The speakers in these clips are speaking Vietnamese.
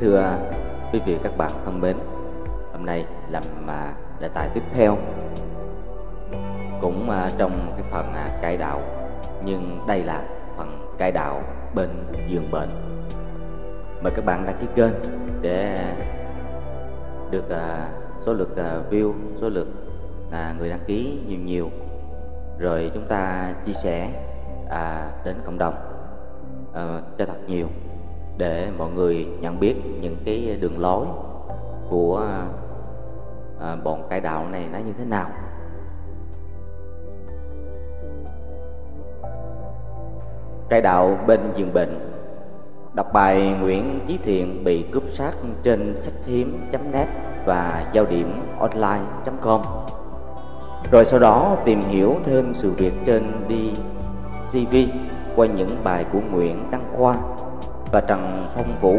Thưa quý vị các bạn thân mến Hôm nay làm mà đề tài tiếp theo Cũng à, trong cái phần à, cải đạo Nhưng đây là phần cải đạo bên giường bệnh. Mời các bạn đăng ký kênh để được à, số lượt view, số lượt người đăng ký nhiều nhiều. Rồi chúng ta chia sẻ đến cộng đồng cho thật nhiều để mọi người nhận biết những cái đường lối của à, à, bọn cải đạo này nó như thế nào. Cải đạo bên giường bệnh đọc bài Nguyễn Chí Thiện bị cướp sát trên sách hiếm.net và giao điểm online.com rồi sau đó tìm hiểu thêm sự việc trên DCV qua những bài của Nguyễn Đăng Khoa và Trần Phong Vũ.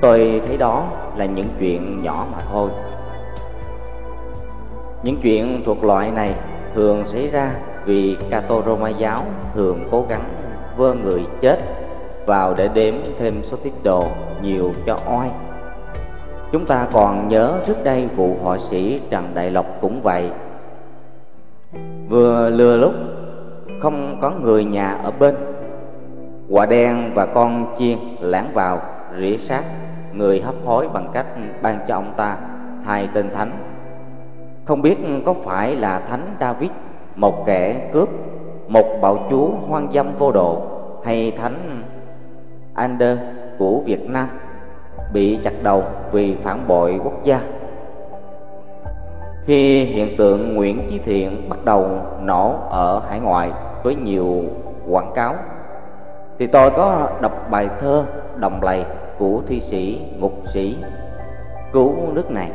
Tôi thấy đó là những chuyện nhỏ mà thôi. Những chuyện thuộc loại này thường xảy ra vì Cato Roma giáo thường cố gắng vơ người chết vào để đếm thêm số tiết đồ nhiều cho oai. Chúng ta còn nhớ trước đây vụ họa sĩ Trần Đại Lộc cũng vậy. Vừa lừa lúc không có người nhà ở bên quả đen và con chiên lãng vào, rỉ sát. Người hấp hối bằng cách ban cho ông ta hai tên thánh. Không biết có phải là thánh david, một kẻ cướp, một bạo chúa hoang dâm vô độ hay thánh ander của việt nam bị chặt đầu vì phản bội quốc gia? Khi hiện tượng Nguyễn Chí Thiện bắt đầu nổ ở hải ngoại với nhiều quảng cáo thì tôi có đọc bài thơ đồng lầy của thi sĩ ngục sĩ. Cứu nước này.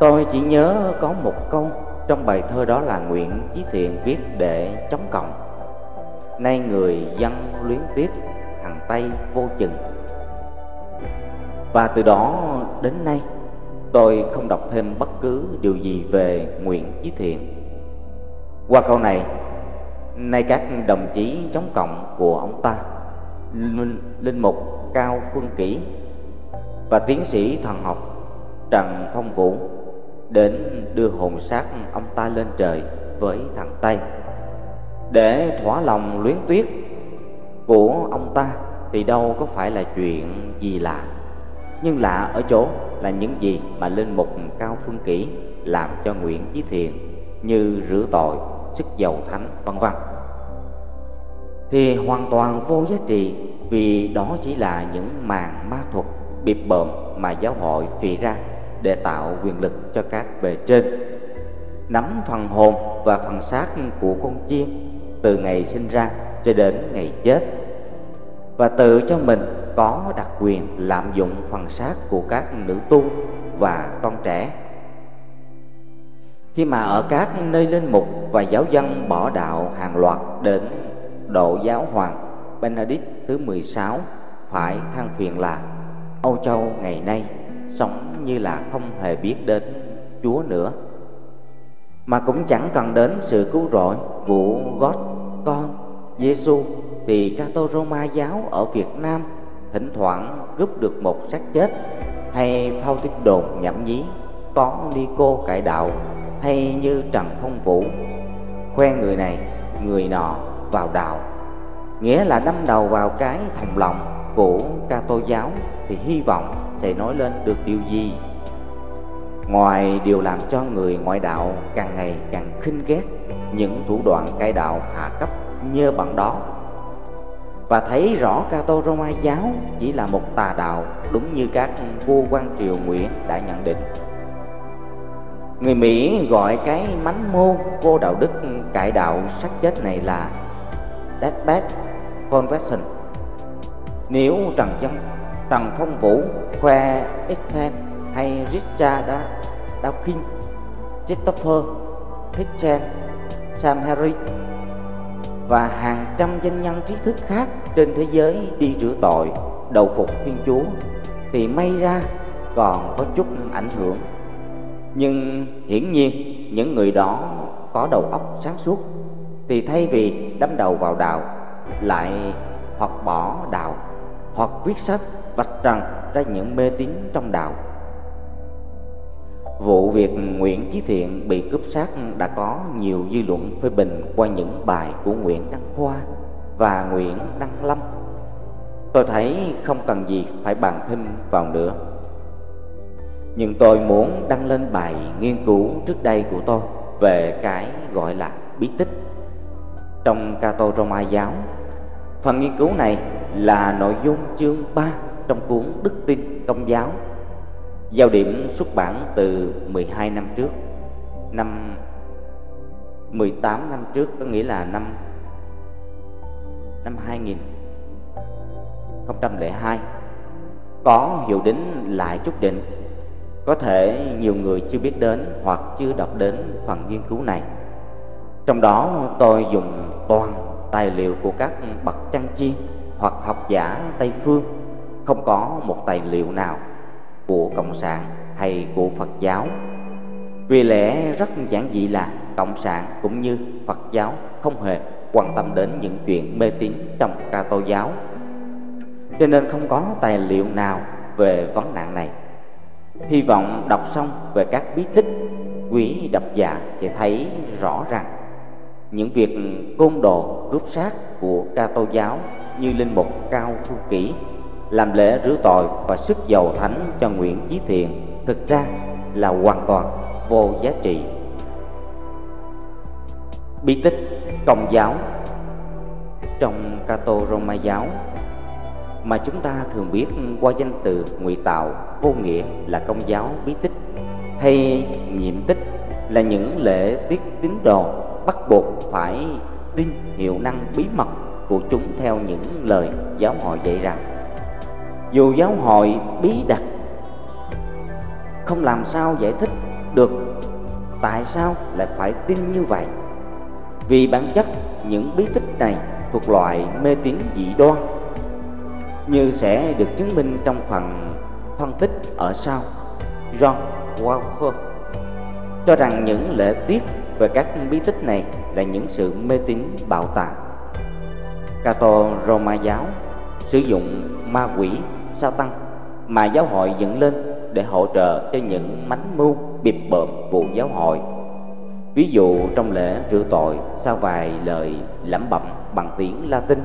Tôi chỉ nhớ có một câu trong bài thơ đó là nguyện chí thiện viết để chống cộng. Nay người dân luyến tiếc, thằng tây vô chừng. Và từ đó đến nay, tôi không đọc thêm bất cứ điều gì về nguyện chí thiện. Qua câu này nay các đồng chí chống cộng của ông ta linh, linh mục cao phương kỷ và tiến sĩ thần học trần phong vũ đến đưa hồn xác ông ta lên trời với thằng tây để thỏa lòng luyến tuyết của ông ta thì đâu có phải là chuyện gì lạ nhưng lạ ở chỗ là những gì mà linh mục cao phương kỷ làm cho nguyễn chí thiện như rửa tội sức giàu thánh, vân vân. Thì hoàn toàn vô giá trị, vì đó chỉ là những màn ma thuật bịp bợm mà giáo hội phỉ ra để tạo quyền lực cho các bề trên. Nắm phần hồn và phần xác của con chiên từ ngày sinh ra cho đến ngày chết. Và tự cho mình có đặc quyền lạm dụng phần xác của các nữ tu và con trẻ khi mà ở các nơi linh mục và giáo dân bỏ đạo hàng loạt đến độ giáo hoàng Benedict thứ 16 phải than phiền là, Âu Châu ngày nay sống như là không hề biết đến Chúa nữa. Mà cũng chẳng cần đến sự cứu rỗi của God, con Giêsu thì Cato Roma giáo ở Việt Nam thỉnh thoảng cướp được một xác chết hay phao tin đồn nhảm nhí có Nico cải đạo hay như Trần Phong Vũ, khoe người này, người nọ vào đạo. Nghĩa là đâm đầu vào cái thòng lòng của ca tô giáo thì hy vọng sẽ nói lên được điều gì. Ngoài điều làm cho người ngoại đạo càng ngày càng khinh ghét những thủ đoạn cai đạo hạ cấp như bằng đó. Và thấy rõ ca tô Roma giáo chỉ là một tà đạo đúng như các vua quan triều Nguyễn đã nhận định. Người Mỹ gọi cái mánh mô vô đạo đức cải đạo sát chết này là Deathbed Conversion. Nếu Trần Dân, Trần Phong Vũ, khoe Ethan hay Richard Dawkins, Christopher hitchens, Sam Harris và hàng trăm danh nhân trí thức khác trên thế giới đi rửa tội, đầu phục Thiên Chúa thì may ra còn có chút ảnh hưởng nhưng hiển nhiên, những người đó có đầu óc sáng suốt, thì thay vì đâm đầu vào đạo, lại hoặc bỏ đạo, hoặc viết sách vạch trần ra những mê tín trong đạo Vụ việc Nguyễn Chí Thiện bị cướp sát đã có nhiều dư luận phê bình qua những bài của Nguyễn Đăng Khoa và Nguyễn Đăng Lâm. Tôi thấy không cần gì phải bàn thêm vào nữa. Nhưng tôi muốn đăng lên bài nghiên cứu trước đây của tôi về cái gọi là bí tích trong Cato Roma giáo. Phần nghiên cứu này là nội dung chương 3 trong cuốn Đức tin công giáo, Giao điểm xuất bản từ 12 năm trước Năm 18 năm trước, có nghĩa là năm năm 2002 Có hiệu đính lại chút định có thể nhiều người chưa biết đến hoặc chưa đọc đến phần nghiên cứu này. Trong đó, tôi dùng toàn tài liệu của các bậc chăn chiên hoặc học giả Tây Phương. Không có một tài liệu nào của cộng sản hay của phật giáo. Vì lẽ rất giản dị là cộng sản cũng như phật giáo không hề quan tâm đến những chuyện mê tín trong ca tô giáo. Cho nên không có tài liệu nào về vấn nạn này hy vọng đọc xong về các bí tích, quý độc giả sẽ thấy rõ rằng những việc côn đồ cướp sát của ca tô giáo như linh mục cao phương kỷ làm lễ rửa tội và sức dầu thánh cho Nguyễn Chí Thiện thực ra là hoàn toàn vô giá trị. Bí tích Công giáo trong Cato Roma giáo mà chúng ta thường biết qua danh từ ngụy tạo, vô nghĩa là công giáo bí tích, hay nhiệm tích là những lễ tiết tín đồ bắt buộc phải tin hiệu năng bí mật của chúng theo những lời giáo hội dạy rằng. Dù giáo hội bí đặc, không làm sao giải thích được tại sao lại phải tin như vậy. Vì bản chất những bí tích này thuộc loại mê tín dị đoan như sẽ được chứng minh trong phần phân tích ở sau. John Walker cho rằng những lễ tiết về các bí tích này là những sự mê tín bạo tà Cato Roma giáo sử dụng ma quỷ sa tăng mà giáo hội dựng lên để hỗ trợ cho những mánh mưu bịp bợm vụ giáo hội. Ví dụ trong lễ rửa tội sau vài lời lẩm bẩm bằng tiếng latin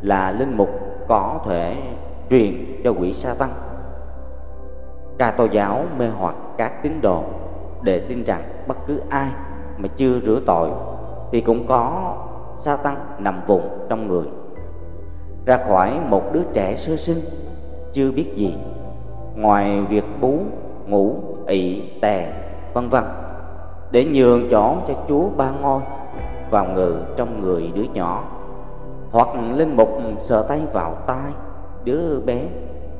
là linh mục có thể truyền cho quỷ sa tăng. Ca tô giáo mê hoặc các tín đồ để tin rằng bất cứ ai mà chưa rửa tội thì cũng có sa tăng nằm vùng trong người. Ra khỏi một đứa trẻ sơ sinh, chưa biết gì, ngoài việc bú, ngủ ị tè, vân vân, để nhường chỗ cho chúa ba ngôi vào ngự trong người đứa nhỏ hoặc linh mục sờ tay vào tai đứa bé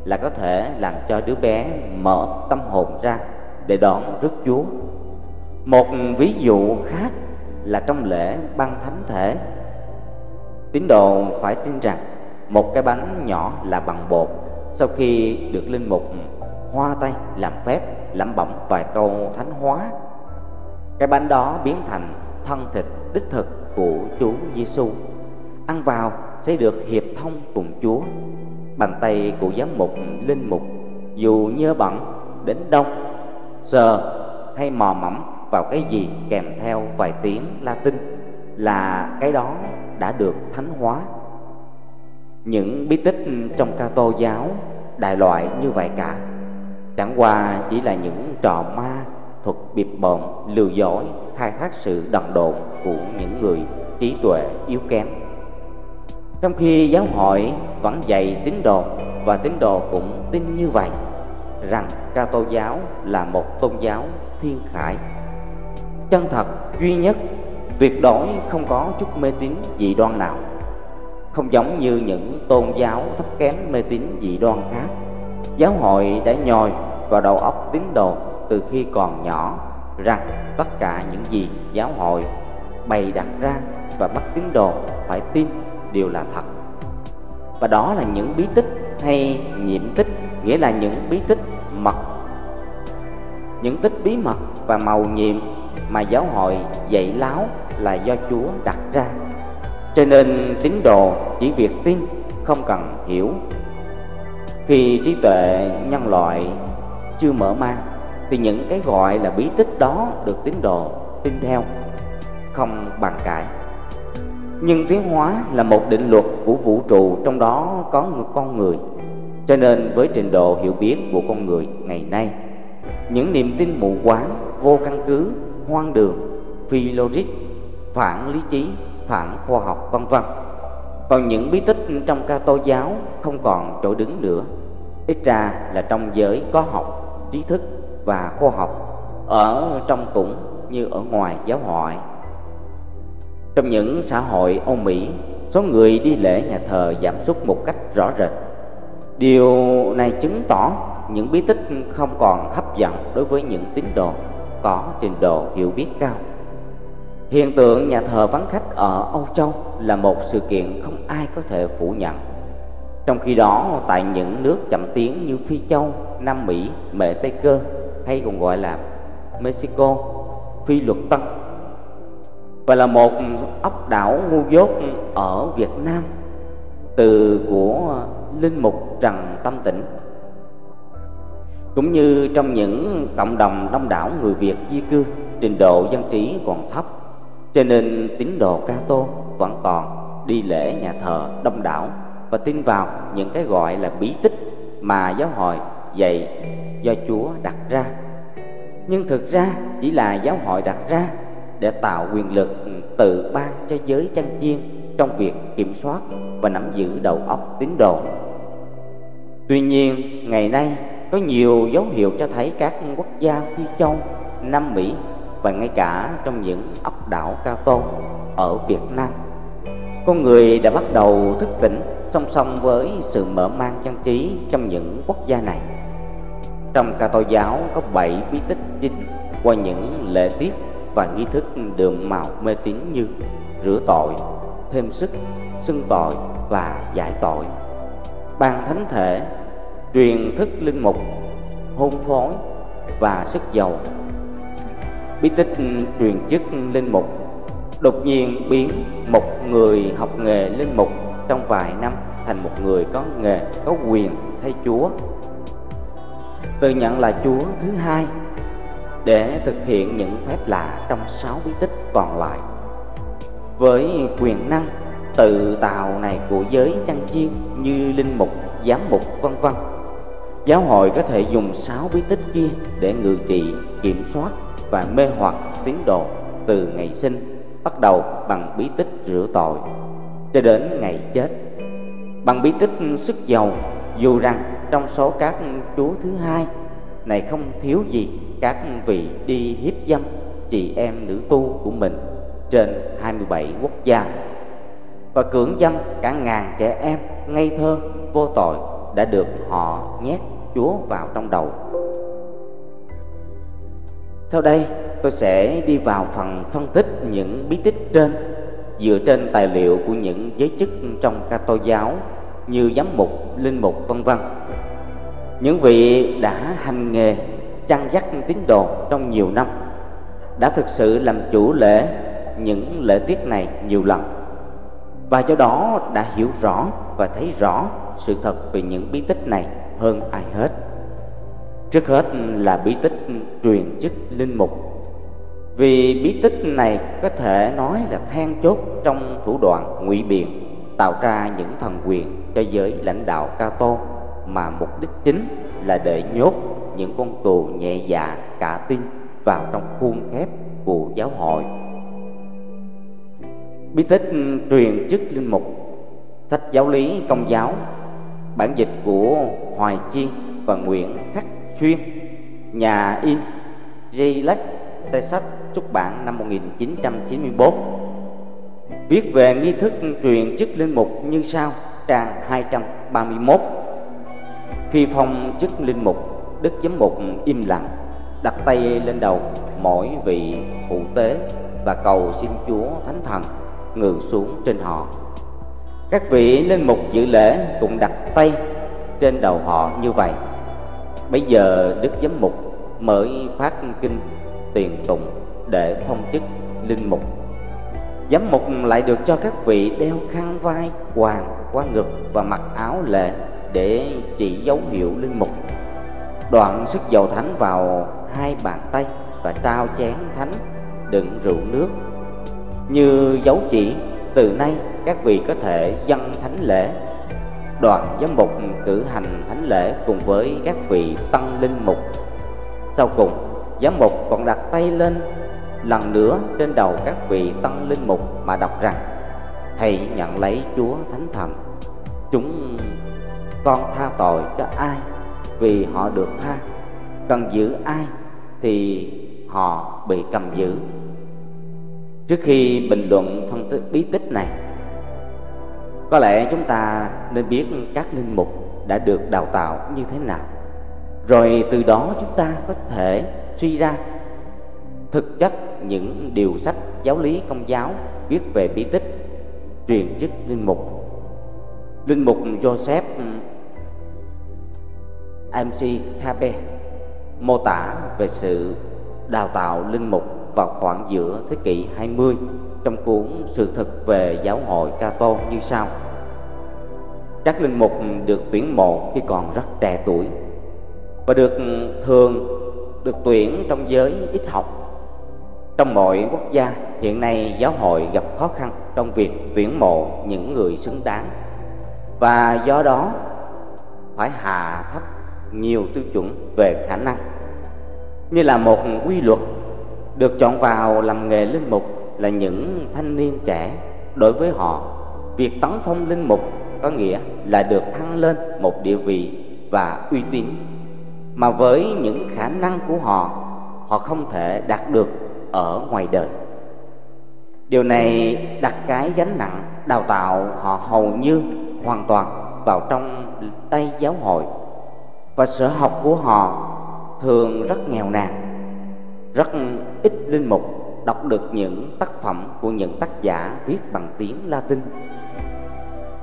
là có thể làm cho đứa bé mở tâm hồn ra để đón rước chúa. Một ví dụ khác là trong lễ ban thánh thể. Tín đồ phải tin rằng một cái bánh nhỏ là bằng bột, sau khi được linh mục hoa tay làm phép, lẩm bẩm vài câu thánh hóa, cái bánh đó biến thành thân thịt đích thực của Chúa Giêsu ăn vào sẽ được hiệp thông cùng Chúa. Bàn tay của giám mục linh mục dù nhơ bẩn, đến đâu sờ hay mò mẫm vào cái gì kèm theo vài tiếng Latin là cái đó đã được thánh hóa. Những bí tích trong ca tô giáo đại loại như vậy cả. Chẳng qua chỉ là những trò ma thuật bịp bợm lừa dối, khai thác sự đần độn của những người trí tuệ yếu kém trong khi giáo hội vẫn dạy tín đồ, và tín đồ cũng tin như vậy, rằng ca tô giáo là một tôn giáo thiên khải. Chân thật, duy nhất, tuyệt đối không có chút mê tín dị đoan nào. Không giống như những tôn giáo thấp kém mê tín dị đoan khác. Giáo hội đã nhồi vào đầu óc tín đồ từ khi còn nhỏ, rằng tất cả những gì giáo hội bày đặt ra và bắt tín đồ phải tin đều là thật. Và đó là những bí tích hay nhiệm tích, nghĩa là những bí tích mật. Những tích bí mật và màu nhiệm mà giáo hội dạy láo là do chúa đặt ra. Cho nên tín đồ chỉ việc tin, không cần hiểu. Khi trí tuệ nhân loại chưa mở mang, thì những cái gọi là bí tích đó được tín đồ tin theo, không bàn cãi nhưng tiến hóa là một định luật của vũ trụ, trong đó có một con người. Cho nên với trình độ hiểu biết của con người ngày nay, những niềm tin mù quáng, vô căn cứ, hoang đường, phi logic, phản lý trí, phản khoa học, vân vân. Còn những bí tích trong ca tô giáo không còn chỗ đứng nữa. Ít ra là trong giới có học, trí thức và khoa học, ở trong cũng như ở ngoài giáo hội trong những xã hội Âu Mỹ số người đi lễ nhà thờ giảm sút một cách rõ rệt. Điều này chứng tỏ những bí tích không còn hấp dẫn đối với những tín đồ có trình độ hiểu biết cao. Hiện tượng nhà thờ vắng khách ở Âu Châu là một sự kiện không ai có thể phủ nhận. Trong khi đó tại những nước chậm tiến như Phi Châu, Nam Mỹ, Mệ Tây Cơ hay còn gọi là Mexico, Phi Luật Tân và là một ốc đảo ngu dốt ở Việt Nam, từ của linh mục Trần Tâm Tịnh cũng như trong những cộng đồng đông đảo người Việt di cư trình độ dân trí còn thấp, cho nên tín đồ ca tô vẫn còn đi lễ nhà thờ đông đảo và tin vào những cái gọi là bí tích mà giáo hội dạy do Chúa đặt ra. Nhưng thực ra chỉ là giáo hội đặt ra để tạo quyền lực tự ban cho giới chăn chiên trong việc kiểm soát và nắm giữ đầu óc tín đồ. Tuy nhiên, ngày nay có nhiều dấu hiệu cho thấy các quốc gia phi châu, Nam Mỹ và ngay cả trong những ốc đảo Cao Tôn ở Việt Nam con người đã bắt đầu thức tỉnh song song với sự mở mang chân trí trong những quốc gia này trong ca tô giáo có bảy bí tích chính qua những lễ tiết và nghi thức đường màu mê tín như rửa tội thêm sức xưng tội và giải tội. Ban thánh thể truyền thức linh mục hôn phối và sức dầu, bí tích truyền chức linh mục đột nhiên biến một người học nghề linh mục trong vài năm thành một người có nghề có quyền thay chúa. Tự nhận là chúa thứ hai để thực hiện những phép lạ trong sáu bí tích còn lại. Với quyền năng tự tạo này của giới chăn chiên như linh mục, giám mục, vân vân, giáo hội có thể dùng sáu bí tích kia để ngự trị, kiểm soát và mê hoặc tín đồ từ ngày sinh, bắt đầu bằng bí tích rửa tội, cho đến ngày chết. Bằng bí tích sức giàu, dù rằng trong số các chúa thứ hai này không thiếu gì các vị đi hiếp dâm chị em nữ tu của mình trên 27 quốc gia và cưỡng dâm cả ngàn trẻ em ngây thơ vô tội đã được họ nhét Chúa vào trong đầu. Sau đây tôi sẽ đi vào phần phân tích những bí tích trên dựa trên tài liệu của những giới chức trong ca tô giáo như giám mục, linh mục vân vân. Những vị đã hành nghề chăn dắt tín đồ trong nhiều năm, đã thực sự làm chủ lễ những lễ tiết này nhiều lần. Và do đó đã hiểu rõ và thấy rõ sự thật về những bí tích này hơn ai hết. Trước hết là bí tích truyền chức linh mục. Vì bí tích này có thể nói là then chốt trong thủ đoạn ngụy biện, tạo ra những thần quyền cho giới lãnh đạo cao tô, mà mục đích chính là để nhốt những con tù nhẹ dạ cả tin vào trong khuôn khép của giáo hội bí tích truyền chức linh mục, sách giáo lý công giáo, bản dịch của hoài chiên và nguyễn khắc xuyên, nhà in J. Texas xuất bản năm 1994 viết về nghi thức truyền chức linh mục như sau, trang 231 khi phong chức linh mục đức giám mục im lặng, đặt tay lên đầu, mỗi vị phụ tế và cầu xin chúa thánh thần ngự xuống trên họ. Các vị linh mục dự lễ cũng đặt tay trên đầu họ như vậy. Bây giờ đức giám mục mới phát kinh tiền tụng để phong chức linh mục. Giám mục lại được cho các vị đeo khăn vai hoàng qua ngực và mặc áo lệ để chỉ dấu hiệu linh mục đoạn sức dầu thánh vào hai bàn tay và trao chén thánh, đựng rượu nước. Như dấu chỉ, từ nay các vị có thể dâng thánh lễ. Đoàn giám mục cử hành thánh lễ cùng với các vị tăng linh mục. Sau cùng, giám mục còn đặt tay lên, lần nữa trên đầu các vị tăng linh mục mà đọc rằng, hãy nhận lấy chúa thánh thần. Chúng con tha tội cho ai? Vì họ được tha. Cần giữ ai thì họ bị cầm giữ. Trước khi bình luận phân tích bí tích này, có lẽ chúng ta nên biết các linh mục đã được đào tạo như thế nào. Rồi từ đó chúng ta có thể suy ra thực chất những điều sách giáo lý công giáo viết về bí tích, truyền chức linh mục. Linh mục joseph mc kb mô tả về sự đào tạo linh mục vào khoảng giữa thế kỷ 20 trong cuốn Sự thực về giáo hội Cato như sau. Các linh mục được tuyển mộ khi còn rất trẻ tuổi và được thường được tuyển trong giới ít học. Trong mọi quốc gia, hiện nay giáo hội gặp khó khăn trong việc tuyển mộ những người xứng đáng và do đó phải hạ thấp nhiều tiêu chuẩn về khả năng, như là một quy luật được chọn vào làm nghề linh mục là những thanh niên trẻ. Đối với họ, việc tấn phong linh mục có nghĩa là được thăng lên một địa vị và uy tín. Mà với những khả năng của họ họ không thể đạt được ở ngoài đời. Điều này đặt cái gánh nặng đào tạo họ hầu như hoàn toàn vào trong tay giáo hội và sở học của họ thường rất nghèo nàn, rất ít linh mục đọc được những tác phẩm của những tác giả viết bằng tiếng Latin.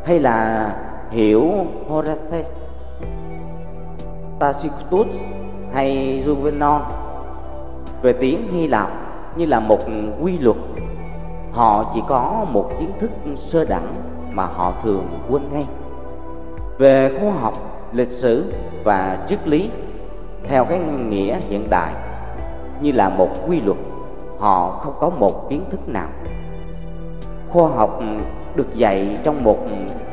Hay là hiểu Horace Tacitus hay Juvenal về tiếng Hy Lạp như là một quy luật. Họ chỉ có một kiến thức sơ đẳng mà họ thường quên ngay. Về khoa học lịch sử và triết lý theo cái nghĩa hiện đại như là một quy luật, họ không có một kiến thức nào. Khoa học được dạy trong một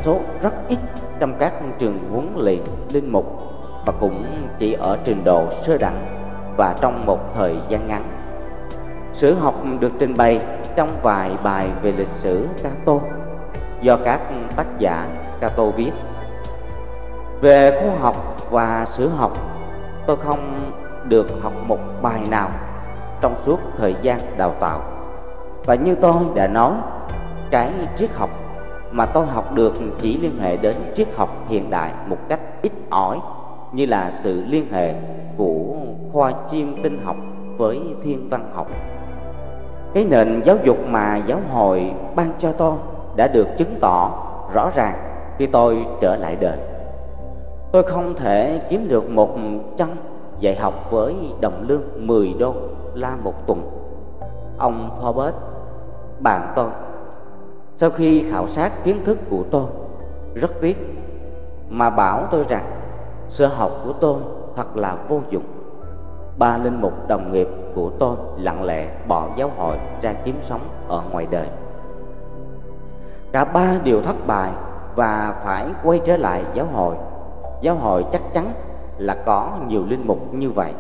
số rất ít trong các trường huấn luyện linh mục và cũng chỉ ở trình độ sơ đẳng và trong một thời gian ngắn. Sử học được trình bày trong vài bài về lịch sử Cato do các tác giả Cato viết về khoa học và sử học, tôi không được học một bài nào trong suốt thời gian đào tạo. Và như tôi đã nói, cái triết học mà tôi học được chỉ liên hệ đến triết học hiện đại một cách ít ỏi, như là sự liên hệ của khoa chiêm tinh học với thiên văn học. Cái nền giáo dục mà giáo hội ban cho tôi đã được chứng tỏ rõ ràng khi tôi trở lại đời tôi không thể kiếm được một trăm dạy học với đồng lương 10 đô la một tuần. Ông Forbes bạn tôi, sau khi khảo sát kiến thức của tôi, rất tiếc mà bảo tôi rằng sơ học của tôi thật là vô dụng. Ba linh mục đồng nghiệp của tôi lặng lẽ bỏ giáo hội ra kiếm sống ở ngoài đời. Cả ba đều thất bại và phải quay trở lại giáo hội giáo hội chắc chắn là có nhiều linh mục như vậy.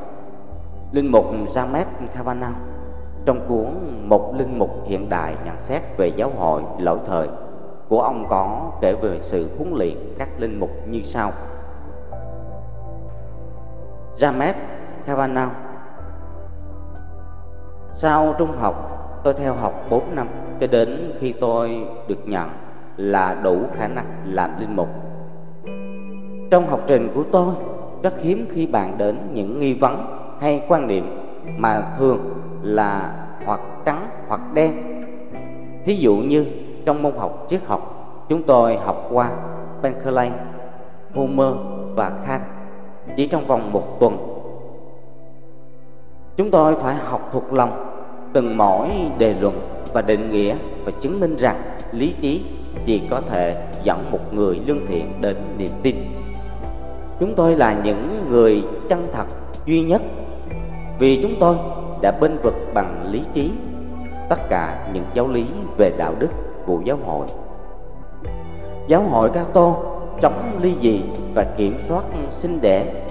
Linh mục James Kavanagh trong cuốn một linh mục hiện đại nhận xét về giáo hội lỗi thời của ông có kể về sự huấn luyện các linh mục như sau. James Kavanagh sau trung học, tôi theo học 4 năm cho đến khi tôi được nhận là đủ khả năng làm linh mục trong học trình của tôi, rất hiếm khi bàn đến những nghi vấn hay quan niệm mà thường là hoặc trắng hoặc đen. Thí dụ như trong môn học triết học, chúng tôi học qua benkelein Homer và Kant chỉ trong vòng một tuần. Chúng tôi phải học thuộc lòng từng mỗi đề luận và định nghĩa và chứng minh rằng lý trí chỉ có thể dẫn một người lương thiện đến niềm tin chúng tôi là những người chân thật, duy nhất. Vì chúng tôi đã bên vực bằng lý trí tất cả những giáo lý về đạo đức của giáo hội. Giáo hội ca tô chống ly dị và kiểm soát sinh đẻ,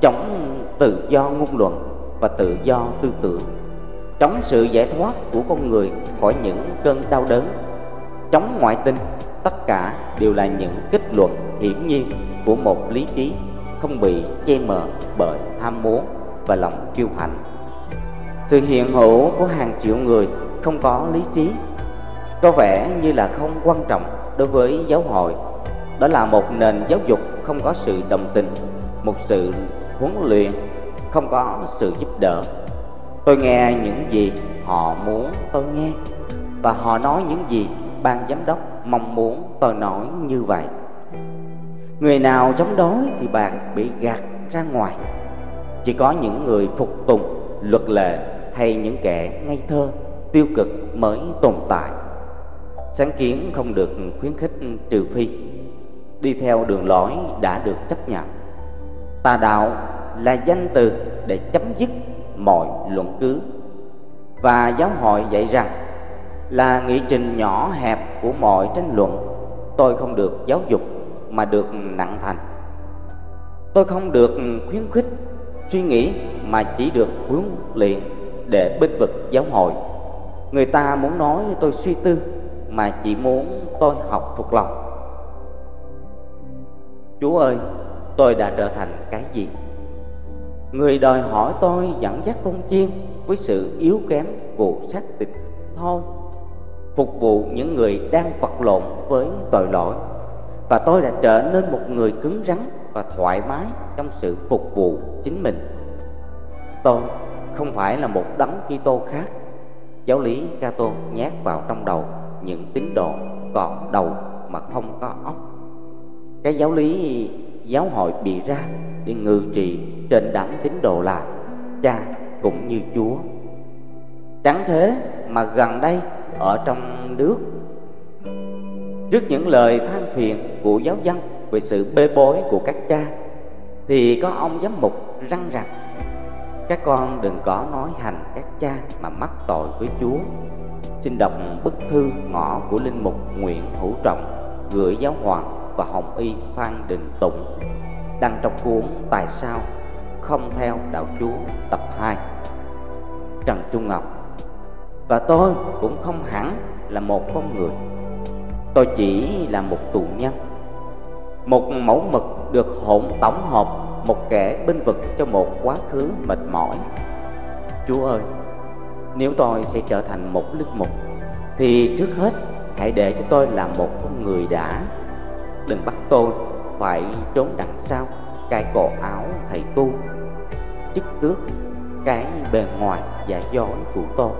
chống tự do ngôn luận và tự do tư tưởng, chống sự giải thoát của con người khỏi những cơn đau đớn, chống ngoại tình. Tất cả đều là những kết luận hiển nhiên của một lý trí không bị che mờ bởi ham muốn và lòng kiêu hãnh. Sự hiện hữu của hàng triệu người không có lý trí, có vẻ như là không quan trọng đối với giáo hội. Đó là một nền giáo dục không có sự đồng tình, một sự huấn luyện không có sự giúp đỡ. Tôi nghe những gì họ muốn tôi nghe, và họ nói những gì ban giám đốc mong muốn tôi nói như vậy người nào chống đối thì bạn bị gạt ra ngoài. Chỉ có những người phục tùng, luật lệ hay những kẻ ngây thơ, tiêu cực mới tồn tại. Sáng kiến không được khuyến khích trừ phi. Đi theo đường lối đã được chấp nhận. Tà đạo là danh từ để chấm dứt mọi luận cứ. Và giáo hội dạy rằng là nghị trình nhỏ hẹp của mọi tranh luận, tôi không được giáo dục mà được nặng thành. Tôi không được khuyến khích, suy nghĩ mà chỉ được huấn luyện để binh vực giáo hội. Người ta muốn nói tôi suy tư mà chỉ muốn tôi học thuộc lòng. Chúa ơi, tôi đã trở thành cái gì? Người đòi hỏi tôi dẫn dắt con chiên với sự yếu kém của xác thịt thôi, phục vụ những người đang vật lộn với tội lỗi và tôi đã trở nên một người cứng rắn và thoải mái trong sự phục vụ chính mình. Tôi không phải là một đấng Kitô khác. Giáo lý Cato nhét vào trong đầu những tín đồ có đầu mà không có óc. Cái giáo lý giáo hội bị ra để ngự trị trên đám tín đồ là cha cũng như chúa. Chẳng thế mà gần đây ở trong nước trước những lời than phiền của giáo dân về sự bê bối của các cha, thì có ông giám mục răng rằng các con đừng có nói hành các cha mà mắc tội với chúa. Xin đọc bức thư ngõ của linh mục nguyễn hữu trọng gửi giáo hoàng và hồng y phan đình tụng, đăng trong cuốn tại sao không theo đạo chúa? Tập 2 trần trung ngọc, và tôi cũng không hẳn là một con người tôi chỉ là một tù nhân. Một mẫu mực được hỗn tổng hợp một kẻ binh vực cho một quá khứ mệt mỏi. Chúa ơi, nếu tôi sẽ trở thành một linh mục, thì trước hết hãy để cho tôi làm một con người đã. Đừng bắt tôi phải trốn đằng sau cái cổ áo thầy tu, chức tước cái bề ngoài giả dối của tôi.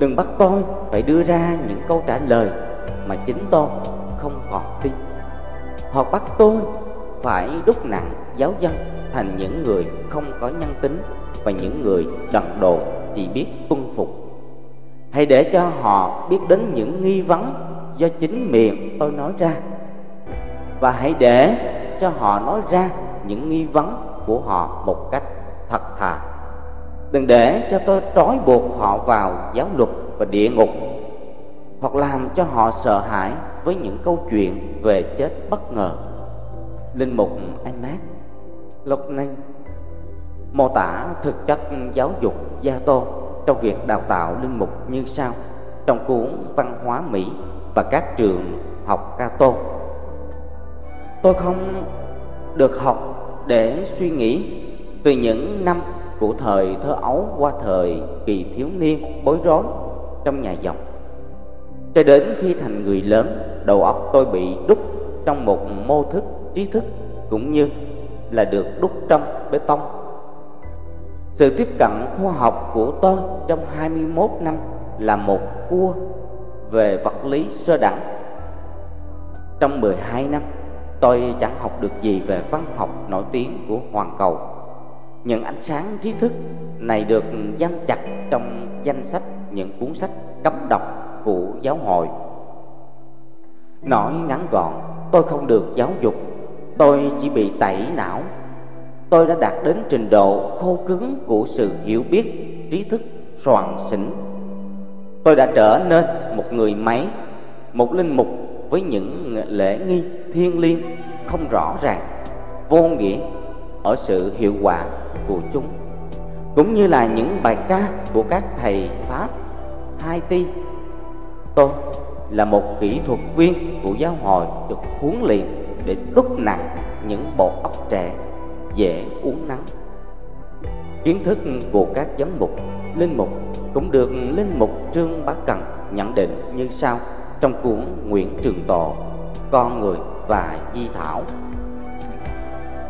Đừng bắt tôi phải đưa ra những câu trả lời mà chính tôi không còn tin. Họ bắt tôi phải đúc nặng giáo dân thành những người không có nhân tính và những người đần độn chỉ biết tuân phục. Hãy để cho họ biết đến những nghi vấn do chính miệng tôi nói ra. Và hãy để cho họ nói ra những nghi vấn của họ một cách thật thà. Đừng để cho tôi trói buộc họ vào giáo luật và địa ngục hoặc làm cho họ sợ hãi với những câu chuyện về chết bất ngờ. Linh mục Ahmed Loknen mô tả thực chất giáo dục gia tô trong việc đào tạo linh mục như sau. Trong cuốn văn hóa Mỹ và các trường học ca tô, tôi không được học để suy nghĩ từ những năm của thời thơ ấu qua thời kỳ thiếu niên bối rối trong nhà dòng cho đến khi thành người lớn, đầu óc tôi bị đúc trong một mô thức, trí thức, cũng như là được đúc trong bê tông. Sự tiếp cận khoa học của tôi trong 21 năm là một cua về vật lý sơ đẳng. Trong 12 năm, tôi chẳng học được gì về văn học nổi tiếng của Hoàng cầu. Những ánh sáng trí thức này được giam chặt trong danh sách những cuốn sách cấm đọc của giáo hội. Nói ngắn gọn, tôi không được giáo dục, tôi chỉ bị tẩy não. Tôi đã đạt đến trình độ khô cứng của sự hiểu biết, trí thức, soạn xỉn tôi đã trở nên một người máy, một linh mục với những lễ nghi thiêng liêng không rõ ràng, vô nghĩa ở sự hiệu quả của chúng, cũng như là những bài ca của các thầy pháp Haiti tôi là một kỹ thuật viên của giáo hội được huấn luyện để đúc nặng những bộ óc trẻ dễ uống nắng kiến thức của các giám mục, linh mục cũng được linh mục trương bá cần nhận định như sau trong cuốn nguyễn trường tộ, con người và di thảo.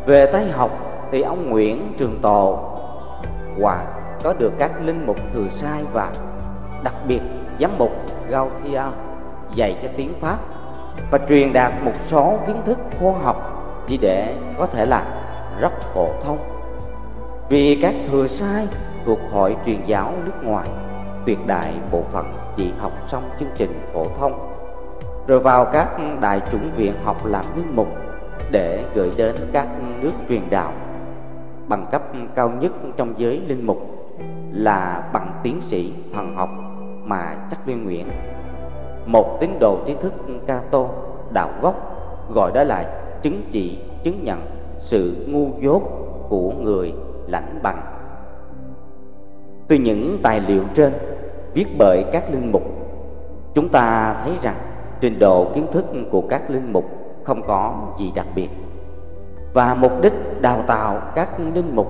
Về tay học thì ông nguyễn trường tộ, hòa có được các linh mục thừa sai và đặc biệt giám mục Gautier dạy cho tiếng Pháp và truyền đạt một số kiến thức khoa học chỉ để có thể là rất phổ thông. Vì các thừa sai thuộc hội truyền giáo nước ngoài, tuyệt đại bộ phận chỉ học xong chương trình phổ thông. Rồi vào các đại chủng viện học làm linh mục để gửi đến các nước truyền đạo bằng cấp cao nhất trong giới linh mục là bằng tiến sĩ thần học mà chắc liên nguyện. Một tín đồ trí thức ca tô, đạo gốc, gọi đó là chứng chỉ, chứng nhận sự ngu dốt của người lãnh bằng. Từ những tài liệu trên viết bởi các linh mục, chúng ta thấy rằng trình độ kiến thức của các linh mục không có gì đặc biệt. Và mục đích đào tạo các linh mục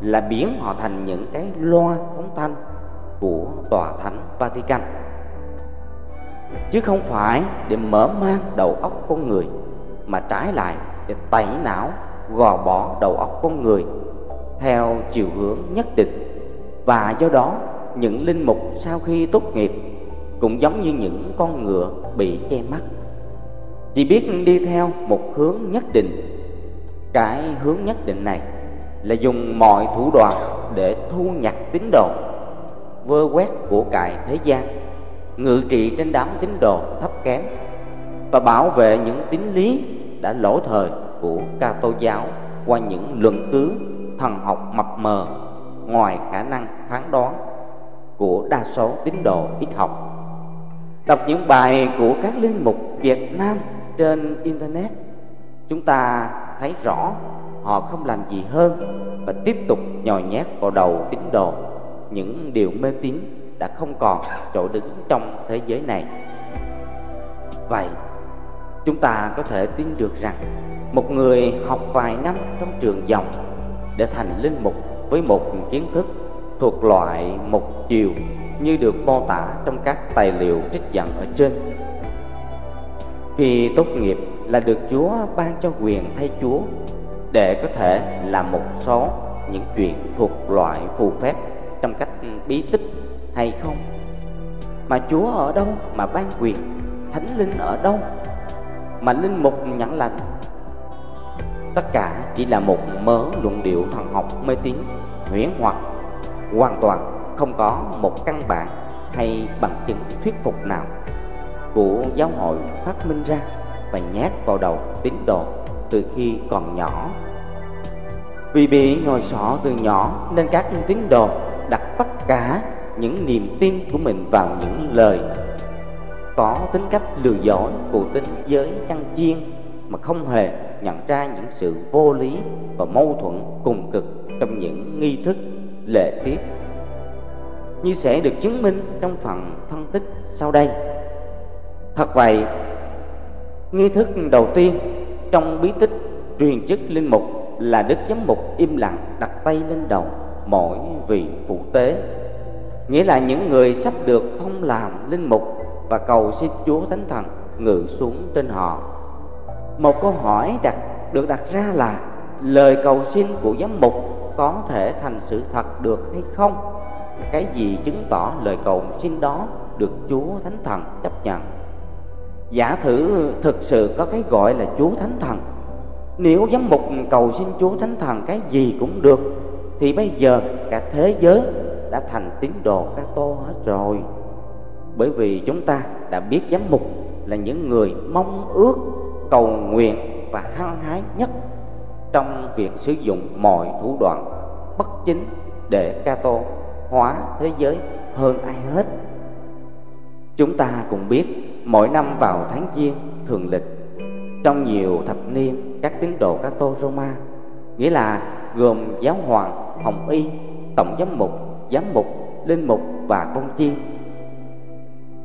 là biến họ thành những cái loa phóng thanh của tòa thánh Vatican. Chứ không phải để mở mang đầu óc con người, mà trái lại để tẩy não, gò bỏ đầu óc con người theo chiều hướng nhất định. Và do đó, những linh mục sau khi tốt nghiệp cũng giống như những con ngựa bị che mắt. Chỉ biết đi theo một hướng nhất định. Cái hướng nhất định này là dùng mọi thủ đoạn để thu nhặt tín đồ vơ quét của cải thế gian, ngự trị trên đám tín đồ thấp kém, và bảo vệ những tín lý đã lỗi thời của ca tô giáo qua những luận cứ thần học mập mờ ngoài khả năng phán đoán của đa số tín đồ ít học. Đọc những bài của các linh mục Việt Nam trên internet, chúng ta thấy rõ họ không làm gì hơn và tiếp tục nhồi nhét vào đầu tín đồ những điều mê tín đã không còn chỗ đứng trong thế giới này. Vậy, chúng ta có thể tin được rằng một người học vài năm trong trường dòng để thành linh mục với một kiến thức thuộc loại một chiều như được mô tả trong các tài liệu trích dẫn ở trên. Khi tốt nghiệp là được Chúa ban cho quyền thay Chúa để có thể làm một số những chuyện thuộc loại phù phép trong cách bí tích hay không? Mà Chúa ở đâu mà ban quyền? Thánh linh ở đâu mà linh mục nhận lành? Tất cả chỉ là một mớ luận điệu thần học mê tín, huyễn hoặc, hoàn toàn không có một căn bản hay bằng chứng thuyết phục nào của giáo hội phát minh ra và nhét vào đầu tín đồ từ khi còn nhỏ. Vì bị ngồi sọ từ nhỏ nên các tín đồ cả những niềm tin của mình vào những lời. Có tính cách lừa dối của tính giới chăn chiên mà không hề nhận ra những sự vô lý và mâu thuẫn cùng cực trong những nghi thức, lệ tiết. Như sẽ được chứng minh trong phần phân tích sau đây. Thật vậy, nghi thức đầu tiên trong bí tích truyền chức linh mục là đức giám mục im lặng đặt tay lên đầu mỗi vị phụ tế nghĩa là những người sắp được phong làm linh mục và cầu xin Chúa Thánh Thần ngự xuống trên họ. Một câu hỏi đặt, được đặt ra là lời cầu xin của giám mục có thể thành sự thật được hay không? Cái gì chứng tỏ lời cầu xin đó được Chúa Thánh Thần chấp nhận? Giả thử thực sự có cái gọi là Chúa Thánh Thần Nếu giám mục cầu xin Chúa Thánh Thần cái gì cũng được thì bây giờ cả thế giới đã thành tín đồ ca tô hết rồi bởi vì chúng ta đã biết giám mục là những người mong ước cầu nguyện và hăng hái nhất trong việc sử dụng mọi thủ đoạn bất chính để Cato hóa thế giới hơn ai hết. Chúng ta cũng biết mỗi năm vào tháng Giêng thường lịch trong nhiều thập niên các tín đồ Cato Roma nghĩa là gồm giáo hoàng, hồng y, tổng giám mục, giám mục, linh mục và con chiên.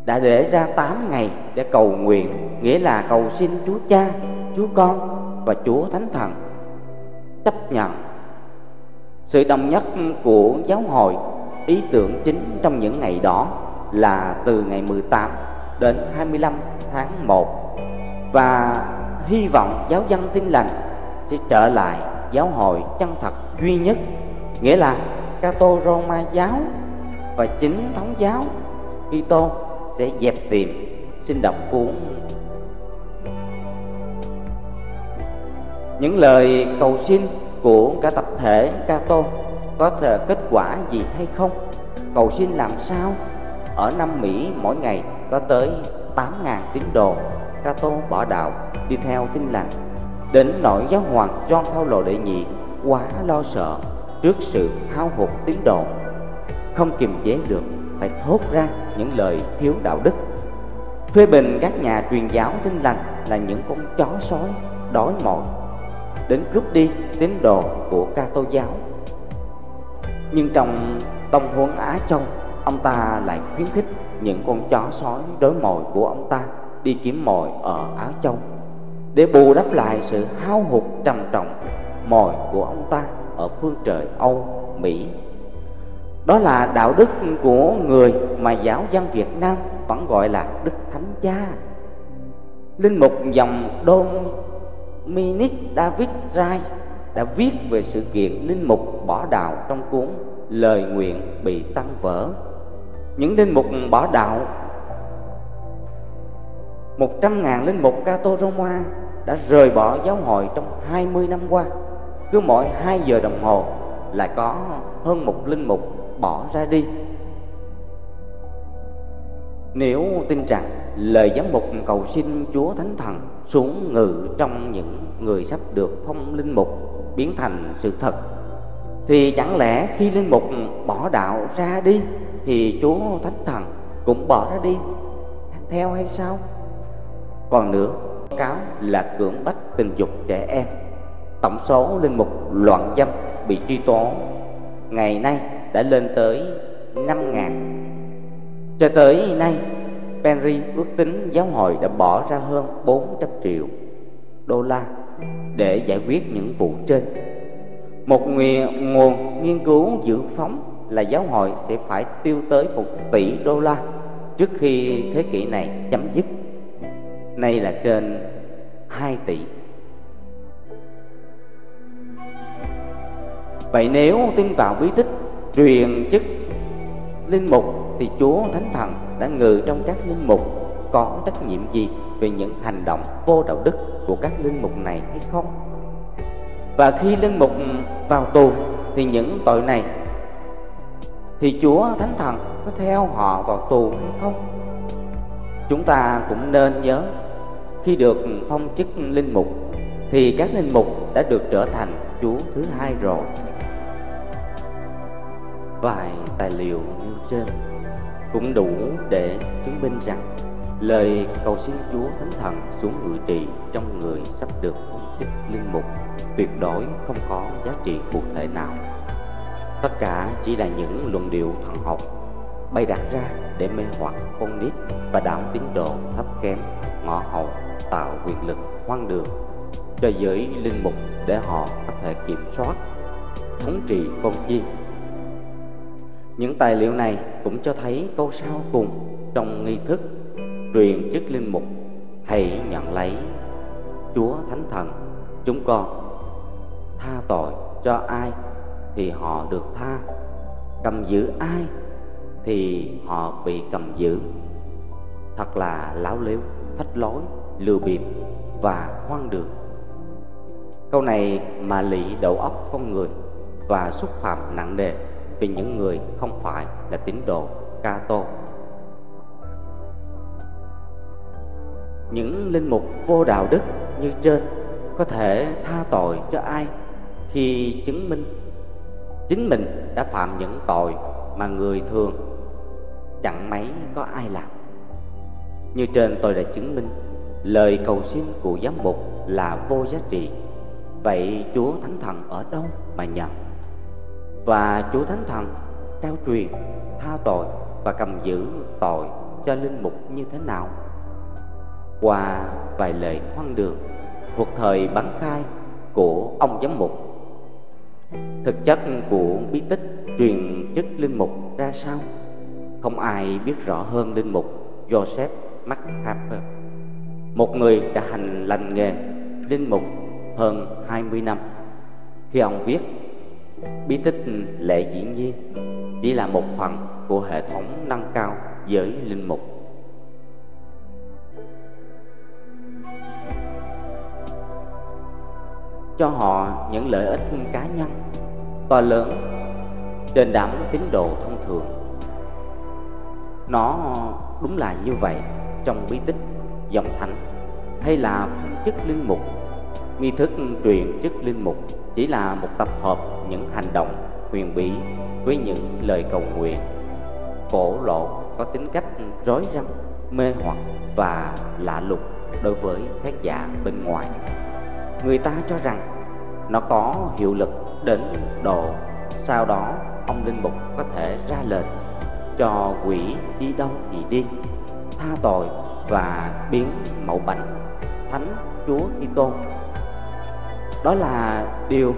Đã để ra 8 ngày để cầu nguyện nghĩa là cầu xin Chúa Cha, Chúa Con và Chúa Thánh Thần. Chấp nhận. Sự đồng nhất của giáo hội ý tưởng chính trong những ngày đó là từ ngày 18 đến 25 tháng 1 và hy vọng giáo dân tin lành sẽ trở lại giáo hội chân thật duy nhất nghĩa là Cato Roma giáo và chính thống giáo Kitô sẽ dẹp tìm xin đọc cuốn. Những lời cầu xin của cả tập thể Cato có thể kết quả gì hay không? Cầu xin làm sao? Ở Nam Mỹ, mỗi ngày có tới 8.000 tín đồ. Cato bỏ đạo, đi theo tin lành. Đến nỗi giáo hoàng John Paul đệ nhị quá lo sợ trước sự hao hụt tín đồ. Không kiềm chế được, phải thốt ra những lời thiếu đạo đức. Phê bình các nhà truyền giáo tin lành là những con chó sói, đói mồi đến cướp đi tín đồ của ca tô giáo. Nhưng trong tông huấn á châu, ông ta lại khuyến khích những con chó sói đói mồi của ông ta đi kiếm mồi ở á châu. Để bù đắp lại sự hao hụt trầm trọng mồi của ông ta ở phương trời âu, mỹ đó là đạo đức của người mà giáo dân Việt Nam vẫn gọi là Đức Thánh Cha. Linh mục dòng Dominic David Rai đã viết về sự kiện linh mục bỏ đạo trong cuốn Lời nguyện bị tăng vỡ. Những linh mục bỏ đạo, một trăm ngàn linh mục Cato Roma đã rời bỏ giáo hội trong hai mươi năm qua. Cứ mỗi hai giờ đồng hồ lại có hơn một linh mục bỏ ra đi nếu tin rằng lời giám mục cầu xin Chúa Thánh Thần xuống ngự trong những người sắp được phong linh mục biến thành sự thật thì chẳng lẽ khi linh mục bỏ đạo ra đi thì Chúa Thánh Thần cũng bỏ ra đi theo hay sao? Còn nữa, cáo là cưỡng bách tình dục trẻ em. Tổng số linh mục loạn dâm bị truy tố. Ngày nay đã lên tới 5.000. Cho tới nay Penry ước tính giáo hội đã bỏ ra hơn 400 triệu đô la để giải quyết những vụ trên. Một nguồn nghiên cứu dự phóng là giáo hội sẽ phải tiêu tới 1 tỷ đô la trước khi thế kỷ này chấm dứt. Nay là trên 2 tỷ. Vậy nếu tin vào bí tích truyền chức linh mục thì Chúa Thánh Thần đã ngự trong các linh mục có trách nhiệm gì về những hành động vô đạo đức của các linh mục này hay không? Và khi linh mục vào tù thì những tội này thì Chúa Thánh Thần có theo họ vào tù hay không? Chúng ta cũng nên nhớ, khi được phong chức linh mục thì các linh mục đã được trở thành Chúa thứ hai rồi vài tài liệu như trên cũng đủ để chứng minh rằng lời cầu xin Chúa Thánh Thần xuống ngự trị trong người sắp được phong chức linh mục tuyệt đối không có giá trị cụ thể nào. Tất cả chỉ là những luận điệu thần học bày đặt ra để mê hoặc con nít và đạo tín đồ thấp kém, ngõ hầu tạo quyền lực hoang đường cho giới linh mục để họ có thể kiểm soát thống trị con chiên những tài liệu này cũng cho thấy câu sau cùng trong nghi thức truyền chức linh mục. Hãy nhận lấy, Chúa Thánh Thần, chúng con, tha tội cho ai thì họ được tha. Cầm giữ ai thì họ bị cầm giữ. Thật là láo lếu, phách lối, lừa bịp và hoang đường. Câu này mà lị đầu óc con người và xúc phạm nặng nề vì những người không phải là tín đồ Cato. Những linh mục vô đạo đức như trên có thể tha tội cho ai khi chứng minh? Chính mình đã phạm những tội mà người thường chẳng mấy có ai làm. Như trên tôi đã chứng minh, lời cầu xin của giám mục là vô giá trị. Vậy chúa thánh thần ở đâu mà nhận và chúa thánh thần trao truyền, tha tội và cầm giữ tội cho linh mục như thế nào? Qua vài lời hoang đường thuộc thời bắn khai của ông giám mục. Thực chất của bí tích truyền chức linh mục ra sao? Không ai biết rõ hơn linh mục joseph mcharper một người đã hành lành nghề linh mục hơn 20 năm. Khi ông viết bí tích lệ diễn nhiên chỉ là một phần của hệ thống nâng cao giới linh mục. Cho họ những lợi ích cá nhân, to lớn, trên đám tín đồ thông thường. Nó đúng là như vậy trong bí tích dòng thánh hay là phân chức linh mục nghi thức truyền chức linh mục chỉ là một tập hợp những hành động huyền bí với những lời cầu nguyện. Cổ lộ có tính cách rối rắm, mê hoặc và lạ lùng đối với khán giả bên ngoài. Người ta cho rằng nó có hiệu lực đến độ sau đó ông linh mục có thể ra lệnh cho quỷ đi đâu thì đi, tha tội và biến mẫu bạch thánh chúa kitô đó là điều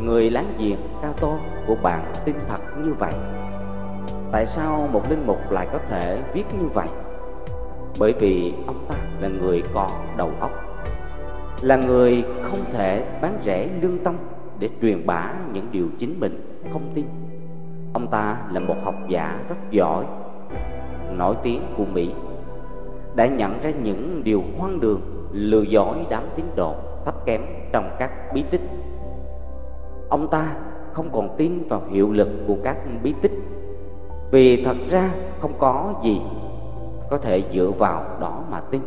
người láng giềng cao tô của bạn tin thật như vậy. Tại sao một linh mục lại có thể viết như vậy? Bởi vì ông ta là người có đầu óc, là người không thể bán rẻ lương tâm để truyền bá những điều chính mình không tin. Ông ta là một học giả rất giỏi, nổi tiếng của mỹ, đã nhận ra những điều hoang đường, lừa dối đám tín đồ thấp kém trong các bí tích. Ông ta không còn tin vào hiệu lực của các bí tích, vì thật ra không có gì có thể dựa vào đó mà tin.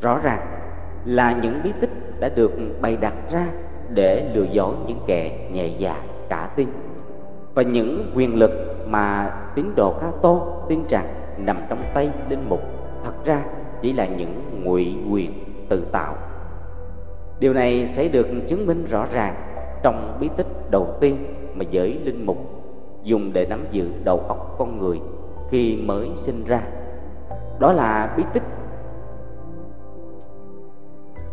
Rõ ràng là những bí tích đã được bày đặt ra để lừa dối những kẻ nhẹ dạ cả tin. Và những quyền lực mà tín đồ ca tô tin rằng nằm trong tay linh mục thật ra chỉ là những ngụy quyền tự tạo điều này sẽ được chứng minh rõ ràng trong bí tích đầu tiên mà giới linh mục dùng để nắm giữ đầu óc con người khi mới sinh ra. Đó là bí tích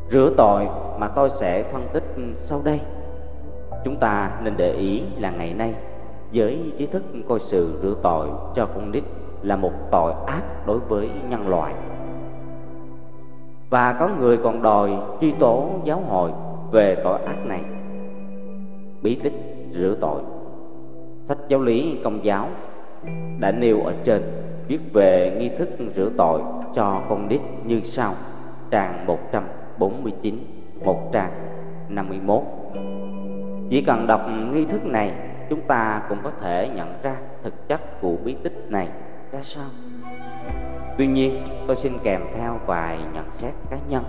rửa tội mà tôi sẽ phân tích sau đây. Chúng ta nên để ý là ngày nay, giới trí thức coi sự rửa tội cho con nít là một tội ác đối với nhân loại và có người còn đòi truy tố giáo hội về tội ác này. Bí tích rửa tội. Sách giáo lý công giáo đã nêu ở trên, viết về nghi thức rửa tội cho con nít như sau. Trang 149 một trang 51 chỉ cần đọc nghi thức này, chúng ta cũng có thể nhận ra thực chất của bí tích này. Ra sao? Tuy nhiên, tôi xin kèm theo vài nhận xét cá nhân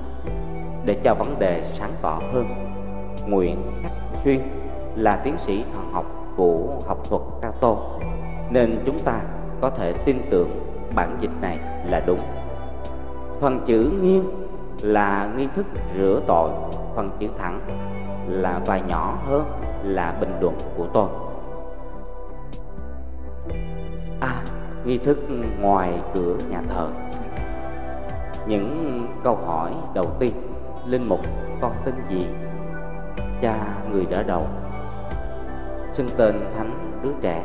để cho vấn đề sáng tỏ hơn. Nguyễn khắc xuyên là tiến sĩ thần học của học thuật Cato, nên chúng ta có thể tin tưởng bản dịch này là đúng. Phần chữ nghiêng là nghi thức rửa tội, phần chữ thẳng là vài nhỏ hơn là bình luận của tôi. À nghi thức ngoài cửa nhà thờ. Những câu hỏi đầu tiên, linh mục, con tên gì? Cha, người đỡ đầu. Xưng tên thánh đứa trẻ.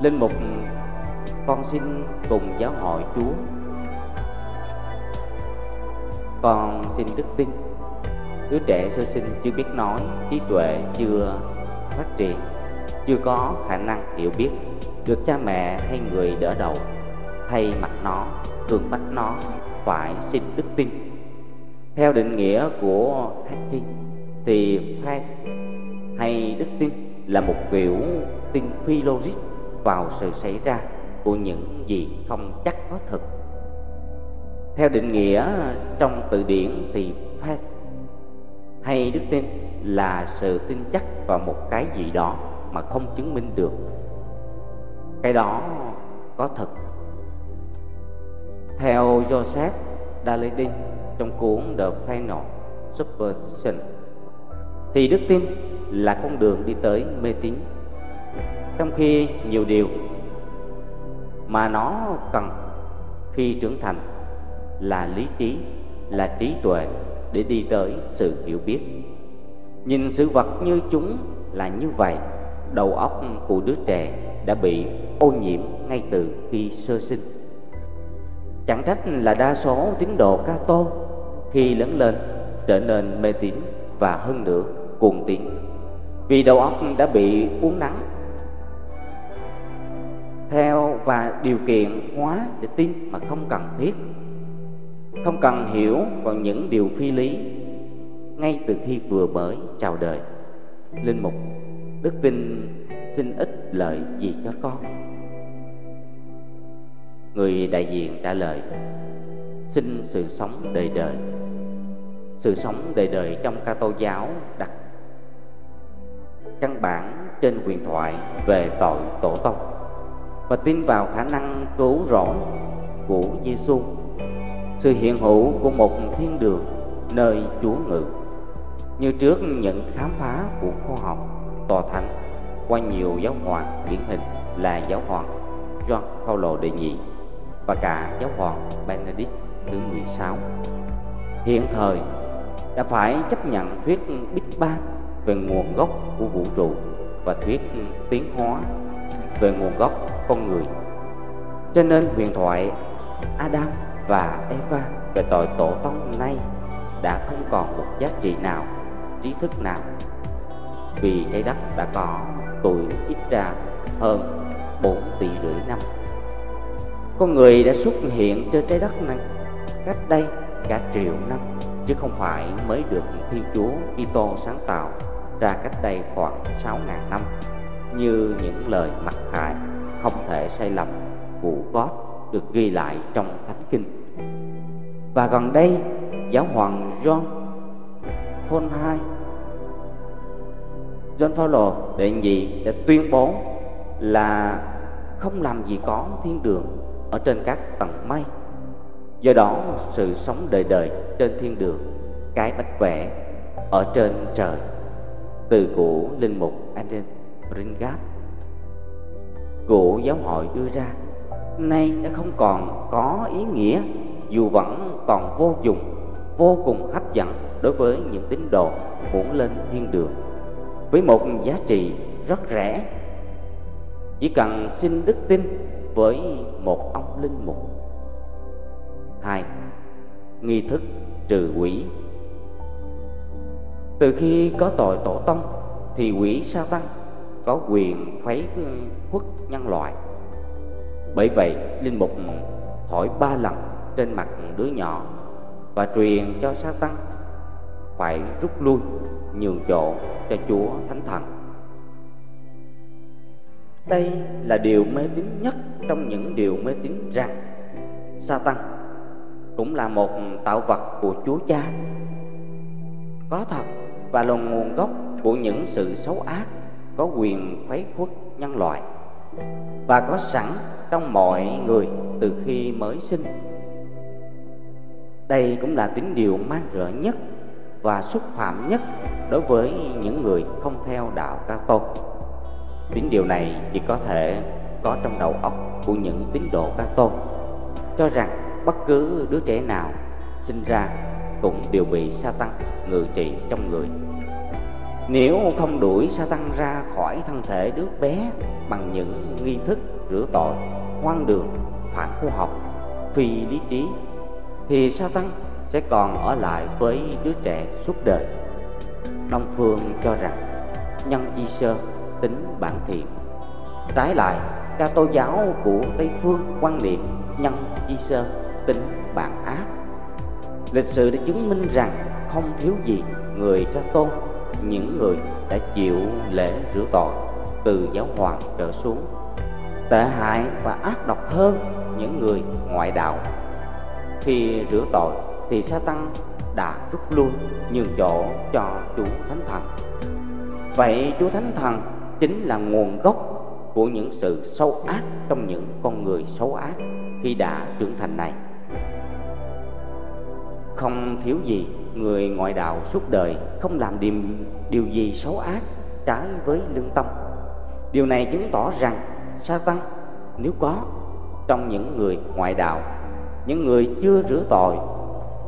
Linh mục, con xin cùng giáo hội chúa. Con xin đức tin. Đứa trẻ sơ sinh chưa biết nói, trí tuệ chưa phát triển, chưa có khả năng hiểu biết được cha mẹ hay người đỡ đầu, thay mặt nó thường bắt nó phải xin đức tin. Theo định nghĩa của Hacking thì faith hay đức tin là một kiểu tin phi logic vào sự xảy ra của những gì không chắc có thực theo định nghĩa trong từ điển thì faith hay đức tin là sự tin chắc vào một cái gì đó mà không chứng minh được cái đó có thật. Theo Joseph Daledin trong cuốn The Final Superstition thì đức tin là con đường đi tới mê tín. Trong khi nhiều điều mà nó cần khi trưởng thành là lý trí, là trí tuệ để đi tới sự hiểu biết. Nhìn sự vật như chúng là như vậy đầu óc của đứa trẻ đã bị ô nhiễm ngay từ khi sơ sinh. Chẳng trách là đa số tín đồ ca tô khi lớn lên trở nên mê tín và hơn nữa cuồng tín vì đầu óc đã bị uốn nắng theo và điều kiện hóa để tin mà không cần thiết, không cần hiểu vào những điều phi lý ngay từ khi vừa mới chào đời. Linh mục đức tin xin ích lợi gì cho con. Người đại diện trả lời xin sự sống đời đời. Sự sống đời đời trong ca tô giáo đặt căn bản trên quyền thoại về tội tổ tông và tin vào khả năng cứu rỗi của Giêsu, sự hiện hữu của một thiên đường nơi Chúa ngự. Như trước những khám phá của khoa học tòa thánh qua nhiều giáo hoàng điển hình là giáo hoàng John Paul đệ nhị và cả giáo hoàng Benedict thứ 16. Hiện thời đã phải chấp nhận thuyết Big Bang về nguồn gốc của vũ trụ và thuyết tiến hóa về nguồn gốc con người. Cho nên huyền thoại Adam và Eva về tội tổ tông nay đã không còn một giá trị nào, trí thức nào vì trái đất đã có tuổi ít ra hơn 4 tỷ rưỡi năm. Con người đã xuất hiện trên trái đất này cách đây cả triệu năm chứ không phải mới được Thiên Chúa Kitô sáng tạo ra cách đây khoảng 6.000 năm như những lời mặc khải không thể sai lầm của God được ghi lại trong Thánh Kinh. Và gần đây, giáo hoàng John Paul II John Paul đệ nhị đã tuyên bố là không làm gì có thiên đường ở trên các tầng mây. Do đó, sự sống đời đời trên thiên đường, cái bách vẽ ở trên trời. Từ của linh mục Andrew Ringard của giáo hội đưa ra nay đã không còn có ý nghĩa dù vẫn còn vô dụng vô cùng hấp dẫn đối với những tín đồ muốn lên thiên đường với một giá trị rất rẻ. Chỉ cần xin đức tin với một ông linh mục. Hai, nghi thức trừ quỷ. Từ khi có tội tổ tông, thì quỷ sa tăng có quyền khuấy khuất nhân loại. Bởi vậy, linh mục thổi ba lần trên mặt đứa nhỏ và truyền cho sa tăng phải rút lui nhường chỗ cho chúa thánh thần. Đây là điều mê tín nhất trong những điều mê tín rằng Satan cũng là một tạo vật của chúa cha. Có thật, và là nguồn gốc của những sự xấu ác, có quyền khuấy khuất nhân loại, và có sẵn trong mọi người từ khi mới sinh. Đây cũng là tín điều mang rợ nhất và xúc phạm nhất đối với những người không theo đạo ca tôn những điều này chỉ có thể có trong đầu óc của những tín đồ ca tôn cho rằng bất cứ đứa trẻ nào sinh ra cũng đều bị sa tăng ngự trị trong người nếu không đuổi sa tăng ra khỏi thân thể đứa bé bằng những nghi thức rửa tội, hoang đường, phản khoa học, phi lý trí, thì sa tăng sẽ còn ở lại với đứa trẻ suốt đời. Đông Phương cho rằng nhân di sơ tính bản thiện. Trái lại, ca tô giáo của Tây Phương quan niệm nhân di sơ tính bản ác. Lịch sử đã chứng minh rằng không thiếu gì người ca tô những người đã chịu lễ rửa tội từ giáo hoàng trở xuống tệ hại và ác độc hơn những người ngoại đạo khi rửa tội thì sa tăng đã rút lui nhường chỗ cho chú thánh thần. Vậy chú thánh thần chính là nguồn gốc của những sự sâu ác trong những con người xấu ác khi đã trưởng thành này. Không thiếu gì người ngoại đạo suốt đời không làm điều, điều gì xấu ác trái với lương tâm. Điều này chứng tỏ rằng sa tăng nếu có trong những người ngoại đạo những người chưa rửa tội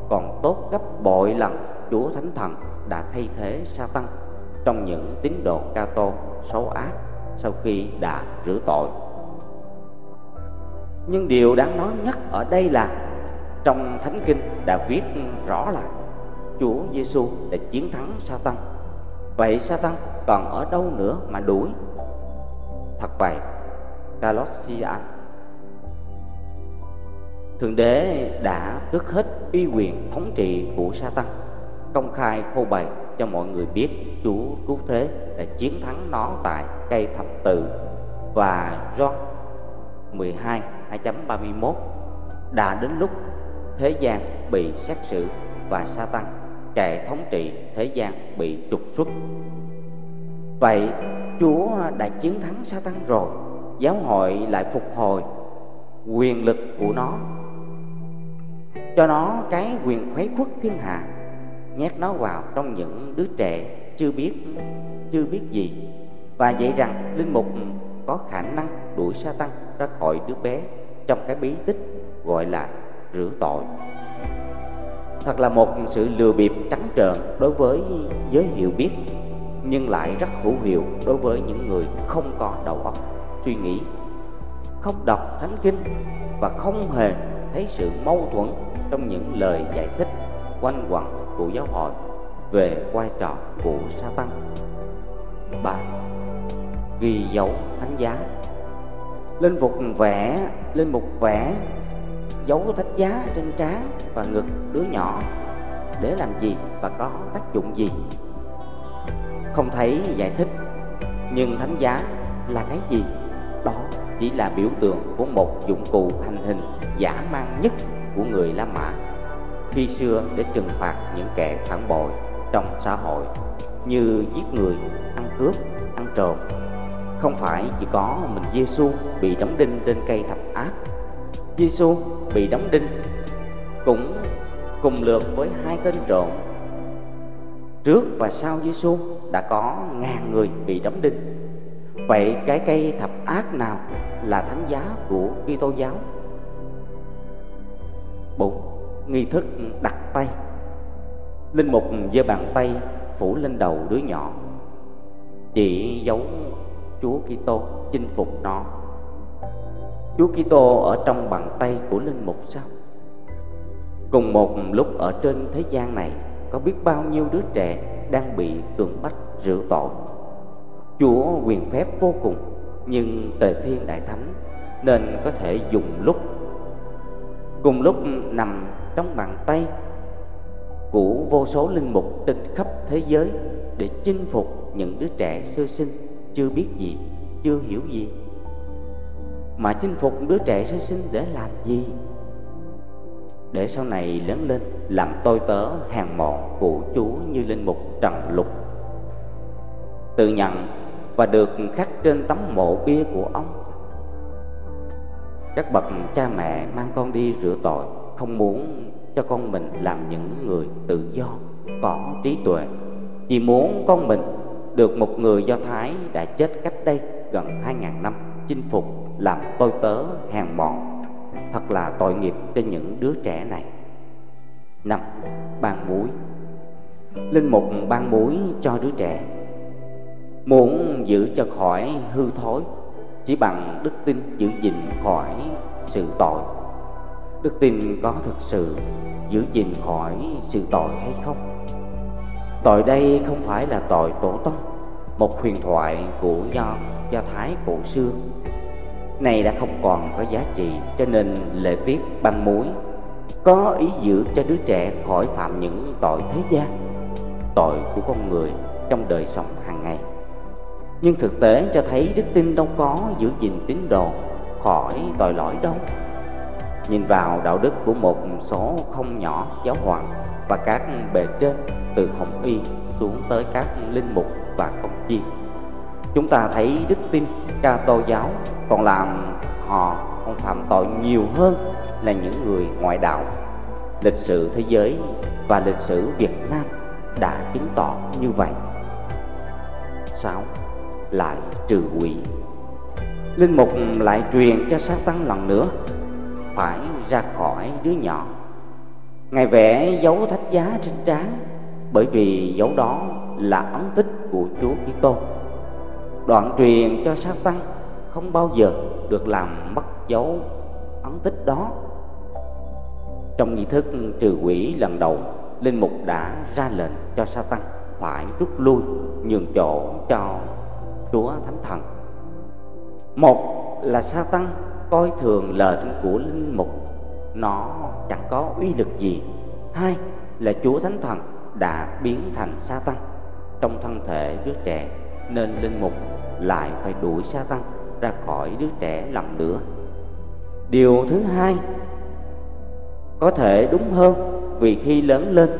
còn tốt gấp bội lần chúa thánh thần đã thay thế sa tăng trong những tín đồ ca tô xấu ác sau khi đã rửa tội nhưng điều đáng nói nhất ở đây là trong thánh kinh đã viết rõ là Chúa Giêsu đã chiến thắng sa tăng Vậy sa tăng còn ở đâu nữa mà đuổi? Thật vậy, Colossian Thượng đế đã tước hết uy quyền thống trị của Satan, công khai phô bày cho mọi người biết Chúa cứu thế đã chiến thắng nó tại cây thập tự và John 12 2.31 đã đến lúc thế gian bị xét xử và sa tăng kẻ thống trị thế gian bị trục xuất. Vậy chúa đã chiến thắng sa tăng rồi giáo hội lại phục hồi quyền lực của nó cho nó cái quyền khuấy khuất thiên hạ, nhét nó vào trong những đứa trẻ chưa biết chưa biết gì. Và dạy rằng, linh mục có khả năng đuổi sa tăng ra khỏi đứa bé trong cái bí tích gọi là rửa tội. Thật là một sự lừa bịp trắng trợn đối với giới hiểu biết, nhưng lại rất hữu hiệu đối với những người không có đầu óc suy nghĩ, không đọc thánh kinh và không hề thấy sự mâu thuẫn trong những lời giải thích quanh quẩn của giáo hội về vai trò của sa tăng ba. Ghi dấu thánh giá. Linh mục vẽ linh mục vẽ dấu thánh giá trên trán và ngực đứa nhỏ. Để làm gì và có tác dụng gì? Không thấy giải thích, nhưng thánh giá là cái gì? Đó chỉ là biểu tượng của một dụng cụ hành hình giả mang nhất của người La Mã. Khi xưa để trừng phạt những kẻ phản bội trong xã hội như giết người, ăn cướp, ăn trộm. Không phải chỉ có mình Giêsu bị đóng đinh trên cây thập ác. Giêsu bị đóng đinh cũng cùng lượt với hai tên trộm. Trước và sau Giêsu đã có ngàn người bị đóng đinh. Vậy cái cây thập ác nào là thánh giá của Kitô giáo 4. nghi thức đặt tay, linh mục giơ bàn tay phủ lên đầu đứa nhỏ, chỉ dấu Chúa Kitô chinh phục nó Chúa Kitô ở trong bàn tay của linh mục sao? Cùng một lúc ở trên thế gian này, có biết bao nhiêu đứa trẻ đang bị cưỡng bách rửa tội. Chúa quyền phép vô cùng nhưng tề thiên đại thánh nên có thể dùng lúc cùng lúc nằm trong bàn tay của vô số linh mục trên khắp thế giới để chinh phục những đứa trẻ sơ sinh chưa biết gì, chưa hiểu gì. Mà chinh phục đứa trẻ sơ sinh để làm gì? Để sau này lớn lên làm tôi tớ hàng mọn của chúa như linh mục trần lục. Tự nhận và được khắc trên tấm mộ bia của ông. Các bậc cha mẹ mang con đi rửa tội, không muốn cho con mình làm những người tự do, có trí tuệ. Chỉ muốn con mình được một người do thái đã chết cách đây gần 2.000 năm, chinh phục, làm tôi tớ hèn mọn. Thật là tội nghiệp cho những đứa trẻ này. Năm, ban muối. Linh mục ban muối cho đứa trẻ muốn giữ cho khỏi hư thối, chỉ bằng đức tin giữ gìn khỏi sự tội. Đức tin có thực sự giữ gìn khỏi sự tội hay không? Tội đây không phải là tội tổ tông, một huyền thoại của do do thái cổ xưa. Này đã không còn có giá trị cho nên lệ tiết băng muối. Có ý giữ cho đứa trẻ khỏi phạm những tội thế gian, tội của con người trong đời sống hàng ngày nhưng thực tế cho thấy đức tin đâu có giữ gìn tín đồ khỏi tội lỗi đâu. Nhìn vào đạo đức của một số không nhỏ giáo hoàng và các bề trên, từ hồng y xuống tới các linh mục và công chiên chúng ta thấy đức tin ca tô giáo còn làm họ còn phạm tội nhiều hơn là những người ngoại đạo. Lịch sử thế giới và lịch sử việt nam đã chứng tỏ như vậy. 6. Lại trừ quỷ. Linh mục lại truyền cho sát tăng lần nữa, Phải ra khỏi đứa nhỏ. Ngài vẽ dấu thách giá trên trán, Bởi vì dấu đó là ấn tích của Chúa Kitô. Đoạn truyền cho sát tăng không bao giờ được làm mất dấu ấn tích đó. Trong nghi thức trừ quỷ lần đầu, Linh mục đã ra lệnh cho sa tăng phải rút lui nhường chỗ cho Chúa Thánh Thần. Một là sa tăng coi thường lời của linh mục nó chẳng có uy lực gì. Hai là Chúa Thánh Thần đã biến thành sa tăng trong thân thể đứa trẻ, nên linh mục lại phải đuổi sa tăng ra khỏi đứa trẻ lần nữa. Điều thứ hai, có thể đúng hơn vì khi lớn lên,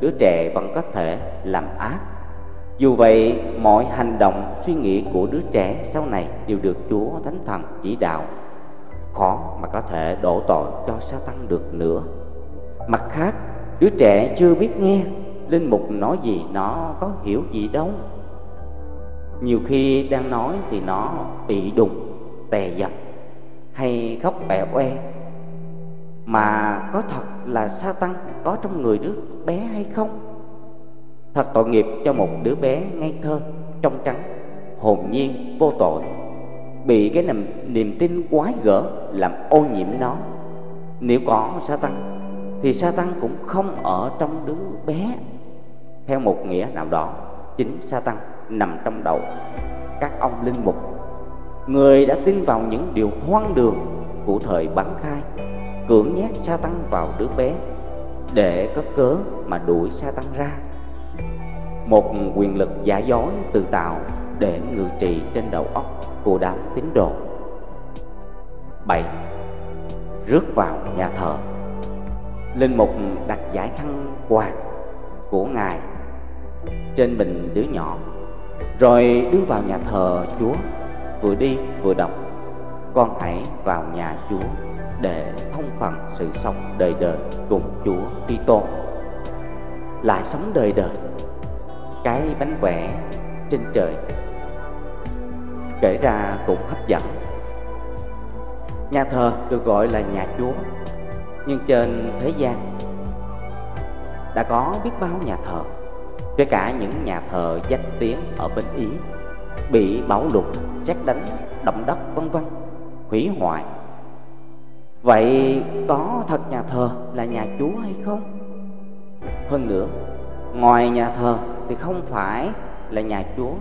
đứa trẻ vẫn có thể làm ác dù vậy, mọi hành động, suy nghĩ của đứa trẻ sau này đều được chúa thánh thần chỉ đạo. Khó mà có thể đổ tội cho sa tăng được nữa. Mặt khác, đứa trẻ chưa biết nghe, linh mục nói gì nó có hiểu gì đâu. Nhiều khi đang nói thì nó ị đùng, tè dập, hay khóc bẹ oe. Mà có thật là sa tăng có trong người đứa bé hay không? Thật tội nghiệp cho một đứa bé ngây thơ trong trắng hồn nhiên vô tội bị cái niềm, niềm tin quái gở làm ô nhiễm nó. Nếu có sa tăng thì sa tăng cũng không ở trong đứa bé. Theo một nghĩa nào đó chính sa tăng nằm trong đầu các ông linh mục. Người đã tin vào những điều hoang đường của thời bắn khai cưỡng nhét sa tăng vào đứa bé để có cớ mà đuổi sa tăng ra một quyền lực giả dối tự tạo để ngự trị trên đầu óc của đám tín đồ. 7. Rước vào nhà thờ. Linh mục đặt giải khăn quàng của Ngài trên mình đứa nhỏ, Rồi đưa vào nhà thờ Chúa, Vừa đi vừa đọc, Con hãy vào nhà Chúa để thông phần sự sống đời đời cùng Chúa Kitô. Lại sống đời đời cái bánh vẽ trên trời. Kể ra cũng hấp dẫn. Nhà thờ được gọi là nhà Chúa nhưng trên thế gian đã có biết bao nhà thờ kể cả những nhà thờ danh tiếng ở bên Ý bị bão lụt, xét đánh, động đất vân vân hủy hoại. Vậy có thật nhà thờ là nhà Chúa hay không? Hơn nữa, ngoài nhà thờ thì không phải là nhà Chúa.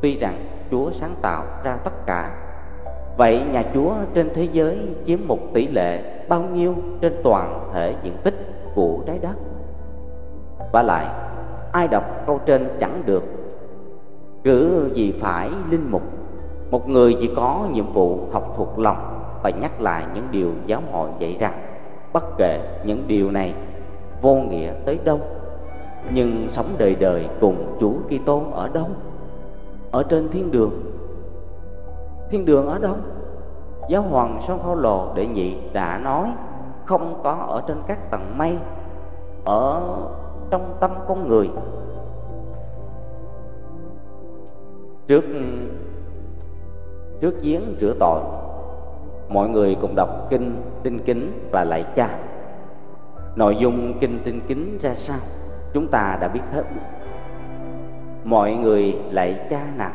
Tuy rằng Chúa sáng tạo ra tất cả. Vậy nhà Chúa trên thế giới chiếm một tỷ lệ bao nhiêu trên toàn thể diện tích của trái đất? Và lại, ai đọc câu trên chẳng được. Cứ gì phải linh mục Một người chỉ có nhiệm vụ học thuộc lòng và nhắc lại những điều giáo hội dạy rằng bất kể những điều này vô nghĩa tới đâu nhưng sống đời đời cùng Chúa Kitô ở đâu? Ở trên thiên đường. Thiên đường ở đâu? Giáo hoàng São Paulo đệ nhị đã nói không có ở trên các tầng mây, ở trong tâm con người. Trước trước giếng rửa tội mọi người cùng đọc kinh tinh kính và lạy cha nội dung kinh tinh kính ra sao chúng ta đã biết hết. Mọi người lạy cha nào,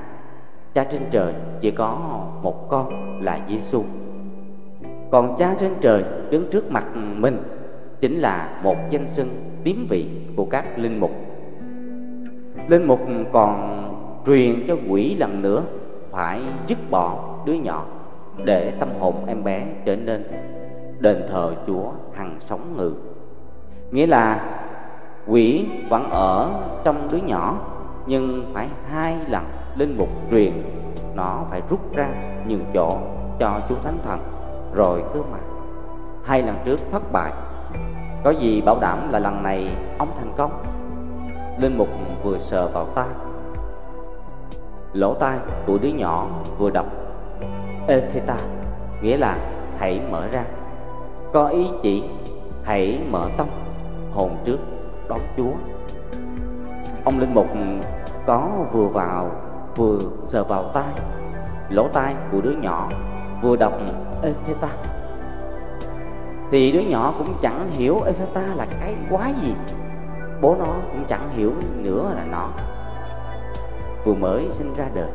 cha trên trời chỉ có một con là Giêsu còn cha trên trời đứng trước mặt mình chính là một danh xưng tím vị của các linh mục. Linh mục còn truyền cho quỷ lần nữa phải dứt bỏ đứa nhỏ để tâm hồn em bé trở nên đền thờ Chúa hằng sống ngự. Nghĩa là quỷ vẫn ở trong đứa nhỏ, nhưng phải hai lần linh mục truyền. Nó phải rút ra nhường chỗ cho Chúa Thánh Thần, rồi cứ mà. Hai lần trước thất bại. Có gì bảo đảm là lần này ông thành công? Linh mục vừa sờ vào tai. Lỗ tai của đứa nhỏ vừa đọc Epheta nghĩa là hãy mở ra. Có ý chỉ, hãy mở tông. Hồn trước đón Chúa. Ông linh mục có vừa vào, vừa sờ vào tai, lỗ tai của đứa nhỏ, vừa đọc Epheta thì đứa nhỏ cũng chẳng hiểu Epheta là cái quái gì. Bố nó cũng chẳng hiểu nữa là nó vừa mới sinh ra đời,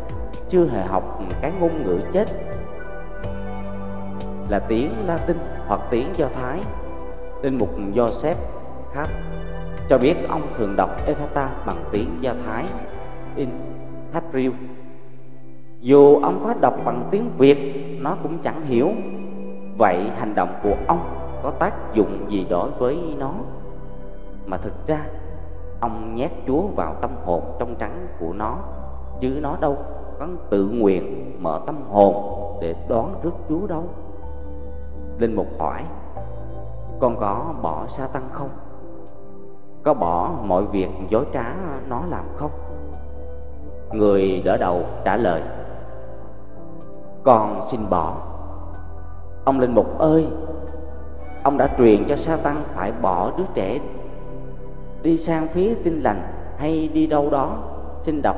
chưa hề học cái ngôn ngữ chết. Là tiếng Latin hoặc tiếng Do Thái. Linh mục Joseph Hart cho biết ông thường đọc Ephata bằng tiếng Do Thái, in Hebrew dù ông có đọc bằng tiếng Việt, nó cũng chẳng hiểu. Vậy hành động của ông có tác dụng gì đối với nó? Mà thực ra, ông nhét Chúa vào tâm hồn trong trắng của nó, chứ nó đâu có tự nguyện mở tâm hồn để đón rước Chúa đâu. Linh Mục hỏi, Con có bỏ sa tăng không? Có bỏ mọi việc dối trá nó làm không? Người đỡ đầu trả lời, Con xin bỏ. Ông Linh Mục ơi, Ông đã truyền cho sa tăng phải bỏ đứa trẻ Đi sang phía tin lành hay đi đâu đó. Xin đọc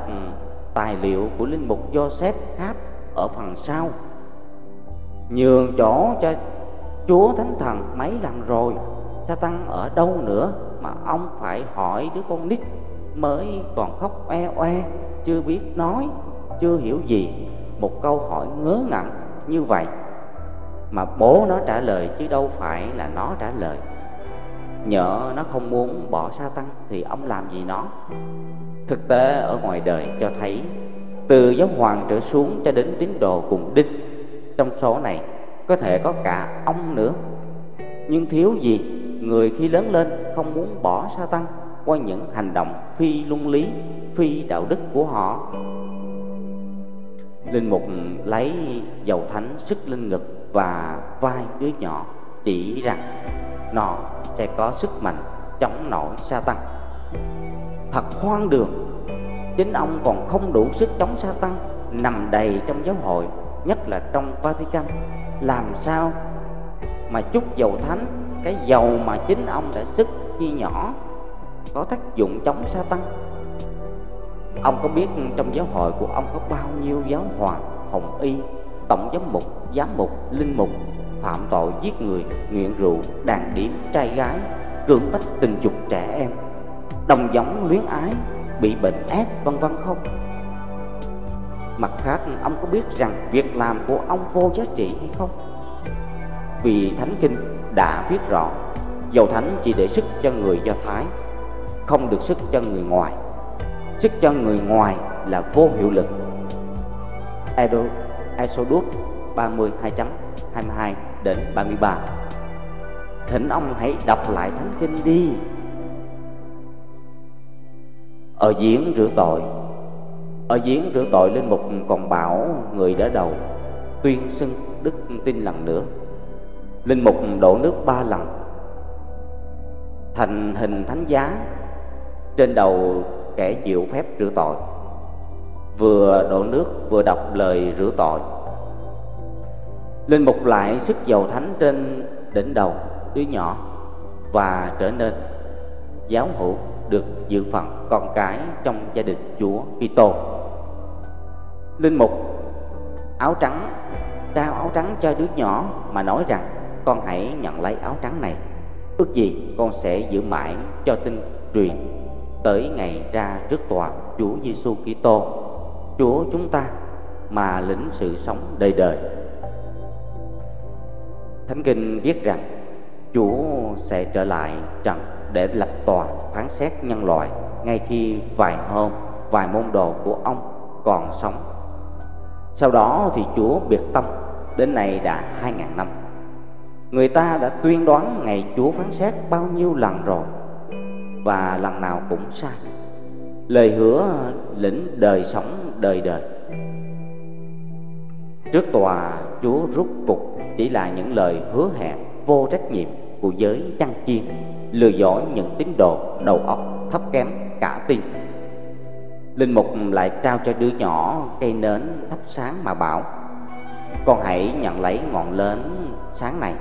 tài liệu của Linh Mục Joseph Hát ở phần sau. Nhường chỗ cho Chúa Thánh Thần mấy lần rồi. Sa tăng ở đâu nữa? Mà ông phải hỏi đứa con nít mới còn khóc oe oe, chưa biết nói, chưa hiểu gì. Một câu hỏi ngớ ngẩn như vậy mà bố nó trả lời chứ đâu phải là nó trả lời. Nhỡ nó không muốn bỏ sa tăng thì ông làm gì nó? Thực tế ở ngoài đời cho thấy, từ giáo hoàng trở xuống cho đến tín đồ cùng đinh, trong số này có thể có cả ông nữa. Nhưng thiếu gì? Người khi lớn lên không muốn bỏ sa tăng qua những hành động phi luân lý, phi đạo đức của họ. Linh mục lấy dầu thánh sức lên ngực và vai đứa nhỏ, chỉ rằng nó sẽ có sức mạnh chống nổi sa tăng. Thật hoang đường, chính ông còn không đủ sức chống sa tăng, nằm đầy trong giáo hội, nhất là trong Vatican. Làm sao mà chút dầu thánh, cái dầu mà chính ông đã sức khi nhỏ, có tác dụng chống sa tăng. Ông có biết trong giáo hội của ông có bao nhiêu giáo hoàng hồng y, tổng giám mục giám mục, linh mục phạm tội giết người, nghiện rượu, đàn điểm trai gái, cưỡng bách tình dục trẻ em, đồng giống luyến ái, bị bệnh ác, vân vân không? Mặt khác, ông có biết rằng việc làm của ông vô giá trị hay không? Vì thánh kinh đã viết rõ dầu thánh chỉ để sức cho người do thái không được sức cho người ngoài. Sức cho người ngoài là vô hiệu lực. Edo, Exodus 30 22 đến 33 Thỉnh ông hãy đọc lại Thánh Kinh đi. Ở diễn rửa tội Ở diễn rửa tội lên mục còn bảo người đỡ đầu Tuyên xưng đức tin lần nữa. Linh mục đổ nước ba lần. Thành hình thánh giá, Trên đầu kẻ chịu phép rửa tội. Vừa đổ nước, vừa đọc lời rửa tội. Linh mục lại sức dầu thánh trên đỉnh đầu, đứa nhỏ, Và trở nên giáo hữu được dự phận con cái trong gia đình Chúa Kitô. Linh mục áo trắng, trao áo trắng cho đứa nhỏ mà nói rằng con hãy nhận lấy áo trắng này. Ước gì con sẽ giữ mãi cho tin truyền tới ngày ra trước tòa Chúa Giêsu Kitô. Chúa chúng ta mà lĩnh sự sống đời đời. Thánh Kinh viết rằng, Chúa sẽ trở lại trần để lập tòa phán xét nhân loại ngay khi vài hôm, vài môn đồ của ông còn sống. Sau đó thì Chúa biệt tâm, đến nay đã 2.000 năm. Người ta đã tuyên đoán ngày Chúa phán xét bao nhiêu lần rồi, Và lần nào cũng sai. Lời hứa lĩnh đời sống đời đời. Trước tòa, Chúa rút cục chỉ là những lời hứa hẹn vô trách nhiệm của giới chăn chiên, lừa dối những tín đồ đầu óc thấp kém cả tin. Linh mục lại trao cho đứa nhỏ cây nến thắp sáng mà bảo, con hãy nhận lấy ngọn nến sáng này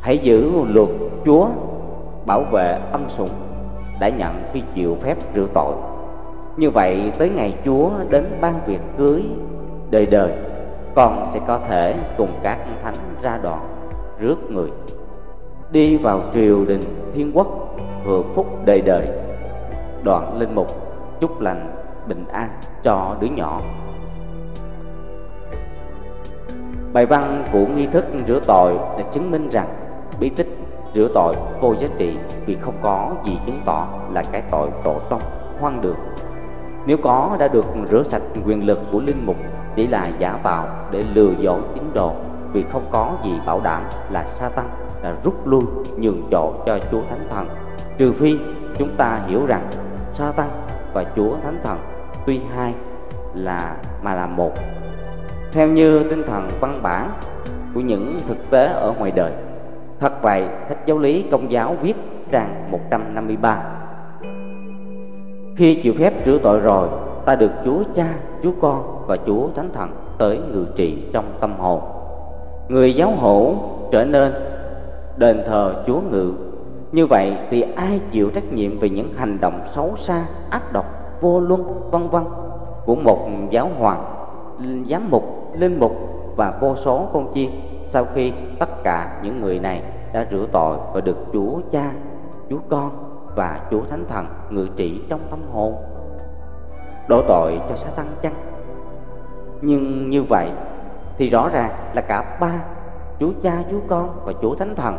hãy giữ luật chúa bảo vệ ân sủng đã nhận khi chịu phép rửa tội. Như vậy tới ngày chúa đến ban việc cưới đời đời, con sẽ có thể cùng các thánh ra đoàn rước người. Đi vào triều đình thiên quốc hưởng phúc đời đời. Đoạn linh mục chúc lành, bình an cho đứa nhỏ. Bài văn của nghi thức rửa tội đã chứng minh rằng bí tích, rửa tội, vô giá trị vì không có gì chứng tỏ là cái tội tổ tông, hoang đường. Nếu có đã được rửa sạch quyền lực của linh mục, chỉ là giả tạo để lừa dối tín đồ vì không có gì bảo đảm là sa tăng, là rút lui, nhường chỗ cho chúa thánh thần. Trừ phi chúng ta hiểu rằng sa tăng và chúa thánh thần tuy hai là, mà là một. Theo như tinh thần văn bản của những thực tế ở ngoài đời thật vậy sách giáo lý công giáo viết trang 153 khi chịu phép rửa tội rồi, ta được chúa cha, chúa con và chúa thánh thần tới ngự trị trong tâm hồn. Người giáo hữu trở nên đền thờ chúa ngự. Như vậy thì ai chịu trách nhiệm về những hành động xấu xa, ác độc, vô luân, vân vân của một giáo hoàng, giám mục, linh mục và vô số con chiên? Sau khi tất cả những người này đã rửa tội và được chúa cha, chúa con và chúa thánh thần ngự trị trong tâm hồn, đổ tội cho sa tăng chăng? Nhưng như vậy thì rõ ràng là cả ba, chúa cha, chúa con và chúa thánh thần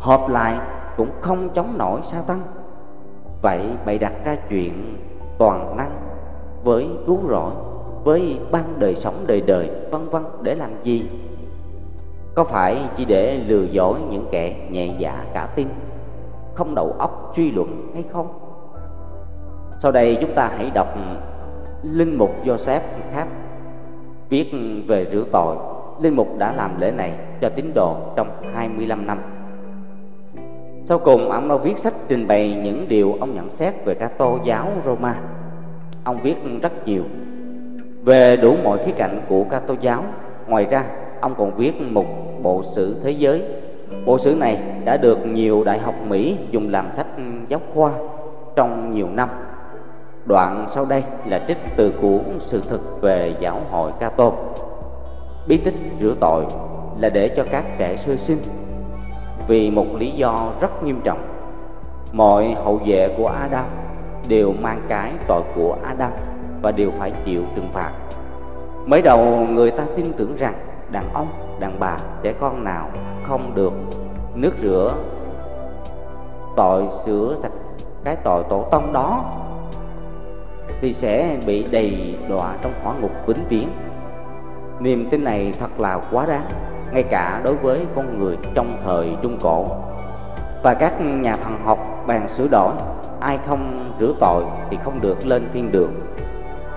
hợp lại cũng không chống nổi sa tăng vậy bày đặt ra chuyện toàn năng với cứu rỗi, với ban đời sống đời đời, vân vân để làm gì? Có phải chỉ để lừa dối những kẻ nhẹ dạ cả tin, không đầu óc suy luận hay không? Sau đây chúng ta hãy đọc linh mục Joseph khác viết về rửa tội. Linh mục đã làm lễ này cho tín đồ trong 25 năm. Sau cùng, ông đã viết sách trình bày những điều ông nhận xét về các tô giáo Roma. Ông viết rất nhiều. Về đủ mọi khía cạnh của ca tô giáo, ngoài ra, ông còn viết một bộ sử thế giới. Bộ sử này đã được nhiều đại học mỹ dùng làm sách giáo khoa trong nhiều năm. Đoạn sau đây là trích từ cuốn sự thực về giáo hội ca tôn bí tích rửa tội là để cho các trẻ sơ sinh vì một lý do rất nghiêm trọng. Mọi hậu vệ của adam đều mang cái tội của adam và đều phải chịu trừng phạt. Mới đầu người ta tin tưởng rằng đàn ông đàn bà, trẻ con nào không được nước rửa, tội sửa sạch cái tội tổ tông đó, thì sẽ bị đầy đọa trong hỏa ngục vĩnh viễn. Niềm tin này thật là quá đáng, ngay cả đối với con người trong thời trung cổ. Và các nhà thần học bàn sửa đổi, ai không rửa tội thì không được lên thiên đường.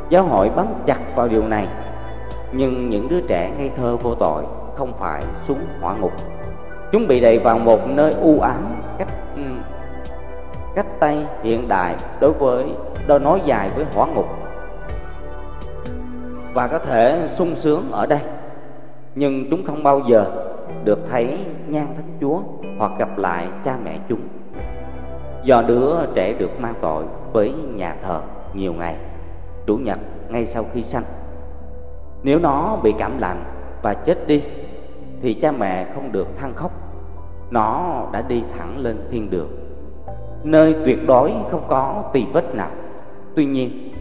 Giáo hội bám chặt vào điều này, nhưng những đứa trẻ ngây thơ vô tội không phải xuống hỏa ngục. Chúng bị đẩy vào một nơi u ám, cách ừ, cách tay hiện đại đối với đôi nói dài với hỏa ngục. Và có thể sung sướng ở đây, nhưng chúng không bao giờ được thấy nhan thánh chúa hoặc gặp lại cha mẹ chúng. Do đứa trẻ được mang tội với nhà thờ nhiều ngày, chủ nhật ngay sau khi sanh. Nếu nó bị cảm lạnh và chết đi, thì cha mẹ không được than khóc. Nó đã đi thẳng lên thiên đường, nơi tuyệt đối không có tì vết nào. Tuy nhiên,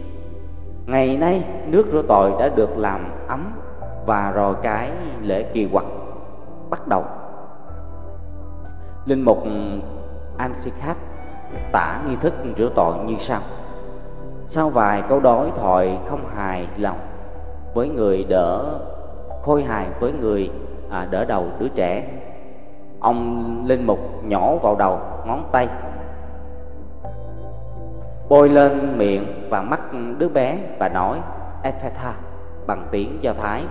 ngày nay nước rửa tội đã được làm ấm và rồi cái lễ kỳ quặc bắt đầu. Linh mục Amsikhat tả nghi thức rửa tội như sau. Sau vài câu đối thoại không hài lòng với người đỡ khôi hài với người à, đỡ đầu đứa trẻ ông linh mục nhổ vào đầu ngón tay bôi lên miệng và mắt đứa bé và nói Ephatha bằng tiếng Do Thái.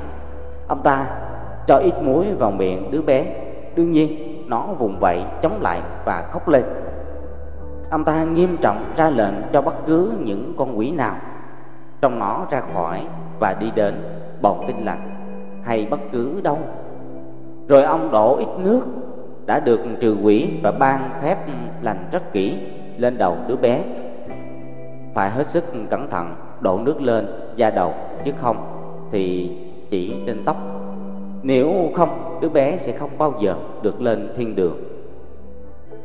Ông ta cho ít muối vào miệng đứa bé. Đương nhiên, nó vùng vẫy chống lại và khóc lên ông ta nghiêm trọng ra lệnh cho bất cứ những con quỷ nào trong nó ra khỏi và đi đến bồng tinh lạnh hay bất cứ đâu. Rồi ông đổ ít nước đã được trừ quỷ và ban phép lành rất kỹ lên đầu đứa bé. Phải hết sức cẩn thận, đổ nước lên da đầu, chứ không thì chỉ trên tóc. Nếu không, đứa bé sẽ không bao giờ được lên thiên đường.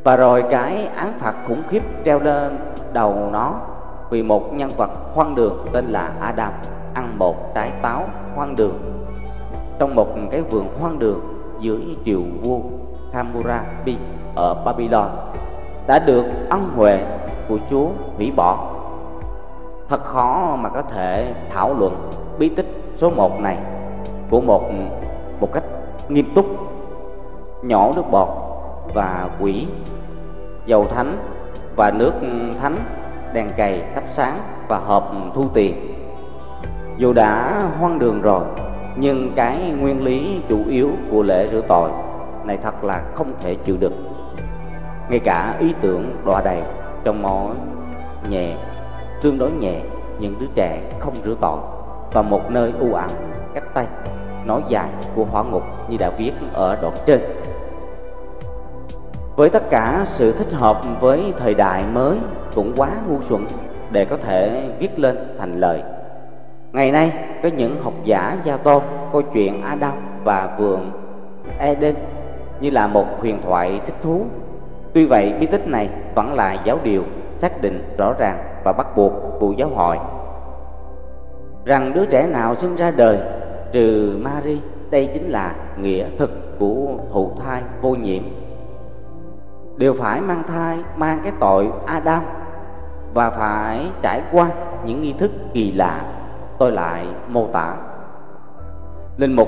Và rồi cái án phạt khủng khiếp treo lên đầu nó vì một nhân vật hoang đường tên là Adam ăn một trái táo hoang đường trong một cái vườn hoang đường dưới triều vua Hammurabi ở Babylon, đã được ân huệ của Chúa hủy bỏ. Thật khó mà có thể thảo luận bí tích số 1 này của một một cách nghiêm túc nhỏ nước bọt và quỷ, dầu thánh và nước thánh đèn cày thắp sáng và hộp thu tiền dù đã hoang đường rồi nhưng cái nguyên lý chủ yếu của lễ rửa tội này thật là không thể chịu được. Ngay cả ý tưởng đọa đầy trong mối nhẹ, tương đối nhẹ, những đứa trẻ không rửa tội và một nơi u ám cách tay nói dài của hỏa ngục như đã viết ở đoạn trên. Với tất cả sự thích hợp với thời đại mới cũng quá ngu xuẩn để có thể viết lên thành lời ngày nay, có những học giả giao tôn câu chuyện Adam và vườn Eden như là một huyền thoại thích thú. Tuy vậy, bí tích này vẫn là giáo điều xác định rõ ràng và bắt buộc của giáo hội. Rằng đứa trẻ nào sinh ra đời trừ Mary, đây chính là nghĩa thực của thụ thai vô nhiễm. Đều phải mang thai, mang cái tội Adam và phải trải qua những nghi thức kỳ lạ tôi lại mô tả. Linh mục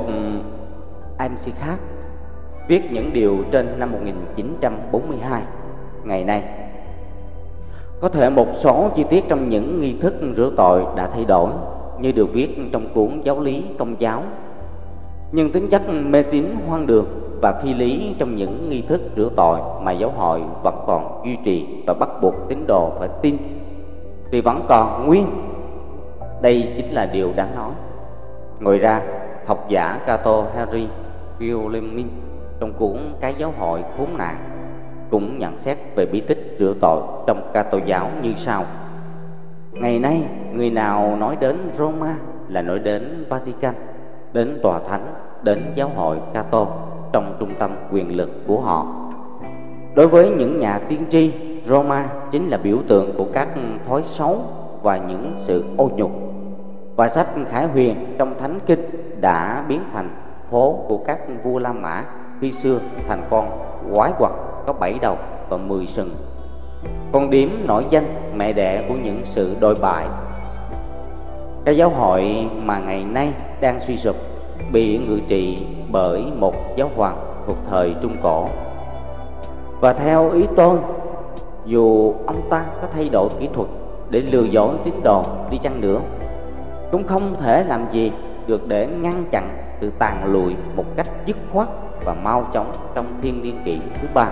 MC khác viết những điều trên năm 1942 ngày nay. Có thể một số chi tiết trong những nghi thức rửa tội đã thay đổi, như được viết trong cuốn giáo lý công giáo. Nhưng tính chất mê tín hoang đường và phi lý trong những nghi thức rửa tội mà giáo hội vẫn còn duy trì và bắt buộc tín đồ phải tin, thì vẫn còn nguyên đây chính là điều đáng nói. Ngoài ra, học giả Cato Henry Guillemin trong cuốn cái giáo hội khốn nạn, cũng nhận xét về bí tích rửa tội trong Cato giáo như sau. Ngày nay, người nào nói đến Roma là nói đến Vatican, đến tòa thánh, đến giáo hội Cato trong trung tâm quyền lực của họ. Đối với những nhà tiên tri, Roma chính là biểu tượng của các thói xấu và những sự ô nhục và sách Khải Huyền trong Thánh Kinh đã biến thành phố của các vua La Mã khi xưa thành con quái quật có bảy đầu và mười sừng. Con điếm nổi danh mẹ đẻ của những sự đồi bại. Cái giáo hội mà ngày nay đang suy sụp bị ngự trị bởi một giáo hoàng thuộc thời Trung Cổ. Và theo ý tôi, dù ông ta có thay đổi kỹ thuật để lừa dối tín đồ đi chăng nữa cũng không thể làm gì được để ngăn chặn sự tàn lụi một cách dứt khoát và mau chóng trong thiên niên kỷ thứ ba.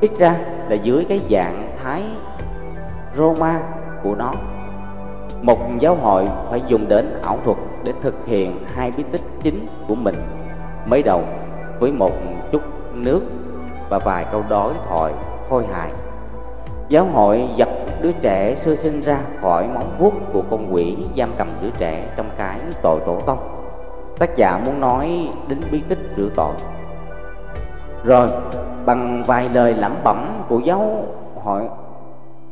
Ít ra là dưới cái dạng thái Roma của nó. Một giáo hội phải dùng đến ảo thuật để thực hiện hai bí tích chính của mình mới đầu với một chút nước và vài câu đối thoại khôi hài. Giáo hội giật đứa trẻ sơ sinh ra khỏi móng vuốt của con quỷ giam cầm đứa trẻ trong cái tội tổ tông. Tác giả muốn nói đến bí tích rửa tội. Rồi, bằng vài lời lẩm bẩm của giáo hội,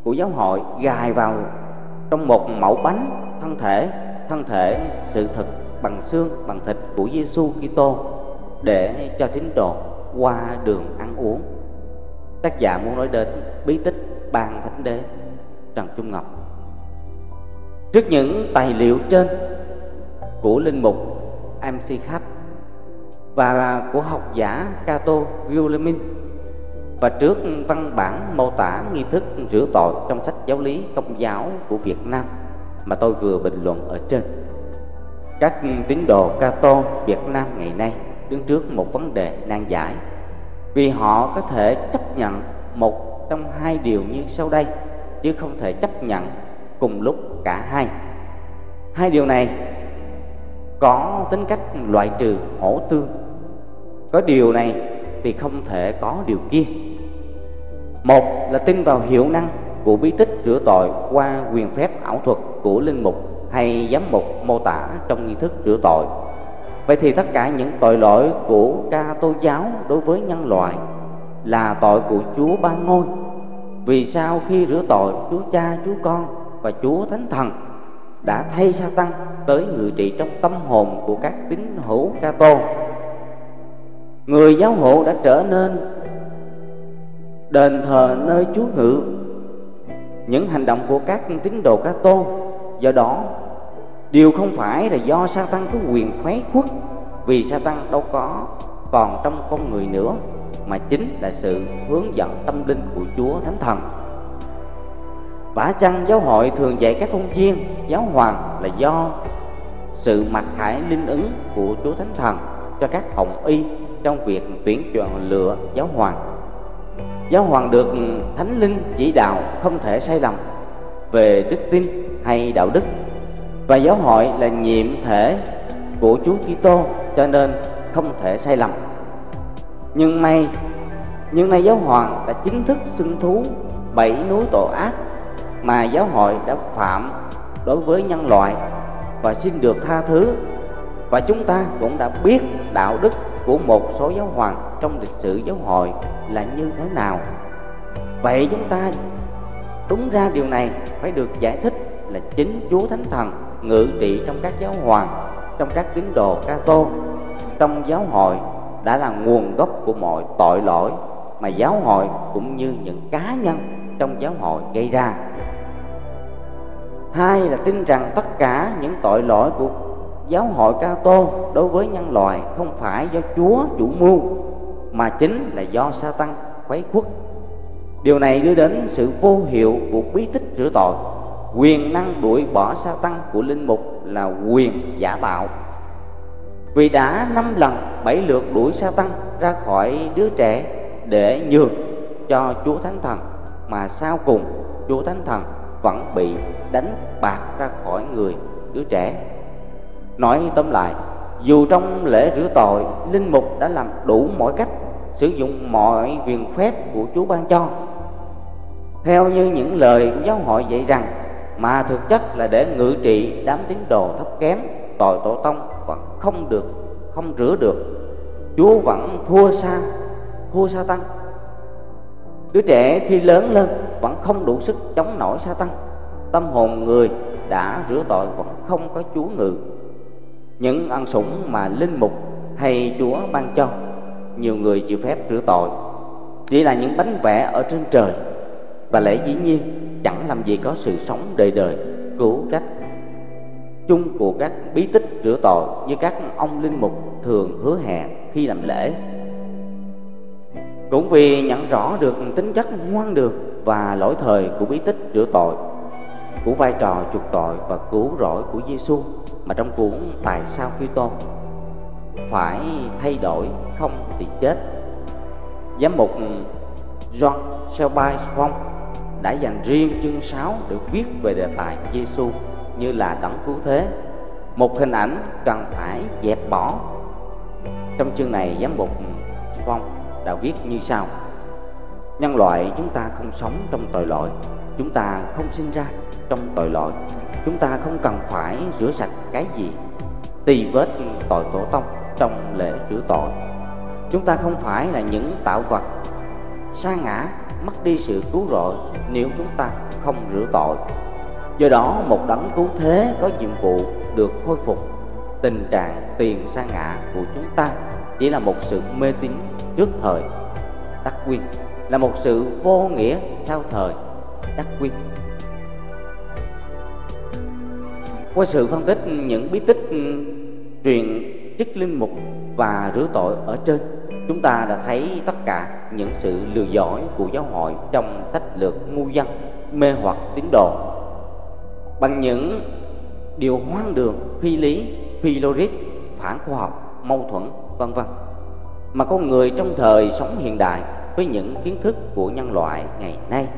của giáo hội gài vào trong một mẫu bánh thân thể thân thể sự thực bằng xương, bằng thịt của Giêsu Kitô để cho tín đồ qua đường ăn uống. Tác giả muốn nói đến bí tích ban thánh đế. Trần Trung Ngọc trước những tài liệu trên của linh mục MC Khắp và của học giả Cato Guillemin và trước văn bản mô tả nghi thức rửa tội trong sách giáo lý công giáo của Việt Nam mà tôi vừa bình luận ở trên. Các tín đồ Cato Việt Nam ngày nay đứng trước một vấn đề nan giải. vì họ có thể chấp nhận một trong hai điều như sau đây chứ không thể chấp nhận cùng lúc cả hai. Hai điều này có tính cách loại trừ hỗ tương. Có điều này thì không thể có điều kia. Một là tin vào hiệu năng của bí tích rửa tội qua quyền phép ảo thuật của linh mục hay giám mục mô tả trong nghi thức rửa tội. Vậy thì tất cả những tội lỗi của ca tô giáo đối với nhân loại là tội của chúa ba ngôi vì sao khi rửa tội, chúa cha, chúa con và chúa thánh thần đã thay sa tăng tới ngự trị trong tâm hồn của các tín hữu ca tô người giáo hộ đã trở nên đền thờ nơi chúa ngự. Những hành động của các tín đồ ca tô do đó điều không phải là do sa tăng có quyền phái khuất vì sa tăng đâu có còn trong con người nữa mà chính là sự hướng dẫn tâm linh của chúa thánh thần vả chăng giáo hội thường dạy các công viên, giáo hoàng là do sự mặc khải linh ứng của chúa thánh thần cho các hồng y trong việc tuyển chọn lựa giáo hoàng giáo hoàng được thánh linh chỉ đạo không thể sai lầm về đức tin hay đạo đức, và giáo hội là nhiệm thể của Chúa Kitô cho nên không thể sai lầm. Nhưng may, nhưng nay giáo hoàng đã chính thức xưng thú bảy núi tội ác mà giáo hội đã phạm đối với nhân loại và xin được tha thứ. Và chúng ta cũng đã biết đạo đức của một số giáo hoàng trong lịch sử giáo hội là như thế nào. Vậy chúng ta đúng ra điều này phải được giải thích là chính chúa thánh thần ngự trị trong các giáo hoàng trong các tín đồ ca tô trong giáo hội đã là nguồn gốc của mọi tội lỗi mà giáo hội cũng như những cá nhân trong giáo hội gây ra. Hai là tin rằng tất cả những tội lỗi của giáo hội cao tô đối với nhân loại không phải do chúa chủ mưu, mà chính là do sa tăng quấy khuất. Điều này đưa đến sự vô hiệu của bí tích rửa tội. Quyền năng đuổi bỏ sa tăng của linh mục là quyền giả tạo vì đã năm lần bảy lượt đuổi sa tăng ra khỏi đứa trẻ để nhường cho chúa thánh thần, mà sau cùng chúa thánh thần vẫn bị đánh bạc ra khỏi người đứa trẻ. Nói tóm lại, dù trong lễ rửa tội, linh mục đã làm đủ mọi cách sử dụng mọi quyền phép của chúa ban cho. Theo như những lời của giáo hội dạy rằng, mà thực chất là để ngự trị đám tín đồ thấp kém, tội tổ tông vẫn không được, không rửa được. Chúa vẫn thua xa thua sa tăng. Đứa trẻ khi lớn lên vẫn không đủ sức chống nổi sa tăng. Tâm hồn người đã rửa tội vẫn không có chúa ngự. Những ân sủng mà linh mục hay chúa ban cho, nhiều người chịu phép rửa tội. Chỉ là những bánh vẽ ở trên trời và lẽ dĩ nhiên chẳng làm gì có sự sống đời đời cứu cách chung của các bí tích rửa tội như các ông linh mục thường hứa hẹn khi làm lễ cũng vì nhận rõ được tính chất ngoan đường và lỗi thời của bí tích rửa tội, của vai trò chuộc tội và cứu rỗi của Giêsu mà trong cuốn Tại sao Kitô phải thay đổi không thì chết. Giám mục John Shelby Phong đã dành riêng chương 6 để viết về đề tài Giêsu như là đấng cứu thế, một hình ảnh cần phải dẹp bỏ. Trong chương này giám mục Phong đã viết như sau: Nhân loại chúng ta không sống trong tội lỗi, chúng ta không sinh ra trong tội lỗi, chúng ta không cần phải rửa sạch cái gì tì vết tội tổ tông trong lễ rửa tội. Chúng ta không phải là những tạo vật sa ngã mất đi sự cứu rỗi nếu chúng ta không rửa tội do đó, một đấng cứu thế có nhiệm vụ được khôi phục. Tình trạng tiền sa ngã của chúng ta chỉ là một sự mê tín trước thời đắc quyên là một sự vô nghĩa sau thời đắc quyên qua sự phân tích những bí tích ừ, truyền chức linh mục và rửa tội ở trên, chúng ta đã thấy tất cả những sự lừa dối của giáo hội trong sách lược ngu dân mê hoặc tín đồ bằng những điều hoang đường, phi lý, phi logic, phản khoa học, mâu thuẫn, vân vân. Mà con người trong thời sống hiện đại với những kiến thức của nhân loại ngày nay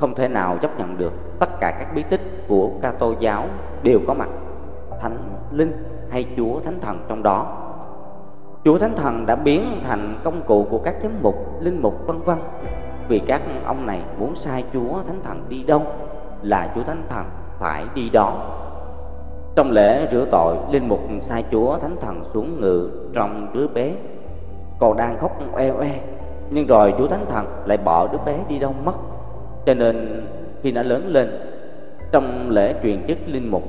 không thể nào chấp nhận được tất cả các bí tích của ca tô giáo đều có mặt thánh linh hay chúa thánh thần trong đó. Chúa thánh thần đã biến thành công cụ của các giám mục, linh mục, vân vân. Vì các ông này muốn sai chúa thánh thần đi đâu là chúa thánh thần phải đi đó trong lễ rửa tội, linh mục sai chúa thánh thần xuống ngự trong đứa bé. Còn đang khóc eo e nhưng rồi chúa thánh thần lại bỏ đứa bé đi đâu mất. Cho nên khi nó lớn lên, trong lễ truyền chức linh mục,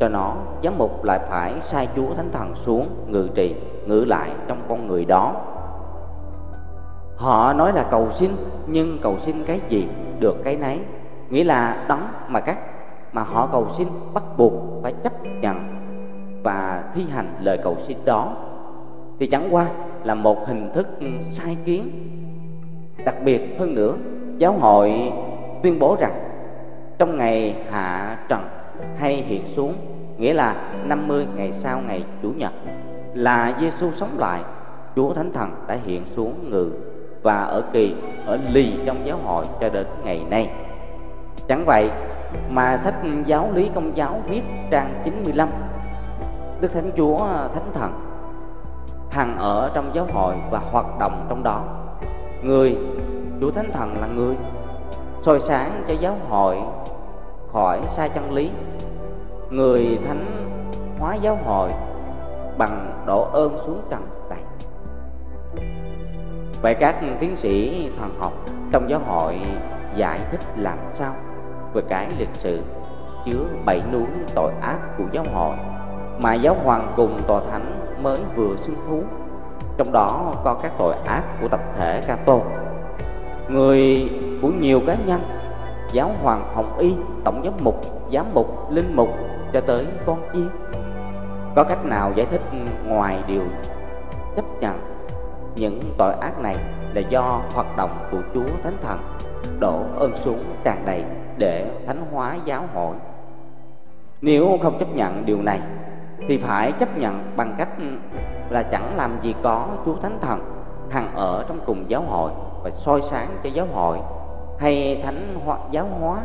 cho nó giám mục lại phải sai chúa thánh thần xuống ngự trị ngự lại trong con người đó. Họ nói là cầu xin, nhưng cầu xin cái gì? Được cái nấy. Nghĩa là đóng mà các mà họ cầu xin bắt buộc phải chấp nhận và thi hành lời cầu xin đó, thì chẳng qua là một hình thức sai kiến. Đặc biệt hơn nữa, giáo hội tuyên bố rằng trong ngày hạ trần hay hiện xuống, nghĩa là 50 ngày sau ngày Chủ nhật, là Giêsu sống lại, Chúa Thánh Thần đã hiện xuống ngự và ở kỳ, ở lì trong giáo hội cho đến ngày nay. Chẳng vậy mà sách giáo lý công giáo viết trang 95 Đức Thánh Chúa à, Thánh Thần, hằng ở trong giáo hội và hoạt động trong đó. Người, Chúa Thánh Thần là người soi sáng cho giáo hội khỏi sai chân lý. Người thánh hóa giáo hội bằng độ ơn xuống trần này vậy các tiến sĩ thần học trong giáo hội giải thích làm sao? Về cái lịch sử, chứa bảy núi tội ác của giáo hội mà giáo hoàng cùng tòa thánh mới vừa xưng thú. Trong đó có các tội ác của tập thể Cato. Người của nhiều cá nhân, giáo hoàng hồng y, tổng giám mục giám mục, linh mục cho tới con chiên. Có cách nào giải thích ngoài điều chấp nhận những tội ác này là do hoạt động của chúa thánh thần đổ ơn xuống tràn đầy? Để thánh hóa giáo hội. Nếu không chấp nhận điều này, thì phải chấp nhận bằng cách là chẳng làm gì có chúa thánh thần hằng ở trong cùng giáo hội và soi sáng cho giáo hội hay thánh hóa, giáo hóa.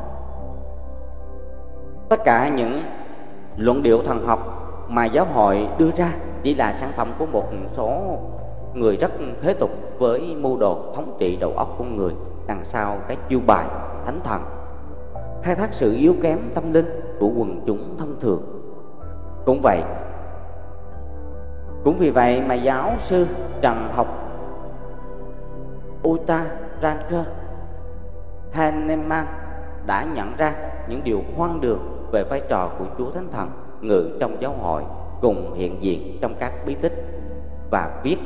Tất cả những luận điệu thần học mà giáo hội đưa ra chỉ là sản phẩm của một số người rất thế tục với mưu đồ thống trị đầu óc con người, đằng sau cái chiêu bài thánh thần khai thác sự yếu kém tâm linh của quần chúng thông thường. Cũng vậy, cũng vì vậy mà giáo sư trần học Uta Ranker Hahnemann đã nhận ra những điều hoang đường về vai trò của Chúa Thánh Thần ngự trong giáo hội cùng hiện diện trong các bí tích và viết.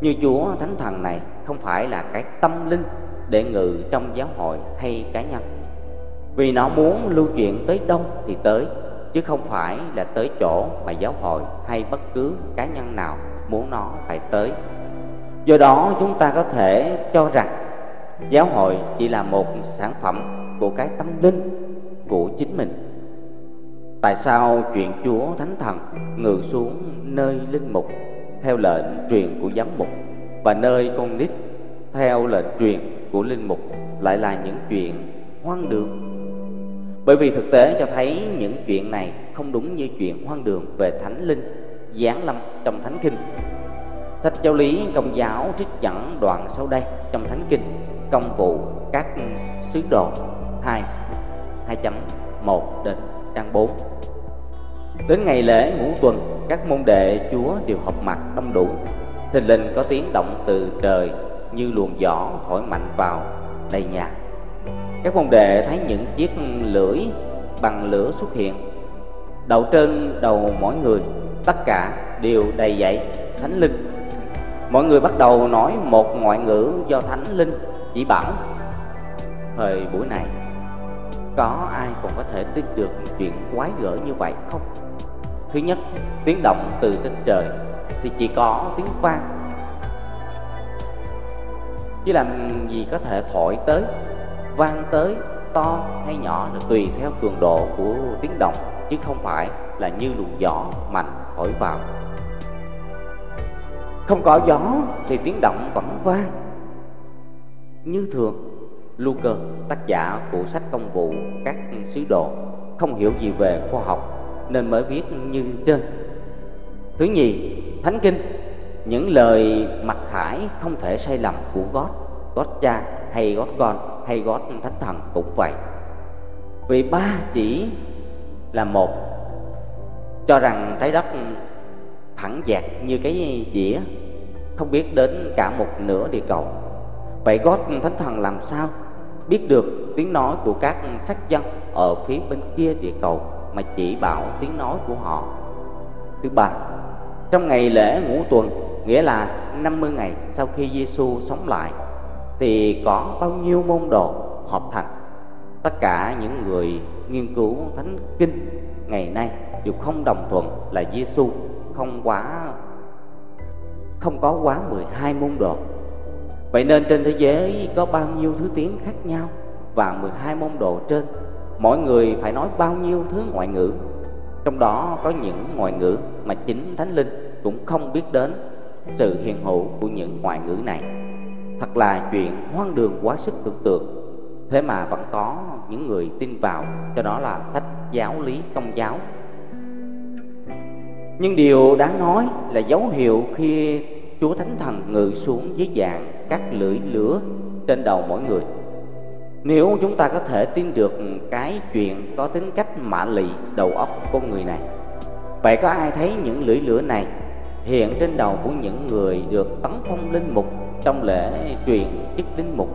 Như Chúa Thánh Thần này không phải là cái tâm linh để ngự trong giáo hội hay cá nhân vì nó muốn lưu chuyện tới đâu thì tới, chứ không phải là tới chỗ mà giáo hội hay bất cứ cá nhân nào muốn nó phải tới. Do đó chúng ta có thể cho rằng giáo hội chỉ là một sản phẩm của cái tâm linh, của chính mình. Tại sao chuyện chúa thánh thần ngự xuống nơi linh mục theo lệnh truyền của giám mục và nơi con nít theo lệnh truyền của linh mục lại là những chuyện hoang đường? Bởi vì thực tế cho thấy những chuyện này không đúng như chuyện hoang đường về thánh linh giáng lâm trong thánh kinh sách giáo lý công giáo trích dẫn đoạn sau đây trong thánh kinh công vụ các sứ đồ 2 2.1 đến trang 4 Đến ngày lễ ngũ tuần, các môn đệ Chúa đều họp mặt đông đủ. Thình lình có tiếng động từ trời như luồng gió thổi mạnh vào đầy nhà. Các môn đệ thấy những chiếc lưỡi bằng lửa xuất hiện. Đầu trên đầu mỗi người, tất cả đều đầy dậy thánh linh. Mọi người bắt đầu nói một ngoại ngữ do thánh linh chỉ bảo. Thời buổi này, có ai còn có thể tin được chuyện quái gở như vậy không? Thứ nhất, tiếng động từ trên trời thì chỉ có tiếng vang Chứ làm gì có thể thổi tới, vang tới, to hay nhỏ là tùy theo cường độ của tiếng động Chứ không phải là như luồng gió mạnh thổi vào. Không có gió thì tiếng động vẫn vang. Như thường Luca, tác giả của sách công vụ các sứ đồ, không hiểu gì về khoa học nên mới viết như trên. Thứ nhì, Thánh Kinh, những lời mặc khải không thể sai lầm của God, God cha hay gót con hay gót Thánh Thần cũng vậy. Vì ba chỉ là một, cho rằng trái đất thẳng dạt như cái dĩa, không biết đến cả một nửa địa cầu. Vậy gót Thánh Thần làm sao biết được tiếng nói của các sắc dân ở phía bên kia địa cầu mà chỉ bảo tiếng nói của họ. Thứ ba, trong ngày lễ ngũ tuần, nghĩa là 50 ngày sau khi Giêsu sống lại, thì có bao nhiêu môn đồ hợp thành. Tất cả những người nghiên cứu thánh kinh ngày nay đều không đồng thuận là Giêsu không quá, không có quá 12 môn đồ. Vậy nên trên thế giới có bao nhiêu thứ tiếng khác nhau Và 12 môn đồ trên? Mỗi người phải nói bao nhiêu thứ ngoại ngữ? Trong đó có những ngoại ngữ mà chính Thánh Linh cũng không biết đến Sự hiện hữu của những ngoại ngữ này. Thật là chuyện hoang đường quá sức tưởng tượng. Thế mà vẫn có những người tin vào, Cho đó là sách giáo lý công giáo. Nhưng điều đáng nói là dấu hiệu khi Chúa Thánh Thần ngự xuống dưới dạng các lưỡi lửa trên đầu mỗi người. Nếu chúng ta có thể tin được cái chuyện có tính cách mạ lị đầu óc con người này, Vậy có ai thấy những lưỡi lửa này hiện trên đầu của những người được tấn phong linh mục trong lễ truyền chức linh mục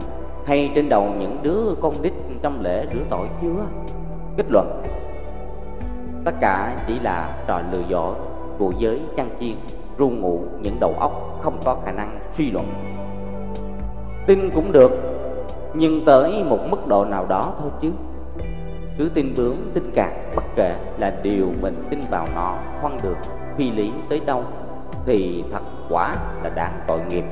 hay trên đầu những đứa con nít trong lễ rửa tội chưa? Kết luận. Tất cả chỉ là trò lừa dối của giới chăn chiên, ru ngụ những đầu óc không có khả năng suy luận. Tin cũng được, nhưng tới một mức độ nào đó thôi chứ. Cứ tin bướng tin cạn bất kể là điều mình tin vào nó khoan được, phi lý tới đâu thì thật quả là đáng tội nghiệp.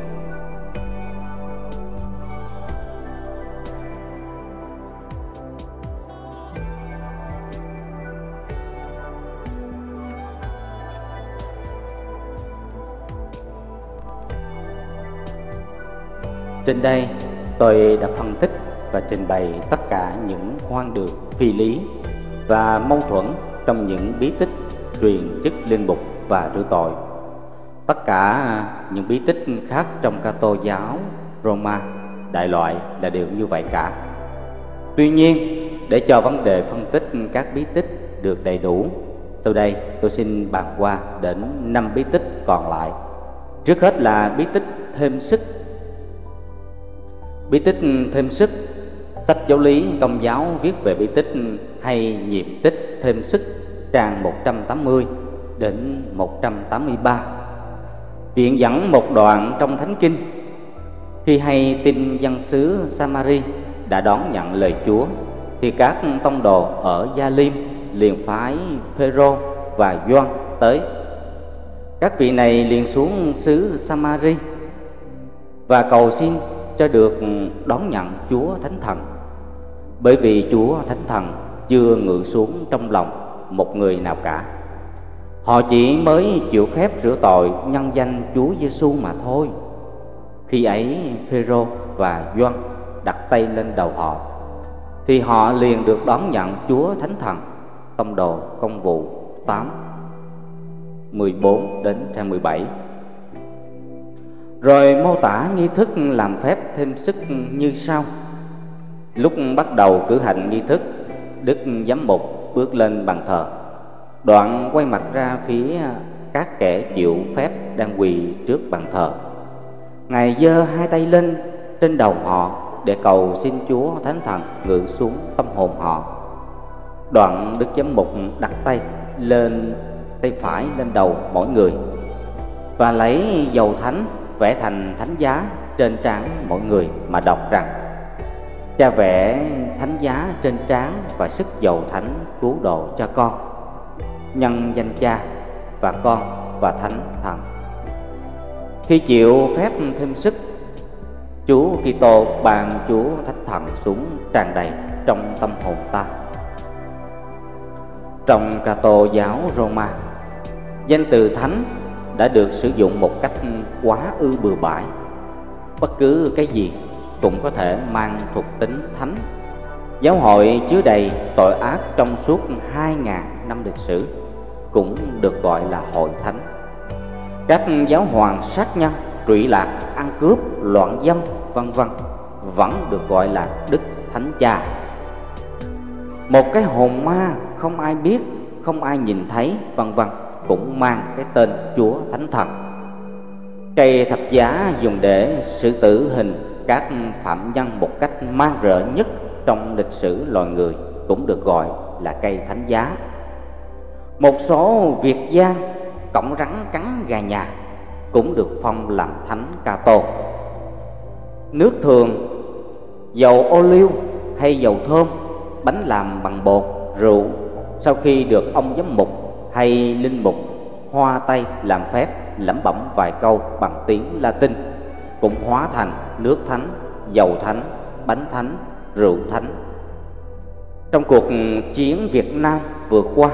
Trên đây tôi đã phân tích và trình bày tất cả những hoang đường phi lý và mâu thuẫn trong những bí tích truyền chức linh mục và rửa tội. Tất cả những bí tích khác trong ca tô giáo Roma đại loại là đều như vậy cả. Tuy nhiên, để cho vấn đề phân tích các bí tích được đầy đủ, sau đây tôi xin bàn qua đến năm bí tích còn lại. Trước hết là bí tích thêm sức Bí tích thêm sức. Sách giáo lý công giáo viết về bí tích hay nhiệm tích thêm sức, trang 180 đến 183 Viện dẫn một đoạn trong Thánh Kinh. Khi hay tin dân xứ Samari đã đón nhận lời Chúa, Thì các tông đồ ở Gia Liêm liền phái Phêrô và Gioan tới. Các vị này liền xuống xứ Samari Và cầu xin cho được đón nhận Chúa Thánh Thần. Bởi vì Chúa Thánh Thần chưa ngự xuống trong lòng một người nào cả. Họ chỉ mới chịu phép rửa tội nhân danh Chúa Giêsu mà thôi. Khi ấy Phêrô và Gioan đặt tay lên đầu họ, thì họ liền được đón nhận Chúa Thánh Thần. Tông đồ công vụ 8 14 đến trang 17 rồi mô tả nghi thức làm phép thêm sức như sau. Lúc bắt đầu cử hành nghi thức, Đức giám mục bước lên bàn thờ. Đoạn quay mặt ra phía các kẻ chịu phép đang quỳ trước bàn thờ. Ngài giơ hai tay lên trên đầu họ Để cầu xin Chúa Thánh Thần ngự xuống tâm hồn họ. Đoạn Đức Giám Mục đặt tay lên, tay phải lên đầu mỗi người Và lấy dầu thánh vẽ thành thánh giá trên trán mọi người mà đọc rằng cha vẽ thánh giá trên trán và sức dầu thánh cứu độ cho con nhân danh cha và con và thánh thần khi chịu phép thêm sức Chúa Kitô ban Chúa Thánh Thần xuống tràn đầy trong tâm hồn ta. Trong ca tô giáo Roma, danh từ thánh đã được sử dụng một cách quá ư bừa bãi. Bất cứ cái gì cũng có thể mang thuộc tính thánh. Giáo hội chứa đầy tội ác trong suốt 2.000 năm lịch sử, cũng được gọi là hội thánh. Các giáo hoàng sát nhân trụy lạc, ăn cướp, loạn dâm, vân vân, vẫn được gọi là đức thánh cha. Một cái hồn ma không ai biết, không ai nhìn thấy, vân vân cũng mang cái tên chúa thánh thần. Cây thập giá dùng để xử tử hình các phạm nhân một cách man rợ nhất trong lịch sử loài người cũng được gọi là cây thánh giá. Một số việt gian cổng rắn cắn gà nhà cũng được phong làm thánh ca tô. Nước thường, dầu ô liu hay dầu thơm bánh làm bằng bột, rượu sau khi được ông giám mục hay linh mục hoa tay làm phép lẩm bẩm vài câu bằng tiếng Latin cũng hóa thành nước thánh, dầu thánh, bánh thánh, rượu thánh. Trong cuộc chiến Việt Nam vừa qua,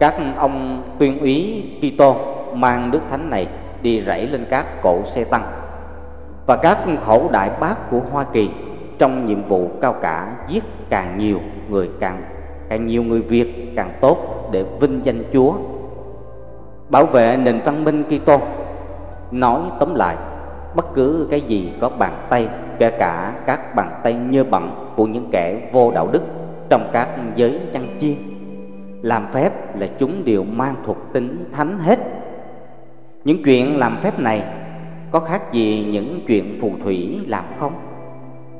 các ông tuyên úy Kitô mang nước thánh này đi rẫy lên các cỗ xe tăng và các khẩu đại bác của Hoa Kỳ trong nhiệm vụ cao cả giết càng nhiều người càng càng nhiều người Việt càng tốt để vinh danh Chúa, bảo vệ nền văn minh Kitô, nói tóm lại, bất cứ cái gì có bàn tay, kể cả các bàn tay nhơ bẩn của những kẻ vô đạo đức trong các giới chăn chiên, làm phép là chúng đều mang thuộc tính thánh hết. Những chuyện làm phép này có khác gì những chuyện phù thủy làm không?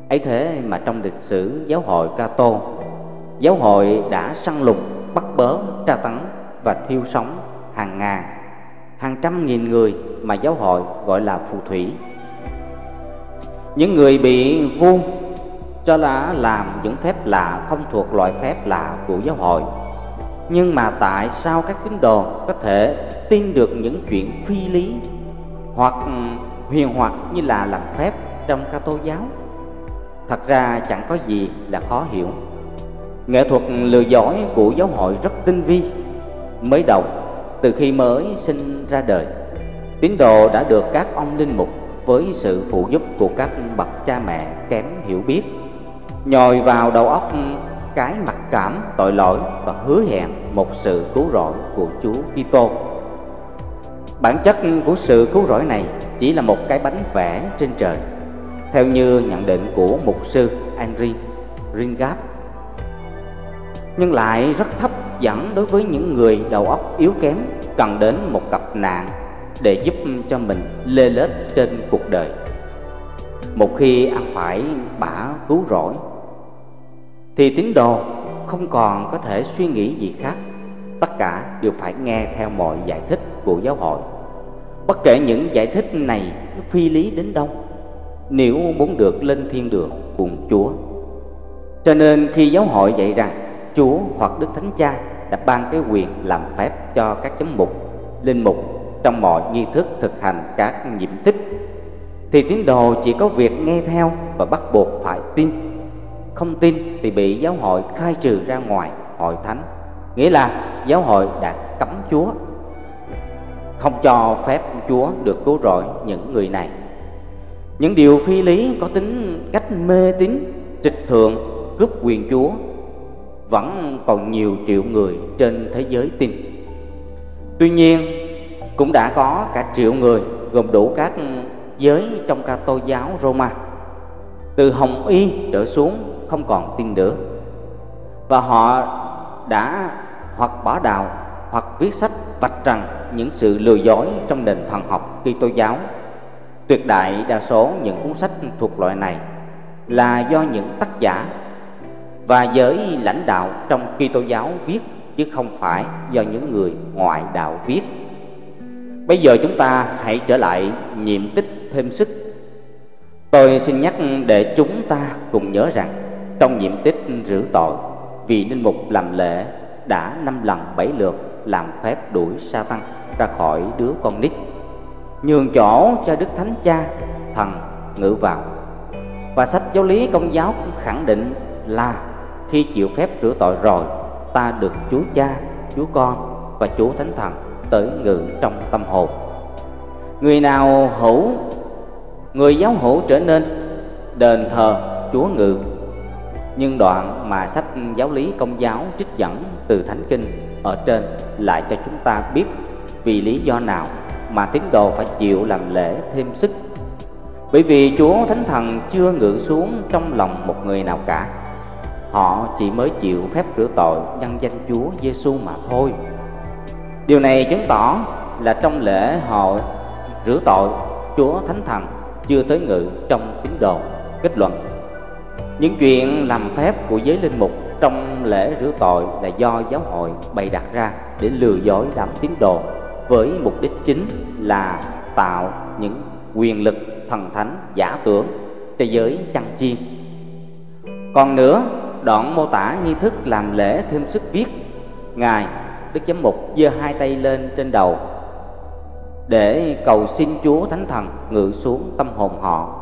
Ấy thế mà trong lịch sử giáo hội ca tô, giáo hội đã săn lùng bắt bớ, tra tấn và thiêu sống hàng ngàn, hàng trăm nghìn người mà giáo hội gọi là phù thủy. Những người bị vu cho là làm những phép lạ không thuộc loại phép lạ của giáo hội, nhưng mà tại sao các tín đồ có thể tin được những chuyện phi lý hoặc huyền hoặc như là làm phép trong ca tô giáo? Thật ra chẳng có gì là khó hiểu nghệ thuật lừa dối của giáo hội rất tinh vi mới đầu từ khi mới sinh ra đời tín đồ đã được các ông linh mục với sự phụ giúp của các bậc cha mẹ kém hiểu biết nhồi vào đầu óc cái mặc cảm tội lỗi và hứa hẹn một sự cứu rỗi của Chúa Kitô. Bản chất của sự cứu rỗi này chỉ là một cái bánh vẽ trên trời, theo như nhận định của mục sư Henry Ringard nhưng lại rất thấp dẫn đối với những người đầu óc yếu kém cần đến một cặp nạn để giúp cho mình lê lết trên cuộc đời. Một khi ăn phải bả cứu rỗi, thì tín đồ không còn có thể suy nghĩ gì khác. Tất cả đều phải nghe theo mọi giải thích của giáo hội. Bất kể những giải thích này phi lý đến đâu, nếu muốn được lên thiên đường cùng chúa. Cho nên khi giáo hội dạy rằng Chúa hoặc Đức Thánh Cha đã ban cái quyền làm phép cho các giám mục, linh mục trong mọi nghi thức thực hành các nhiệm tích. Thì tín đồ chỉ có việc nghe theo và bắt buộc phải tin. Không tin thì bị giáo hội khai trừ ra ngoài hội thánh nghĩa là giáo hội đã cấm chúa. Không cho phép chúa được cứu rỗi những người này. Những điều phi lý có tính cách mê tín trịch thượng cướp quyền chúa vẫn còn nhiều triệu người trên thế giới tin. Tuy nhiên, cũng đã có cả triệu người gồm đủ các giới trong ca tô giáo Roma. Từ hồng y trở xuống không còn tin nữa. Và họ đã hoặc bỏ đạo, hoặc viết sách vạch trần những sự lừa dối trong nền thần học Kitô giáo. Tuyệt đại đa số những cuốn sách thuộc loại này là do những tác giả và giới lãnh đạo trong Kitô giáo viết, chứ không phải do những người ngoại đạo viết. Bây giờ chúng ta hãy trở lại nhiệm tích thêm sức. Tôi xin nhắc để chúng ta cùng nhớ rằng, trong nhiệm tích rửa tội, vì linh mục làm lễ, đã năm lần bảy lượt làm phép đuổi sa tăng ra khỏi đứa con nít nhường chỗ cho đức thánh cha, thần ngự vào và sách giáo lý công giáo cũng khẳng định là khi chịu phép rửa tội rồi ta được Chúa Cha, Chúa Con và Chúa Thánh Thần tới ngự trong tâm hồn. Người nào hữu người giáo hữu trở nên đền thờ chúa ngự. Nhưng đoạn mà sách giáo lý công giáo trích dẫn từ thánh kinh ở trên lại cho chúng ta biết vì lý do nào mà tín đồ phải chịu làm lễ thêm sức. Bởi vì chúa thánh thần chưa ngự xuống trong lòng một người nào cả họ chỉ mới chịu phép rửa tội nhân danh chúa giêsu mà thôi. Điều này chứng tỏ là trong lễ hội rửa tội, chúa thánh thần chưa tới ngự trong tín đồ. Kết luận, những chuyện làm phép của giới linh mục trong lễ rửa tội là do giáo hội bày đặt ra để lừa dối đám tín đồ với mục đích chính là tạo những quyền lực thần thánh giả tưởng cho giới chăn chiên. Còn nữa đoạn mô tả nghi thức làm lễ thêm sức viết. Ngài đức giám mục giơ hai tay lên trên đầu để cầu xin chúa thánh thần ngự xuống tâm hồn họ.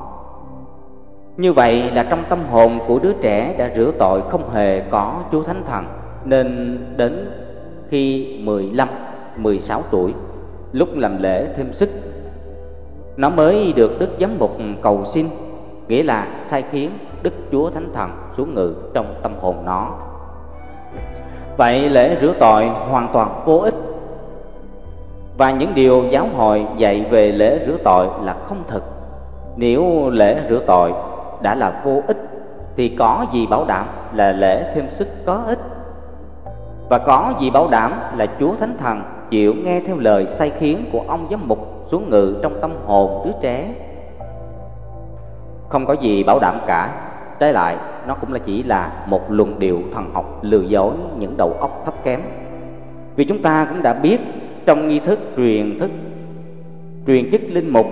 Như vậy là trong tâm hồn của đứa trẻ đã rửa tội không hề có Chúa Thánh Thần Nên đến khi 15, 16 tuổi Lúc làm lễ thêm sức Nó mới được Đức Giám Mục cầu xin Nghĩa là sai khiến. Đức Chúa Thánh Thần xuống ngự trong tâm hồn nó. Vậy lễ rửa tội hoàn toàn vô ích. Và những điều giáo hội dạy về lễ rửa tội là không thực. Nếu lễ rửa tội đã là vô ích, thì có gì bảo đảm là lễ thêm sức có ích? Và có gì bảo đảm là Chúa Thánh Thần chịu nghe theo lời sai khiến của ông giám mục xuống ngự trong tâm hồn đứa trẻ? Không có gì bảo đảm cả trái lại, nó cũng là chỉ là một luận điệu thần học lừa dối những đầu óc thấp kém vì chúng ta cũng đã biết trong nghi thức truyền thức, truyền chức linh mục,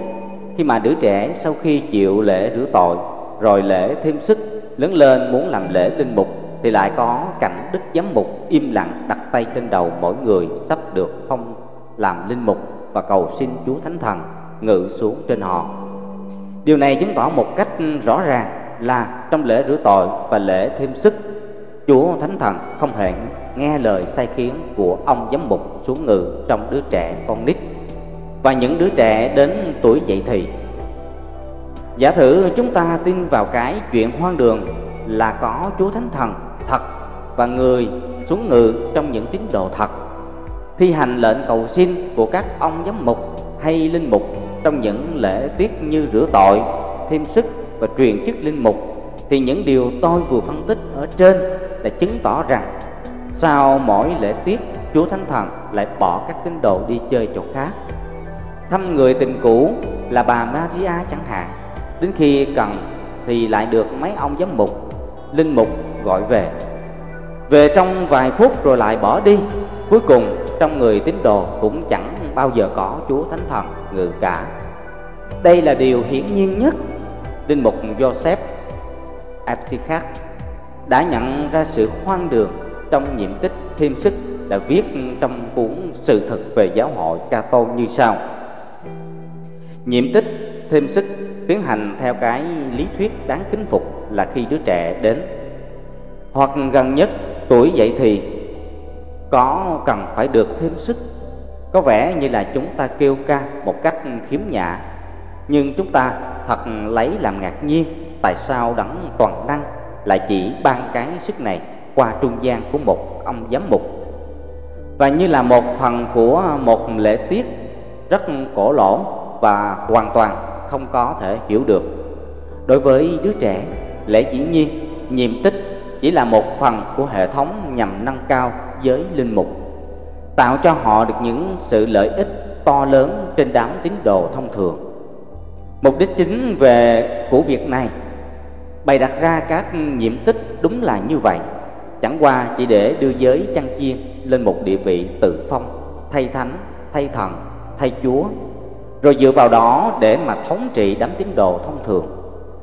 khi mà đứa trẻ sau khi chịu lễ rửa tội, rồi lễ thêm sức, lớn lên muốn làm lễ linh mục, thì lại có cảnh đức giám mục im lặng đặt tay trên đầu mỗi người sắp được phong làm linh mục và cầu xin Chúa Thánh Thần ngự xuống trên họ. Điều này chứng tỏ một cách rõ ràng là trong lễ rửa tội và lễ thêm sức, Chúa Thánh Thần không hề nghe lời sai khiến của ông giám mục xuống ngự trong đứa trẻ con nít. Và những đứa trẻ đến tuổi dậy thì Giả thử chúng ta tin vào cái chuyện hoang đường là có Chúa Thánh Thần thật và người xuống ngự trong những tín đồ thật. Thi hành lệnh cầu xin của các ông giám mục hay linh mục trong những lễ tiết như rửa tội, thêm sức và truyền chức linh mục thì những điều tôi vừa phân tích ở trên đã chứng tỏ rằng sau mỗi lễ tiết Chúa Thánh Thần lại bỏ các tín đồ đi chơi chỗ khác. Thăm người tình cũ là bà Maria chẳng hạn. Đến khi cần thì lại được mấy ông giám mục, linh mục gọi về. Về trong vài phút rồi lại bỏ đi. Cuối cùng trong người tín đồ cũng chẳng bao giờ có Chúa Thánh Thần ngự cả. Đây là điều hiển nhiên nhất Linh mục Joseph Epsichak đã nhận ra sự hoang đường trong nhiệm tích thêm sức đã viết trong cuốn sự thật về giáo hội Cato như sau. Nhiệm tích thêm sức tiến hành theo cái lý thuyết đáng kính phục là khi đứa trẻ đến. Hoặc gần nhất, tuổi dậy thì, có cần phải được thêm sức. Có vẻ như là chúng ta kêu ca một cách khiếm nhã nhưng chúng ta thật lấy làm ngạc nhiên tại sao đấng toàn năng lại chỉ ban cái sức này qua trung gian của một ông giám mục. Và như là một phần của một lễ tiết rất cổ lỗ và hoàn toàn không có thể hiểu được. Đối với đứa trẻ, lễ dĩ nhiên, nhiệm tích chỉ là một phần của hệ thống nhằm nâng cao giới linh mục, tạo cho họ được những sự lợi ích to lớn trên đám tín đồ thông thường mục đích chính về của việc này, bày đặt ra các nhiệm tích đúng là như vậy. Chẳng qua chỉ để đưa giới chăn chiên lên một địa vị tự phong, thay thánh, thay thần, thay chúa. Rồi dựa vào đó để mà thống trị đám tín đồ thông thường,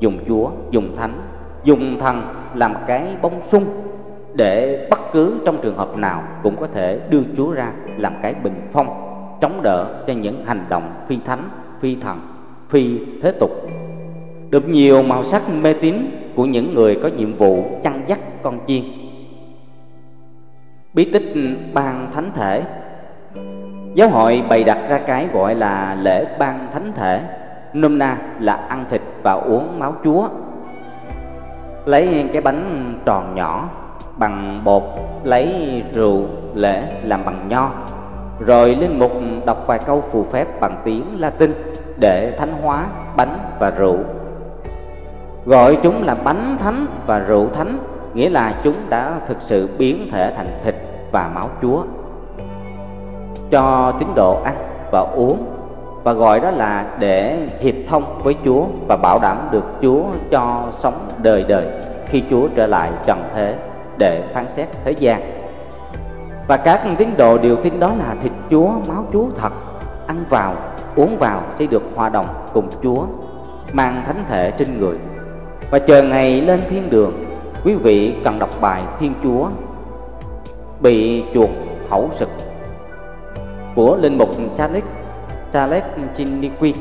dùng chúa, dùng thánh, dùng thần làm cái bông sung để bất cứ trong trường hợp nào cũng có thể đưa chúa ra làm cái bình phong, chống đỡ cho những hành động phi thánh, phi thần phi thế tục. Được nhiều màu sắc mê tín của những người có nhiệm vụ chăn dắt con chiên. Bí tích ban thánh thể. Giáo hội bày đặt ra cái gọi là lễ ban thánh thể, Nôm na là ăn thịt và uống máu chúa. Lấy cái bánh tròn nhỏ bằng bột, Lấy rượu lễ làm bằng nho, Rồi linh mục đọc vài câu phù phép bằng tiếng Latin. Để thánh hóa bánh và rượu Gọi chúng là bánh thánh và rượu thánh Nghĩa là chúng đã thực sự biến thể thành thịt và máu chúa cho tín đồ ăn và uống và gọi đó là để hiệp thông với Chúa và bảo đảm được Chúa cho sống đời đời khi Chúa trở lại trần thế để phán xét thế gian. Và các tín đồ đều tin đó là thịt Chúa, máu Chúa thật, ăn vào, uống vào sẽ được hòa đồng cùng Chúa, mang thánh thể trên người. Và chờ ngày lên thiên đường, quý vị cần đọc bài Thiên Chúa bị chuột hẩu sực của linh mục Charles Charles Chiniqui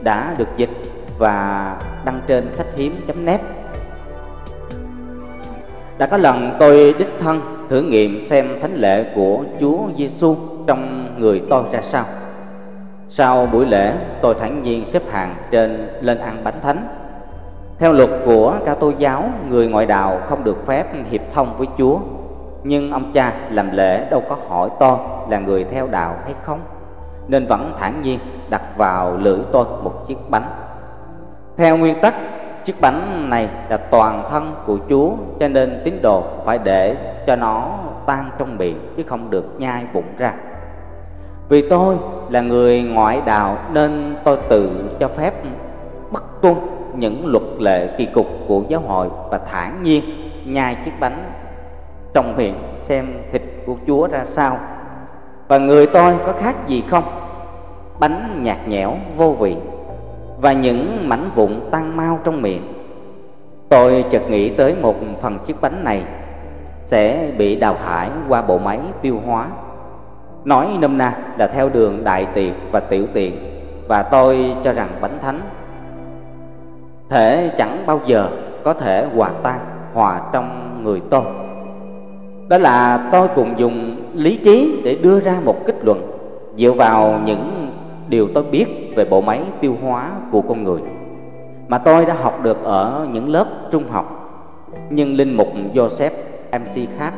đã được dịch và đăng trên sách hiếm.net đã có lần tôi đích thân thử nghiệm xem thánh lễ của Chúa Giêsu trong người tôi ra sao. Sau buổi lễ, tôi thản nhiên xếp hàng trên lên ăn bánh thánh. Theo luật của ca tô giáo, người ngoại đạo không được phép hiệp thông với Chúa. Nhưng ông cha làm lễ đâu có hỏi tôi là người theo đạo hay không. Nên vẫn thản nhiên đặt vào lưỡi tôi một chiếc bánh. Theo nguyên tắc chiếc bánh này là toàn thân của Chúa Cho nên tín đồ phải để cho nó tan trong miệng chứ không được nhai bụng ra. Vì tôi là người ngoại đạo nên tôi tự cho phép bất tuân những luật lệ kỳ cục của giáo hội Và thản nhiên nhai chiếc bánh trong miệng xem thịt của Chúa ra sao. Và người tôi có khác gì không? Bánh nhạt nhẽo, vô vị và những mảnh vụn tan mau trong miệng. Tôi chợt nghĩ tới một phần chiếc bánh này sẽ bị đào thải qua bộ máy tiêu hóa nói nôm na là theo đường đại tiện và tiểu tiện, và tôi cho rằng bánh thánh. Thể chẳng bao giờ có thể hòa tan, hòa trong người tôi. Đó là tôi cùng dùng lý trí để đưa ra một kết luận, dựa vào những điều tôi biết về bộ máy tiêu hóa của con người, mà tôi đã học được ở những lớp trung học. Nhưng linh mục Joseph MC khác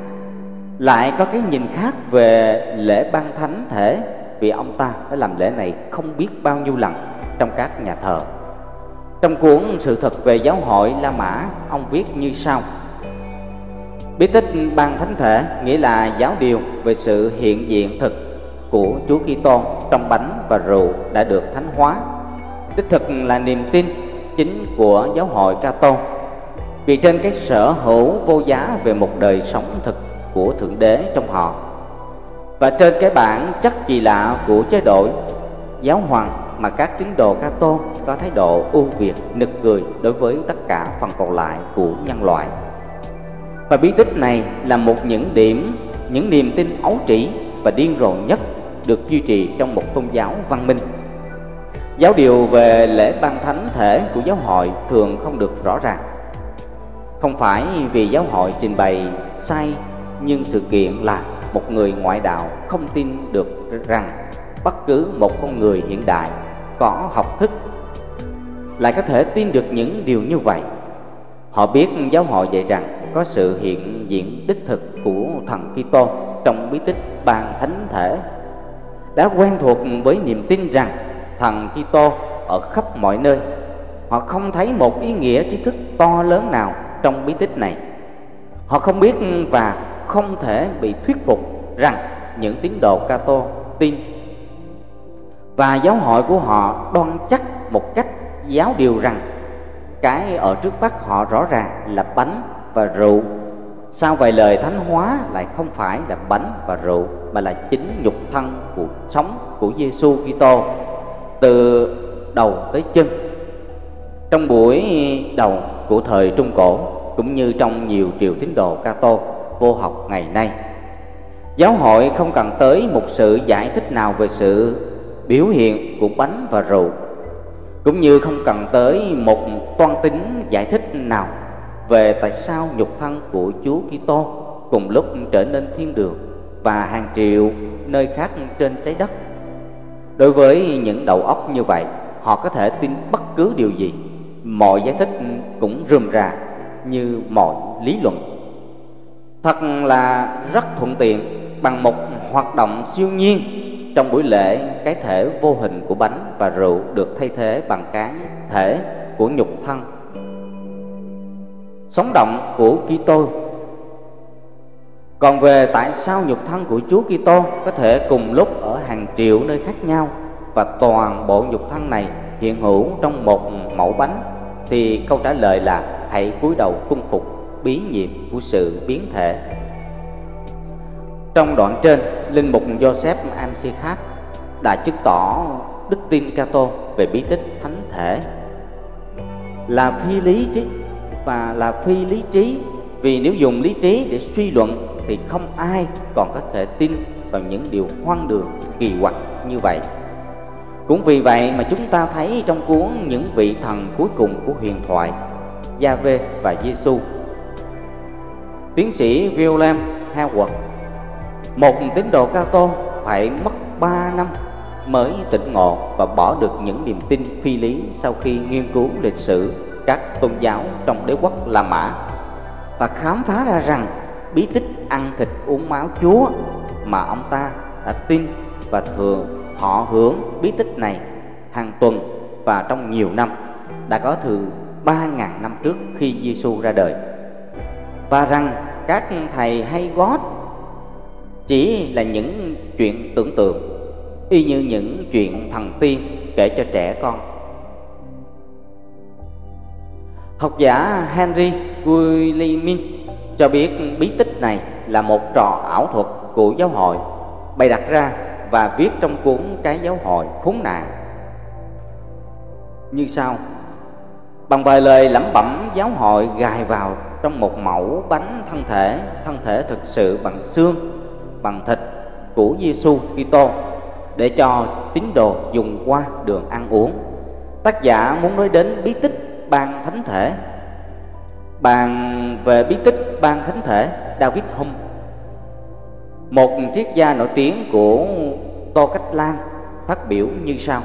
lại có cái nhìn khác về lễ ban thánh thể, vì ông ta đã làm lễ này không biết bao nhiêu lần trong các nhà thờ. Trong cuốn sự thật về giáo hội La Mã, ông viết như sau. Bí tích ban thánh thể nghĩa là giáo điều về sự hiện diện thực của Chúa Kitô trong bánh và rượu đã được thánh hóa. Đích thực là niềm tin chính của giáo hội ca tôn Vì trên cái sở hữu vô giá về một đời sống thực của Thượng Đế trong họ và trên cái bản chất kỳ lạ của chế độ giáo hoàng mà các tín đồ Ca-tô có thái độ ưu việt nực cười đối với tất cả phần còn lại của nhân loại. Và bí tích này là một những điểm, những niềm tin ấu trĩ và điên rồ nhất được duy trì trong một tôn giáo văn minh. Giáo điều về lễ ban thánh thể của giáo hội thường không được rõ ràng. Không phải vì giáo hội trình bày sai nhưng sự kiện là một người ngoại đạo không tin được rằng bất cứ một con người hiện đại có học thức lại có thể tin được những điều như vậy. Họ biết giáo hội dạy rằng có sự hiện diện đích thực của thần Kitô trong bí tích ban thánh thể. Đã quen thuộc với niềm tin rằng thần Kitô ở khắp mọi nơi. Họ không thấy một ý nghĩa trí thức to lớn nào trong bí tích này. Họ không biết và không thể bị thuyết phục rằng những tín đồ Kitô tin. Và giáo hội của họ đoan chắc một cách giáo điều rằng cái ở trước mắt họ rõ ràng là bánh và rượu. Sau vài lời thánh hóa lại không phải là bánh và rượu, mà là chính nhục thân của sống của Giêsu Kitô từ đầu tới chân. Trong buổi đầu của thời trung cổ, cũng như trong nhiều triều tín đồ Cato vô học ngày nay giáo hội không cần tới một sự giải thích nào về sự biểu hiện của bánh và rượu cũng như không cần tới một toan tính giải thích nào về tại sao nhục thân của Chúa Kitô cùng lúc trở nên thiên đường và hàng triệu nơi khác trên trái đất Đối với những đầu óc như vậy, họ có thể tin bất cứ điều gì, mọi giải thích cũng rườm rà như mọi lý luận. Thật là rất thuận tiện bằng một hoạt động siêu nhiên trong buổi lễ cái thể vô hình của bánh và rượu được thay thế bằng cái thể của nhục thân sống động của Kitô. Còn về tại sao nhục thân của Chúa Kitô có thể cùng lúc ở hàng triệu nơi khác nhau và toàn bộ nhục thân này hiện hữu trong một mẫu bánh, thì câu trả lời là hãy cúi đầu cung phục bí nhiệm của sự biến thể. Trong đoạn trên, linh mục Joseph Amsikhat đã chứng tỏ đức tin Cato về bí tích thánh thể là phi lý trí và là phi lý trí vì nếu dùng lý trí để suy luận thì không ai còn có thể tin vào những điều hoang đường kỳ quặc như vậy cũng vì vậy mà chúng ta thấy trong cuốn những vị thần cuối cùng của huyền thoại Yahweh và Giêsu tiến sĩ William Howard, một tín đồ cao tô phải mất 3 năm mới tỉnh ngộ và bỏ được những niềm tin phi lý sau khi nghiên cứu lịch sử các tôn giáo trong đế quốc La Mã và khám phá ra rằng bí tích ăn thịt uống máu Chúa mà ông ta đã tin và thường họ hưởng bí tích này hàng tuần và trong nhiều năm đã có từ 3.000 năm trước khi Giêsu ra đời và rằng các thầy hay gót chỉ là những chuyện tưởng tượng, y như những chuyện thần tiên kể cho trẻ con. Học giả Henry Guillemin cho biết bí tích này là một trò ảo thuật của giáo hội. Bày đặt ra và viết trong cuốn Cái giáo hội khốn nạn. Như sau. Bằng vài lời lẩm bẩm, giáo hội gài vào trong một mẫu bánh thân thể thân thể thực sự bằng xương, bằng thịt của Giêsu Kitô để cho tín đồ dùng qua đường ăn uống. Tác giả muốn nói đến bí tích ban thánh thể. Bàn về bí tích ban thánh thể, David Hume, một triết gia nổi tiếng của Tô Cách Lan phát biểu như sau.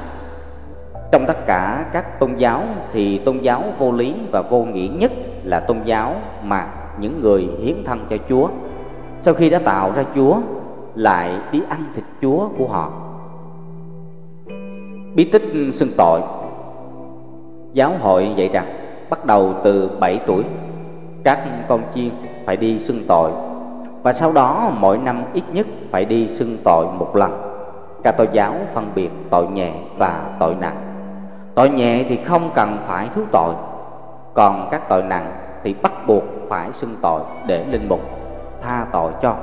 Trong tất cả các tôn giáo thì tôn giáo vô lý và vô nghĩa nhất là tôn giáo mà những người hiến thân cho Chúa. Sau khi đã tạo ra Chúa, lại đi ăn thịt Chúa của họ. Bí tích xưng tội. Giáo hội dạy rằng, bắt đầu từ 7 tuổi, các con chiên phải đi xưng tội. Và sau đó, mỗi năm ít nhất phải đi xưng tội một lần. Ca tô giáo phân biệt tội nhẹ và tội nặng. Tội nhẹ thì không cần phải thú tội còn các tội nặng thì bắt buộc phải xưng tội để linh mục, tha tội cho.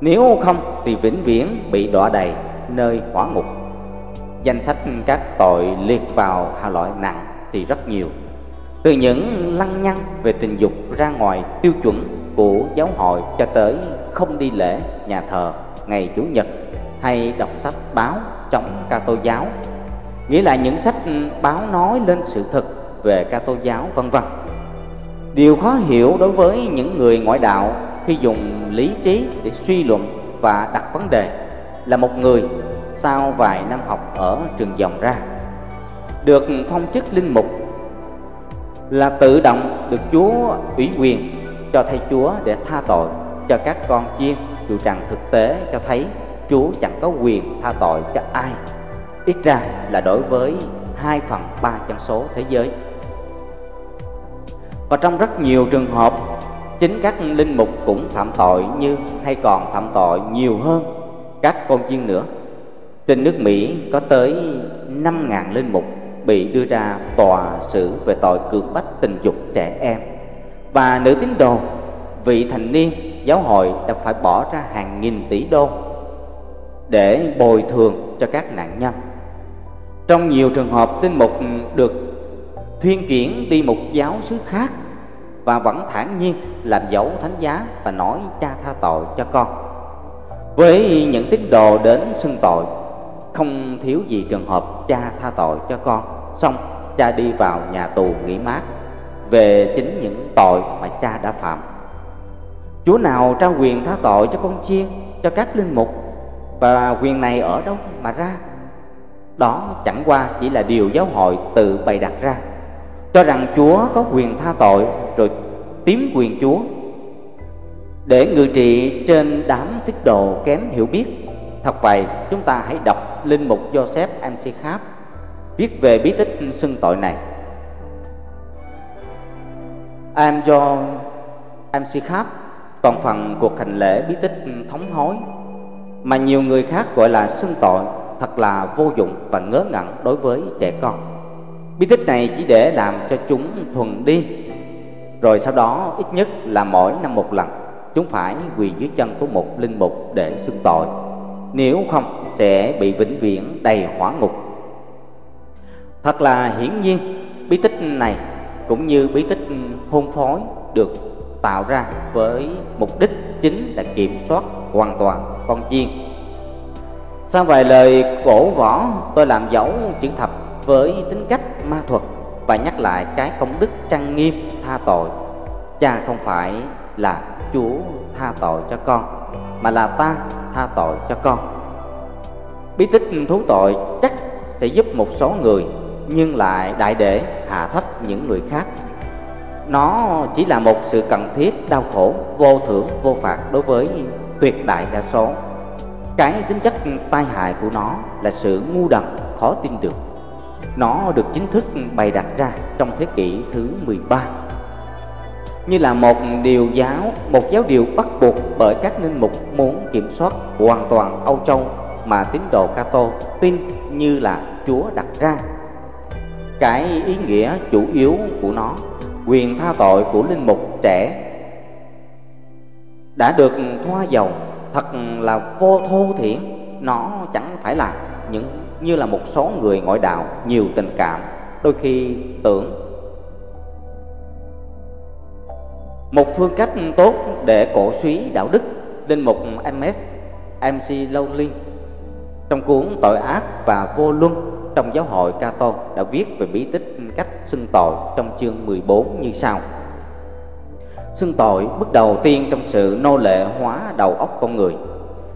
Nếu không thì vĩnh viễn bị đọa đầy nơi hỏa ngục. Danh sách các tội liệt vào hai loại nặng thì rất nhiều. Từ những lăng nhăng về tình dục ra ngoài tiêu chuẩn của giáo hội cho tới không đi lễ, nhà thờ, ngày chủ nhật hay đọc sách báo trong ca tô giáo. Nghĩa là những sách báo nói lên sự thật về ca tô giáo, vân vân. Điều khó hiểu đối với những người ngoại đạo khi dùng lý trí để suy luận và đặt vấn đề là một người sau vài năm học ở trường dòng ra, được phong chức linh mục, là tự động được Chúa ủy quyền cho thầy Chúa để tha tội cho các con chiên, dù rằng thực tế cho thấy Chúa chẳng có quyền tha tội cho ai. Ít ra là đối với hai phần ba dân số thế giới và trong rất nhiều trường hợp, chính các linh mục cũng phạm tội như, hay còn phạm tội nhiều hơn các con chiên nữa. Trên nước Mỹ có tới 5.000 linh mục bị đưa ra tòa xử về tội cưỡng bách tình dục trẻ em. Và nữ tín đồ, vị thành niên, giáo hội đã phải bỏ ra hàng nghìn tỷ đô để bồi thường cho các nạn nhân. Trong nhiều trường hợp, linh mục được thuyên chuyển đi một giáo xứ khác và vẫn thản nhiên làm dấu thánh giá và nói cha tha tội cho con. Với những tín đồ đến xưng tội, không thiếu gì trường hợp cha tha tội cho con. Xong, cha đi vào nhà tù nghỉ mát về chính những tội mà cha đã phạm. Chúa nào trao quyền tha tội cho con chiên, cho các linh mục? Và quyền này ở đâu mà ra? Đó chẳng qua chỉ là điều giáo hội tự bày đặt ra cho rằng chúa có quyền tha tội, rồi tiếm quyền chúa. Để ngự trị trên đám tín đồ kém hiểu biết, thật vậy chúng ta hãy đọc linh mục joseph mc Kháp, viết về bí tích xưng tội này. Am do mc Kháp toàn phần cuộc hành lễ bí tích thống hối, mà nhiều người khác gọi là xưng tội, thật là vô dụng và ngớ ngẩn đối với trẻ con bí tích này chỉ để làm cho chúng thuần đi. Rồi sau đó, ít nhất là mỗi năm một lần, chúng phải quỳ dưới chân của một linh mục để xưng tội. Nếu không, sẽ bị vĩnh viễn đầy hỏa ngục. Thật là hiển nhiên, bí tích này cũng như bí tích hôn phối được tạo ra với mục đích chính là kiểm soát hoàn toàn con chiên. Sau vài lời cổ võ tôi làm dấu chữ thập với tính cách ma thuật và nhắc lại cái công đức trang nghiêm tha tội. Cha không phải là chúa tha tội cho con, mà là ta tha tội cho con. Bí tích thú tội chắc sẽ giúp một số người, nhưng lại đại để hạ thấp những người khác. Nó chỉ là một sự cần thiết, đau khổ, vô thưởng, vô phạt đối với tuyệt đại đa số. Cái tính chất tai hại của nó là sự ngu đần, khó tin được nó được chính thức bày đặt ra trong thế kỷ thứ 13 như là một điều giáo, một giáo điều bắt buộc bởi các linh mục muốn kiểm soát hoàn toàn Âu Châu mà tín đồ Cato tin như là Chúa đặt ra. Cái ý nghĩa chủ yếu của nó, quyền tha tội của linh mục trẻ đã được thoa dầu thật là vô thô thiển, nó chẳng phải là những như là một số người ngoại đạo nhiều tình cảm, đôi khi tưởng. Một phương cách tốt để cổ suý đạo đức Linh mục MS MC Lâu Liên. Trong cuốn Tội ác và vô luân trong giáo hội Cato đã viết về bí tích cách xưng tội trong chương 14 như sau. Xưng tội bước đầu tiên trong sự nô lệ hóa đầu óc con người.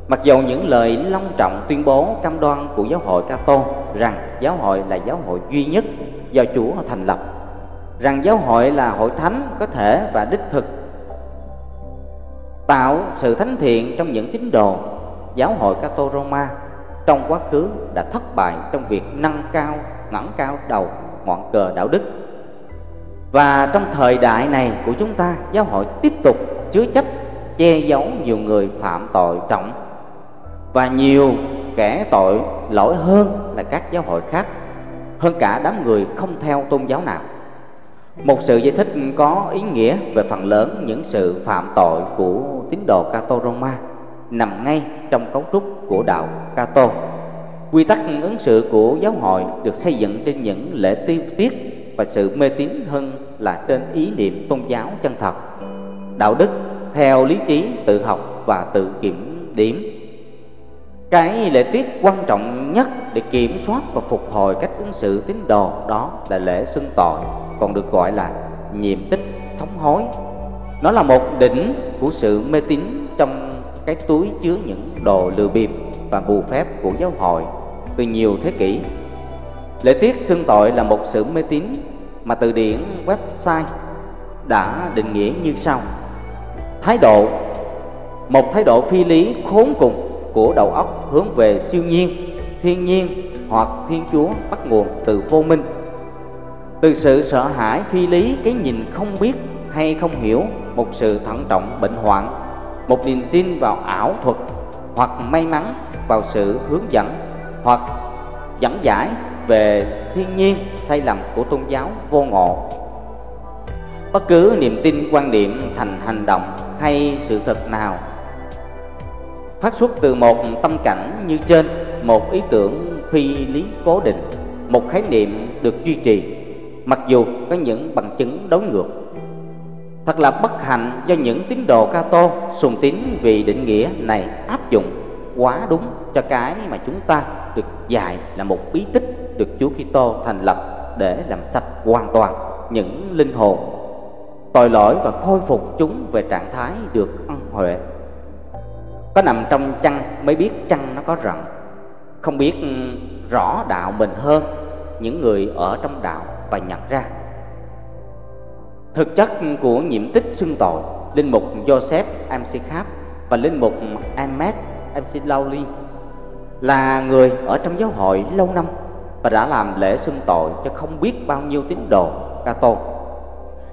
Mặc dù những lời long trọng tuyên bố cam đoan của giáo hội Cato rằng giáo hội là giáo hội duy nhất do Chúa thành lập, rằng giáo hội là hội thánh có thể và đích thực tạo sự thánh thiện trong những tín đồ, giáo hội Cato Roma trong quá khứ đã thất bại trong việc nâng cao, ngẩng cao đầu ngọn cờ đạo đức. Và trong thời đại này của chúng ta, giáo hội tiếp tục chứa chấp, che giấu nhiều người phạm tội trọng và nhiều kẻ tội lỗi hơn là các giáo hội khác, hơn cả đám người không theo tôn giáo nào một sự giải thích có ý nghĩa về phần lớn những sự phạm tội của tín đồ Cato Roma nằm ngay trong cấu trúc của đạo Cato. Quy tắc ứng xử của giáo hội được xây dựng trên những lễ tiêu tiết và sự mê tín hơn là trên ý niệm tôn giáo chân thật. Đạo đức theo lý trí tự học và tự kiểm điểm. Cái lễ tiết quan trọng nhất để kiểm soát và phục hồi cách ứng xử tín đồ đó là lễ xưng tội, còn được gọi là nhiệm tích thống hối. Nó là một đỉnh của sự mê tín trong cái túi chứa những đồ lừa bịp và bù phép của giáo hội từ nhiều thế kỷ. Lễ tiết xưng tội là một sự mê tín mà từ điển website đã định nghĩa như sau. Thái độ. Một thái độ phi lý khốn cùng của đầu óc hướng về siêu nhiên, thiên nhiên hoặc thiên chúa bắt nguồn từ vô minh. Từ sự sợ hãi phi lý, cái nhìn không biết hay không hiểu, một sự thận trọng bệnh hoạn, một niềm tin vào ảo thuật hoặc may mắn vào sự hướng dẫn hoặc dẫn giải về thiên nhiên sai lầm của tôn giáo vô ngộ. Bất cứ niềm tin quan điểm thành hành động hay sự thật nào phát xuất từ một tâm cảnh như trên, một ý tưởng phi lý cố định, một khái niệm được duy trì, mặc dù có những bằng chứng đối ngược. Thật là bất hạnh do những tín đồ ca tô sùng tín vì định nghĩa này áp dụng quá đúng cho cái mà chúng ta được dạy là một bí tích được Chúa Kitô thành lập để làm sạch hoàn toàn những linh hồn. Tội lỗi và khôi phục chúng về trạng thái được ân huệ có nằm trong chăn mới biết chăn nó có rận không biết ừ, rõ đạo mình hơn những người ở trong đạo và nhận ra. Thực chất của nhiễm tích xưng tội, linh mục Joseph Amsikhap và linh mục Ahmed Amsilauli là người ở trong giáo hội lâu năm và đã làm lễ xưng tội cho không biết bao nhiêu tín đồ ca tôn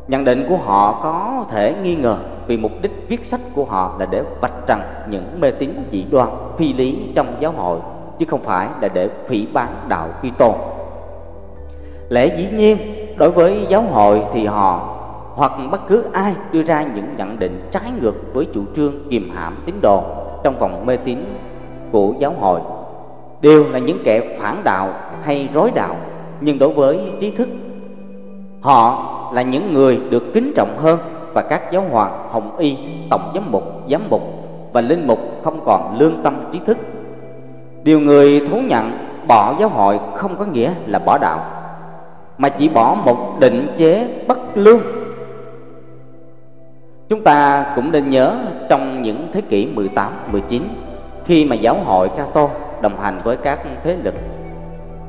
nhận định của họ có thể nghi ngờ vì mục đích viết sách của họ là để vạch trần những mê tín dị đoan, phi lý trong giáo hội, chứ không phải là để phỉ bán đạo Kitô. Lẽ dĩ nhiên, đối với giáo hội thì họ hoặc bất cứ ai đưa ra những nhận định trái ngược với chủ trương kiềm hãm tín đồ trong vòng mê tín của giáo hội đều là những kẻ phản đạo hay rối đạo, nhưng đối với trí thức, họ là những người được kính trọng hơn và các giáo hoàng hồng y tổng giám mục giám mục và linh mục không còn lương tâm trí thức. Điều người thú nhận bỏ giáo hội không có nghĩa là bỏ đạo mà chỉ bỏ một định chế bất lương. Chúng ta cũng nên nhớ trong những thế kỷ 18, 19 khi mà giáo hội Cato đồng hành với các thế lực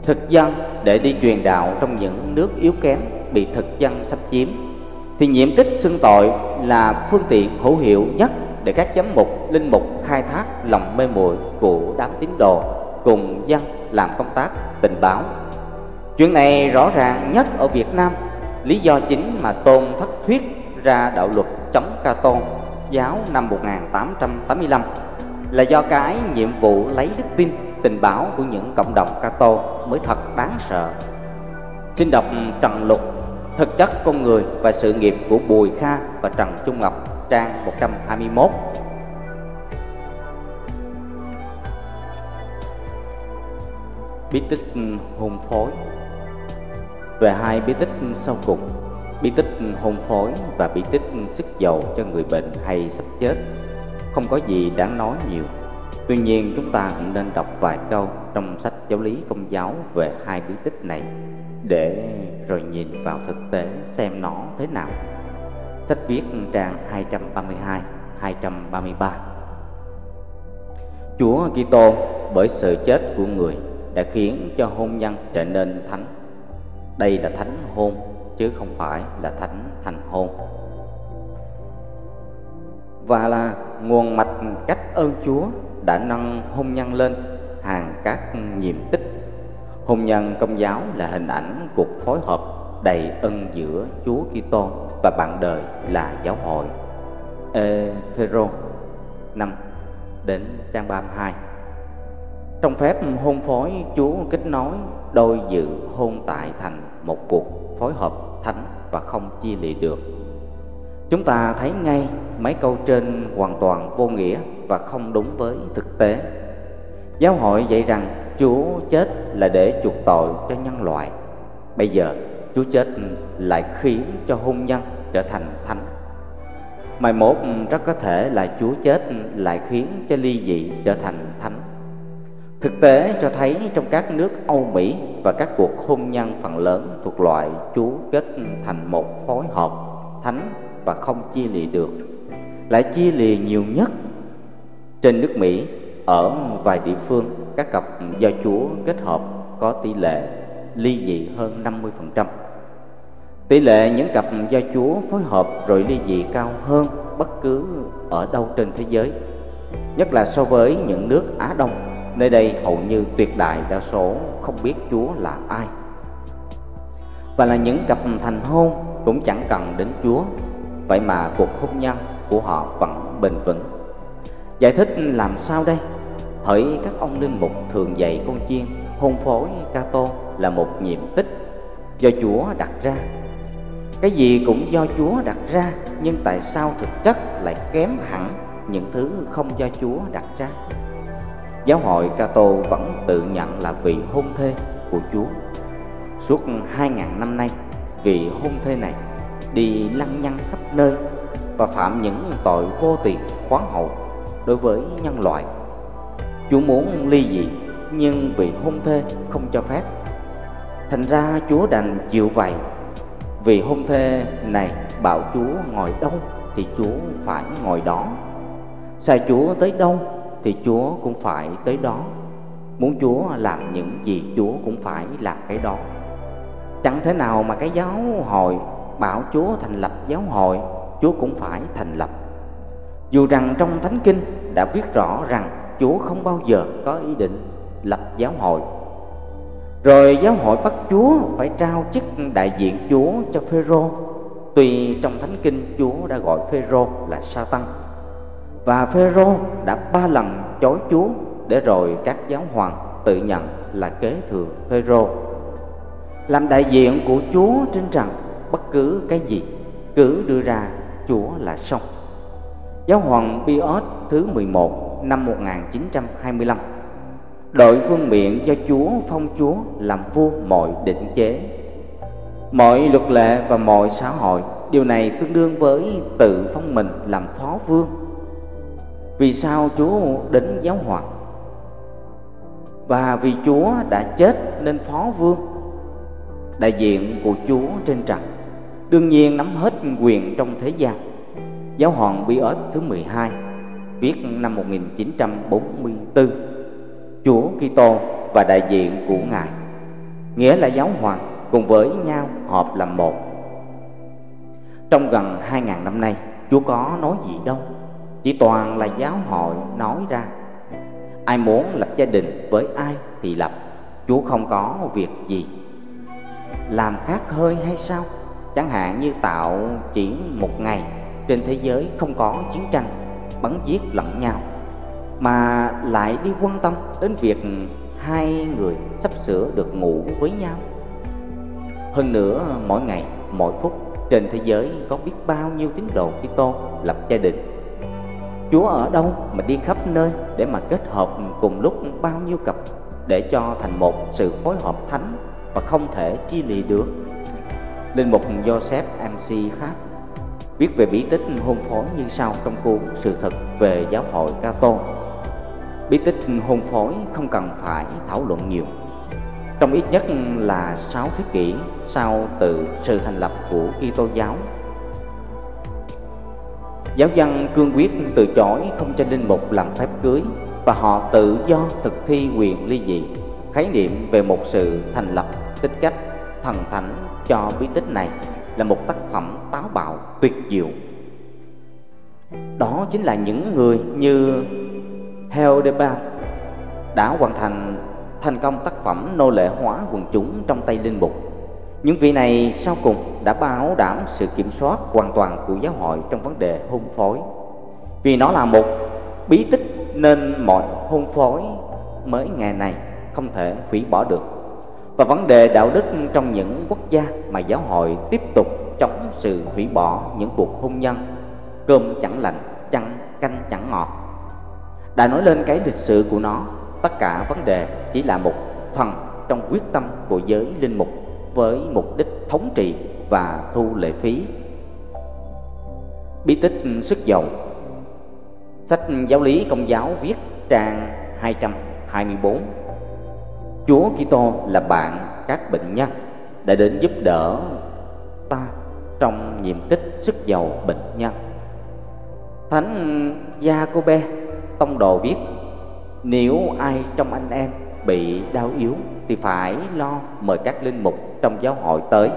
thực dân để đi truyền đạo trong những nước yếu kém bị thực dân xâm chiếm thì nhiệm tích xưng tội là phương tiện hữu hiệu nhất để các giám mục, linh mục khai thác lòng mê muội của đám tín đồ cùng dân làm công tác tình báo. Chuyện này rõ ràng nhất ở Việt Nam. Lý do chính mà Tôn Thất Thuyết ra đạo luật chống ca tôn giáo năm 1885 là do cái nhiệm vụ lấy đức tin, tình báo của những cộng đồng ca tô mới thật đáng sợ. Xin đọc Trần Lục Thực chất con người và sự nghiệp của Bùi Kha và Trần Trung Ngọc, trang 121 Bí tích ừ, hôn phối. Về hai bí tích sau cùng, Bí tích ừ, hôn phối và bí tích ừ, sức dầu cho người bệnh hay sắp chết, Không có gì đáng nói nhiều. Tuy nhiên, chúng ta cũng nên đọc vài câu trong sách giáo lý công giáo về hai bí tích này để rồi nhìn vào thực tế xem nó thế nào. Sách viết trang 232, 233. Chúa Kitô bởi sự chết của người đã khiến cho hôn nhân trở nên thánh. Đây là thánh hôn chứ không phải là thánh thành hôn. Và là nguồn mạch cách ơn Chúa đã nâng hôn nhân lên hàng các nhiệm tích hôn nhân công giáo là hình ảnh cuộc phối hợp đầy ân giữa Chúa Kitô và bạn đời là giáo hội. Ephero 5 đến trang 32 trong phép hôn phối, Chúa kết nối đôi dự hôn tại thành một cuộc phối hợp thánh và không chia lìa được. Chúng ta thấy ngay mấy câu trên hoàn toàn vô nghĩa và không đúng với thực tế. Giáo hội dạy rằng Chúa chết là để chuộc tội cho nhân loại. Bây giờ, Chúa chết lại khiến cho hôn nhân trở thành thánh. Mai mốt rất có thể là Chúa chết lại khiến cho ly dị trở thành thánh. Thực tế cho thấy trong các nước Âu Mỹ và các cuộc hôn nhân phần lớn thuộc loại Chúa kết thành một phối hợp thánh và không chia lìa được, lại chia lìa nhiều nhất trên nước Mỹ ở vài địa phương các cặp do Chúa kết hợp có tỷ lệ ly dị hơn 50%. Tỷ lệ những cặp do Chúa phối hợp rồi ly dị cao hơn bất cứ ở đâu trên thế giới, nhất là so với những nước Á Đông, nơi đây hầu như tuyệt đại đa số không biết Chúa là ai. Và là những cặp thành hôn cũng chẳng cần đến Chúa Vậy mà cuộc hôn nhân của họ vẫn bền vững Giải thích làm sao đây? Hỡi các ông linh mục thường dạy con chiên, Hôn phối ca tô là một nhiệm tích Do Chúa đặt ra. Cái gì cũng do Chúa đặt ra, Nhưng tại sao thực chất lại kém hẳn Những thứ không do Chúa đặt ra? Giáo hội ca tô vẫn tự nhận là vị hôn thê của Chúa. Suốt hai ngàn năm nay, Vị hôn thê này đi lăng nhăng khắp nơi và phạm những tội vô tiền khoáng hậu đối với nhân loại. Chúa muốn ly dị, nhưng vì hôn thê không cho phép. Thành ra Chúa đành chịu vậy Vì hôn thê này bảo Chúa ngồi đâu thì Chúa phải ngồi đó. Sai Chúa tới đâu thì Chúa cũng phải tới đó. Muốn Chúa làm những gì Chúa cũng phải làm cái đó. Chẳng thể nào mà cái giáo hội bảo Chúa thành lập giáo hội, Chúa cũng phải thành lập. Dù rằng trong Thánh Kinh đã viết rõ rằng Chúa không bao giờ có ý định lập giáo hội. Rồi giáo hội bắt Chúa phải trao chức đại diện Chúa cho Phêrô. Tuy trong Thánh Kinh Chúa đã gọi Phêrô là sa tăng Và Phêrô đã ba lần chối Chúa Để rồi các giáo hoàng tự nhận là kế thừa Phêrô. Làm đại diện của Chúa trên rằng bất cứ cái gì Cứ đưa ra Chúa là xong. Giáo hoàng Pius thứ 11 năm 1925 Đội vương miện do Chúa phong Chúa làm vua mọi định chế. Mọi luật lệ và mọi xã hội, Điều này tương đương với tự phong mình làm phó vương. Vì sao Chúa đến giáo hoàng? Và vì Chúa đã chết nên phó vương. Đại diện của Chúa trên trần Đương nhiên nắm hết quyền trong thế gian. Giáo hoàng Pius thứ 12 Viết năm 1944 Chúa Kitô và đại diện của Ngài. Nghĩa là giáo hoàng cùng với nhau hợp làm một. Trong gần 2.000 năm nay, Chúa có nói gì đâu, Chỉ toàn là giáo hội nói ra. Ai muốn lập gia đình với ai thì lập, Chúa không có việc gì. Làm khác hơi hay sao? Chẳng hạn như tạo chỉ một ngày trên thế giới không có chiến tranh Bắn giết lẫn nhau Mà lại đi quan tâm đến việc Hai người sắp sửa được ngủ với nhau hơn nữa mỗi ngày, mỗi phút trên thế giới có biết bao nhiêu tín đồ Kitô lập gia đình. Chúa ở đâu mà đi khắp nơi để mà kết hợp cùng lúc bao nhiêu cặp để cho thành một sự phối hợp thánh và không thể chia lì được. Linh mục Joseph MC khác viết về bí tích hôn phối như sau trong cuốn Sự thật về giáo hội Ca-tô Bí tích hôn phối không cần phải thảo luận nhiều trong ít nhất là 6 thế kỷ sau từ sự thành lập của Kitô giáo. Giáo dân cương quyết từ chối không cho linh mục làm phép cưới và họ tự do thực thi quyền ly dị. Khái niệm về một sự thành lập tích cách thần thánh cho bí tích này là một tác phẩm táo bạo, tuyệt diệu. Đó chính là những người như Heldebrand đã hoàn thành thành công tác phẩm nô lệ hóa quần chúng trong tay linh mục. Những vị này sau cùng đã bảo đảm sự kiểm soát hoàn toàn của giáo hội trong vấn đề hôn phối. Vì nó là một bí tích nên mọi hôn phối mới ngày này không thể hủy bỏ được. Và vấn đề đạo đức trong những quốc gia mà giáo hội tiếp tục chống sự hủy bỏ những cuộc hôn nhân cơm chẳng lành, chăn canh chẳng ngọt. Đã nói lên cái lịch sử của nó tất cả vấn đề chỉ là một phần trong quyết tâm của giới linh mục với mục đích thống trị và thu lệ phí. Bí tích sức dầu. Sách giáo lý công giáo viết trang 224 Chúa Kitô là bạn các bệnh nhân đã đến giúp đỡ ta trong nhiệm tích sức giàu bệnh nhân. Thánh Gia-cô-bê tông đồ viết, nếu ai trong anh em bị đau yếu Thì phải lo mời các linh mục trong giáo hội tới,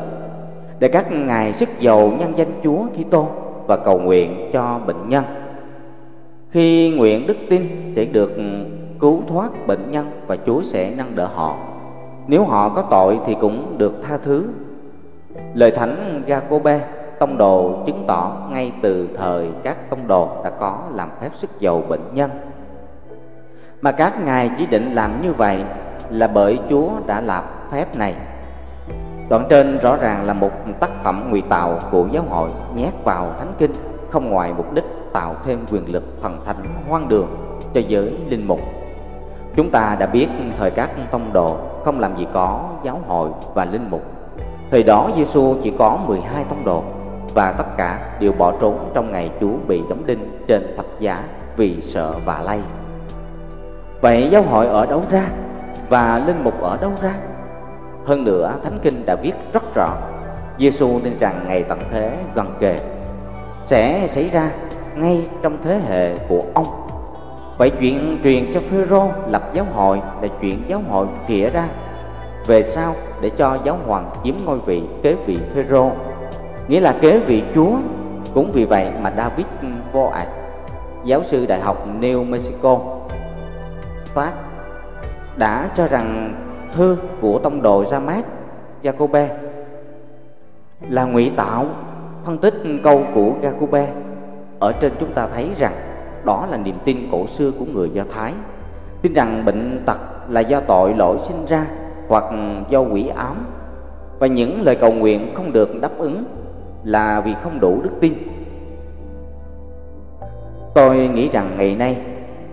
Để các ngài sức dầu nhân danh Chúa Kitô Và cầu nguyện cho bệnh nhân. Khi nguyện đức tin sẽ được cứu thoát bệnh nhân Và Chúa sẽ nâng đỡ họ Nếu họ có tội thì cũng được tha thứ Lời thánh Jacobe tông đồ chứng tỏ ngay từ thời các tông đồ đã có làm phép sức dầu bệnh nhân mà các ngài chỉ định làm như vậy là bởi Chúa đã làm phép này. Đoạn trên rõ ràng là một tác phẩm ngụy tạo của giáo hội nhét vào thánh kinh, không ngoài mục đích tạo thêm quyền lực thần thánh hoang đường cho giới linh mục. Chúng ta đã biết thời các tông đồ không làm gì có giáo hội và linh mục. Thời đó Giêsu chỉ có 12 tông đồ và tất cả đều bỏ trốn trong ngày Chúa bị đóng đinh trên thập giá vì sợ và lay. Vậy giáo hội ở đâu ra và linh mục ở đâu ra? Hơn nữa, Thánh Kinh đã viết rất rõ Giêsu tin rằng ngày tận thế gần kề sẽ xảy ra ngay trong thế hệ của ông vậy chuyện truyền cho phêrô lập giáo hội là chuyện giáo hội kia ra. Về sau, để cho giáo hoàng chiếm ngôi vị kế vị phêrô. Nghĩa là kế vị chúa. Cũng vì vậy mà david voat giáo sư đại học new mexico state đã cho rằng thư của tông đồ Jamat Jacobe là ngụy tạo, phân tích câu của Jacobe ở trên chúng ta thấy rằng đó là niềm tin cổ xưa của người Do Thái. Tin rằng bệnh tật là do tội lỗi sinh ra hoặc do quỷ ám. Và những lời cầu nguyện không được đáp ứng là vì không đủ đức tin. Tôi nghĩ rằng ngày nay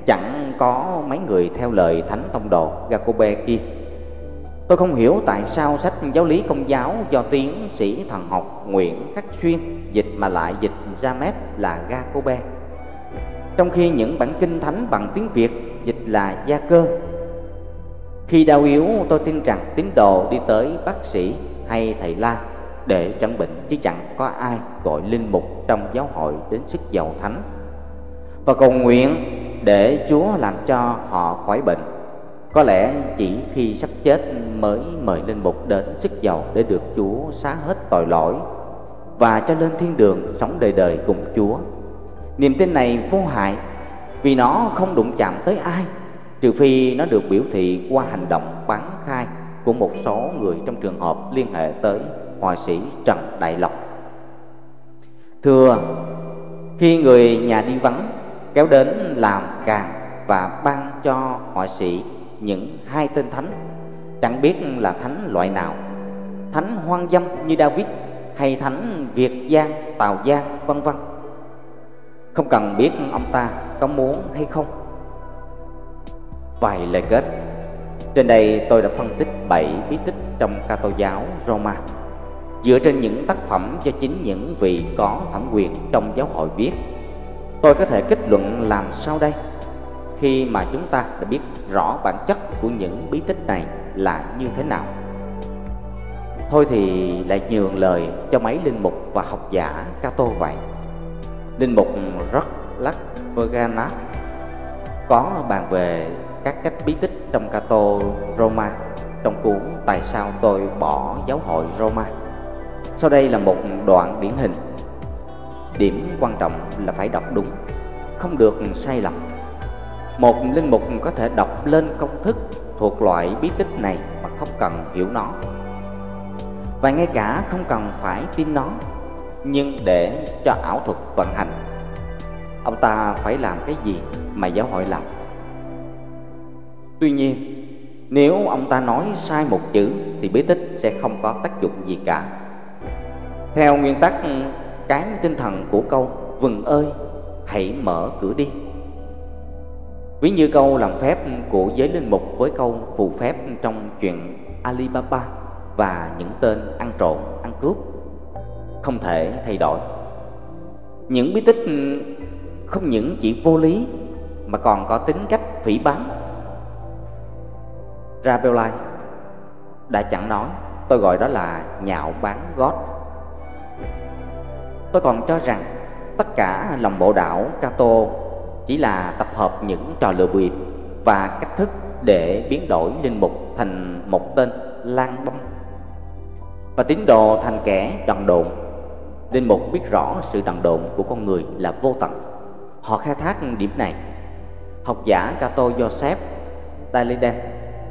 chẳng có mấy người theo lời thánh tông đồ Jacobe kia. Tôi không hiểu tại sao sách giáo lý công giáo do tiến sĩ thần học Nguyễn Khắc Xuyên dịch mà lại dịch ra mép là Jacobe trong khi những bản kinh thánh bằng tiếng Việt dịch là gia cơ Khi đau yếu, tôi tin rằng tín đồ đi tới bác sĩ hay thầy la để chẩn bệnh chứ chẳng có ai gọi linh mục trong giáo hội đến sức giàu thánh và cầu nguyện để Chúa làm cho họ khỏi bệnh. Có lẽ chỉ khi sắp chết mới mời linh mục đến sức giàu để được Chúa xá hết tội lỗi và cho lên thiên đường sống đời đời cùng Chúa. Niềm tin này vô hại vì nó không đụng chạm tới ai trừ phi nó được biểu thị qua hành động bán khai của một số người trong trường hợp liên hệ tới họa sĩ Trần Đại Lộc. Thưa, khi người nhà đi vắng kéo đến làm càng và ban cho họa sĩ những hai tên thánh chẳng biết là thánh loại nào thánh hoang dâm như david hay thánh việt giang tào giang vân vân không cần biết ông ta có muốn hay không. Vài lời kết. Trên đây tôi đã phân tích bảy bí tích trong ca tô giáo Roma. Dựa trên những tác phẩm do chính những vị có thẩm quyền trong giáo hội viết, tôi có thể kết luận làm sao đây? Khi mà chúng ta đã biết rõ bản chất của những bí tích này là như thế nào. Thôi thì lại nhường lời cho mấy linh mục và học giả Cato vậy linh mục rất lắc Vergana có bàn về các cách bí tích trong Cato Roma, trong cuốn Tại sao tôi bỏ giáo hội Roma? Sau đây là một đoạn điển hình. Điểm quan trọng là phải đọc đúng, Không được sai lầm. Một linh mục có thể đọc lên công thức thuộc loại bí tích này mà không cần hiểu nó. Và ngay cả không cần phải tin nó nhưng để cho ảo thuật vận hành Ông ta phải làm cái gì mà giáo hội làm? Tuy nhiên nếu ông ta nói sai một chữ Thì bí tích sẽ không có tác dụng gì cả. Theo nguyên tắc cái tinh thần của câu Vừng ơi hãy mở cửa đi. Ví như câu làm phép của giới linh mục với câu phù phép trong chuyện Alibaba và những tên ăn trộm, ăn cướp không thể thay đổi. Những bí tích không những chỉ vô lý mà còn có tính cách phỉ báng. Rabelais đã chẳng nói, tôi gọi đó là nhạo bán gót Tôi còn cho rằng tất cả lòng bộ đảo Cato chỉ là tập hợp những trò lừa bịp và cách thức để biến đổi linh mục thành một tên lang băm và tín đồ thành kẻ đoàn độn. Linh mục biết rõ sự đần độn của con người là vô tận. Họ khai thác điểm này. Học giả Cato Joseph Taledin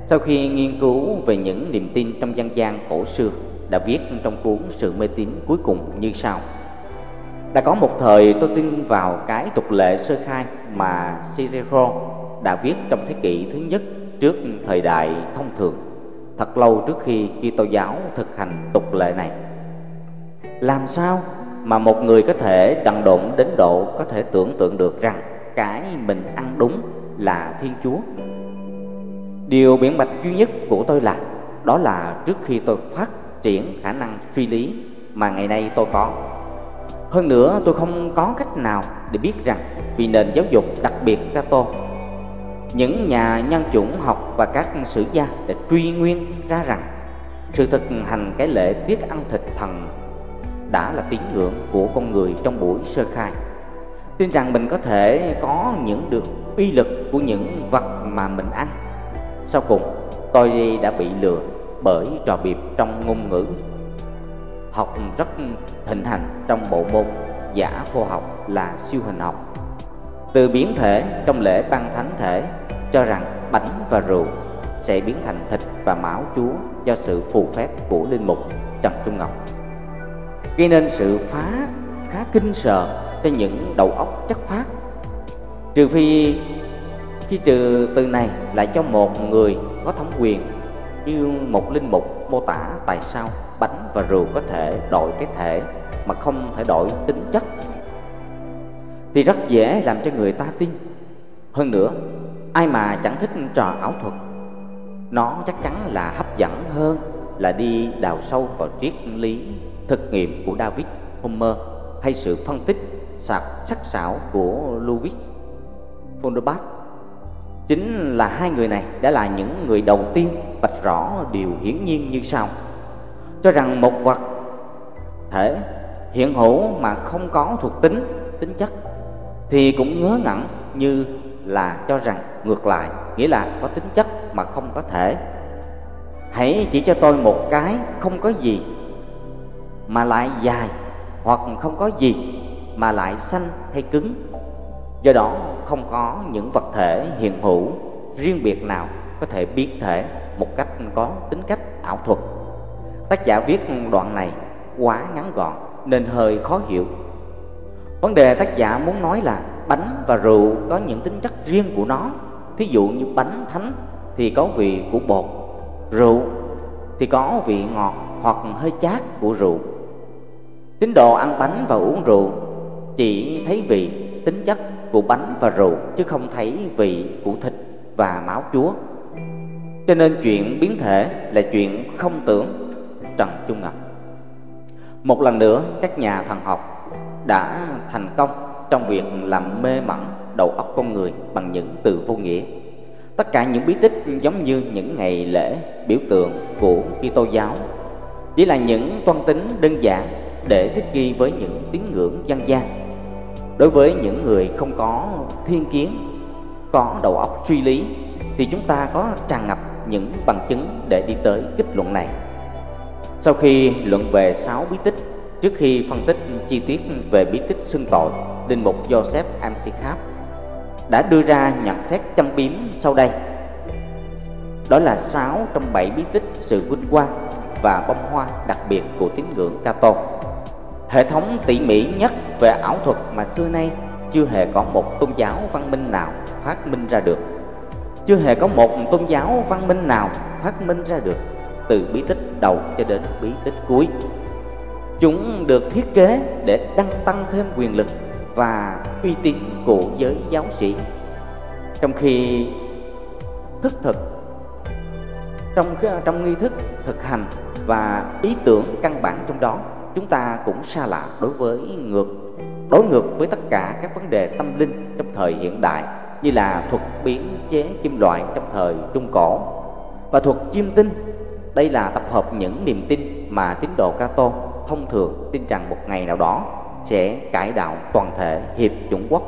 sau khi nghiên cứu về những niềm tin trong dân gian cổ xưa đã viết trong cuốn Sự mê tín cuối cùng như sau: đã có một thời tôi tin vào cái tục lệ sơ khai mà Cicero đã viết trong thế kỷ thứ nhất trước thời đại thông thường, thật lâu trước khi Kitô giáo thực hành tục lệ này. Làm sao mà một người có thể đần độn đến độ có thể tưởng tượng được rằng cái mình ăn đúng là Thiên Chúa? Điều biện bạch duy nhất của tôi là, đó là trước khi tôi phát triển khả năng suy lý mà ngày nay tôi có hơn nữa, tôi không có cách nào để biết rằng vì nền giáo dục đặc biệt Cato những nhà nhân chủng học và các sử gia đã truy nguyên ra rằng sự thực hành cái lễ tiết ăn thịt thần đã là tín ngưỡng của con người trong buổi sơ khai. tin rằng mình có thể có những được uy lực của những vật mà mình ăn. Sau cùng, tôi đã bị lừa bởi trò biệp trong ngôn ngữ. Học rất thịnh hành trong bộ môn giả khoa học là siêu hình học. Từ biến thể trong lễ ban thánh thể cho rằng bánh và rượu sẽ biến thành thịt và máu Chúa do sự phù phép của linh mục Trần Trung Ngọc gây nên sự phá khá kinh sợ cho những đầu óc chất phát trừ phi khi trừ từ này lại cho một người có thẩm quyền như một linh mục mô tả tại sao bánh và rượu có thể đổi cái thể mà không thể đổi tính chất, thì rất dễ làm cho người ta tin. Hơn nữa, ai mà chẳng thích trò ảo thuật, nó chắc chắn là hấp dẫn hơn là đi đào sâu vào triết lý thực nghiệm của David Homer hay sự phân tích sạc sắc sảo của Louis Fondorbat chính là hai người này đã là những người đầu tiên vạch rõ điều hiển nhiên như sau. Cho rằng một vật thể hiện hữu mà không có thuộc tính tính chất, thì cũng ngớ ngẩn như là cho rằng ngược lại, nghĩa là có tính chất mà không có thể. Hãy chỉ cho tôi một cái không có gì mà lại dài hoặc không có gì mà lại xanh hay cứng. Do đó không có những vật thể hiện hữu riêng biệt nào có thể biến thể một cách có tính cách ảo thuật. Tác giả viết đoạn này quá ngắn gọn nên hơi khó hiểu. Vấn đề tác giả muốn nói là bánh và rượu có những tính chất riêng của nó. Thí dụ như bánh thánh thì có vị của bột, rượu thì có vị ngọt hoặc hơi chát của rượu. Tín đồ ăn bánh và uống rượu chỉ thấy vị tính chất của bánh và rượu, chứ không thấy vị của thịt và máu chúa. Cho nên chuyện biến thể là chuyện không tưởng, trần trung ngọc một lần nữa, các nhà thần học đã thành công trong việc làm mê mẩn đầu óc con người bằng những từ vô nghĩa. Tất cả những bí tích giống như những ngày lễ biểu tượng của Kitô giáo chỉ là những toan tính đơn giản để thích nghi với những tín ngưỡng dân gian. Đối với những người không có thiên kiến, có đầu óc suy lý, thì chúng ta có tràn ngập những bằng chứng để đi tới kết luận này. Sau khi luận về sáu bí tích, trước khi phân tích chi tiết về bí tích xưng tội, linh mục Joseph Amsikhap đã đưa ra nhận xét châm biếm sau đây. Đó là sáu trong bảy bí tích sự vinh quang và bông hoa, đặc biệt của tín ngưỡng Cato. Hệ thống tỉ mỉ nhất về ảo thuật mà xưa nay chưa hề có một tôn giáo văn minh nào phát minh ra được. Chưa hề có một tôn giáo văn minh nào phát minh ra được từ bí tích đầu cho đến bí tích cuối. Chúng được thiết kế để đăng tăng thêm quyền lực và uy tín của giới giáo sĩ. Trong khi thức thực trong trong nghi thức thực hành và ý tưởng căn bản trong đó, chúng ta cũng xa lạ đối với ngược, đối ngược với tất cả các vấn đề tâm linh trong thời hiện đại, như là thuật biến chế kim loại trong thời trung cổ và thuật chiêm tinh. Đây là tập hợp những niềm tin mà tín đồ Cato thông thường tin rằng một ngày nào đó sẽ cải đạo toàn thể hiệp chủng quốc.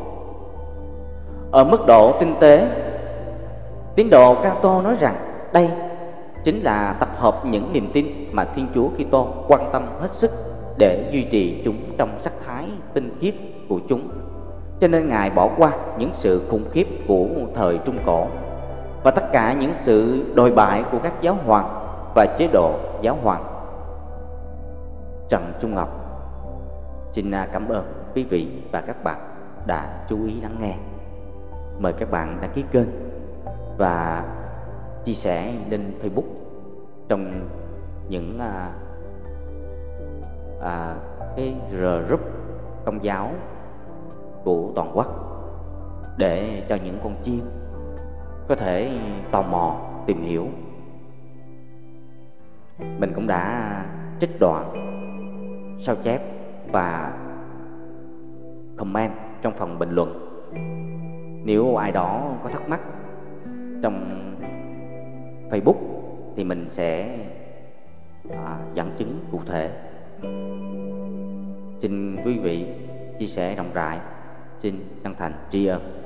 Ở mức độ tinh tế, tín đồ Cato nói rằng đây chính là tập hợp những niềm tin mà Thiên Chúa Kitô quan tâm hết sức để duy trì chúng trong sắc thái tinh khiết của chúng. Cho nên Ngài bỏ qua những sự khủng khiếp của thời Trung Cổ và tất cả những sự đồi bại của các giáo hoàng và chế độ giáo hoàng. Trần Trung Ngọc, Xin à, cảm ơn quý vị và các bạn đã chú ý lắng nghe. Mời các bạn đăng ký kênh và chia sẻ lên Facebook. Trong những à, à, cái group công giáo của toàn quốc để cho những con chiên có thể tò mò tìm hiểu. Mình cũng đã trích đoạn sao chép và comment trong phần bình luận. Nếu ai đó có thắc mắc trong Facebook thì mình sẽ à, dẫn chứng cụ thể. Xin quý vị chia sẻ rộng rãi xin chân thành tri ân.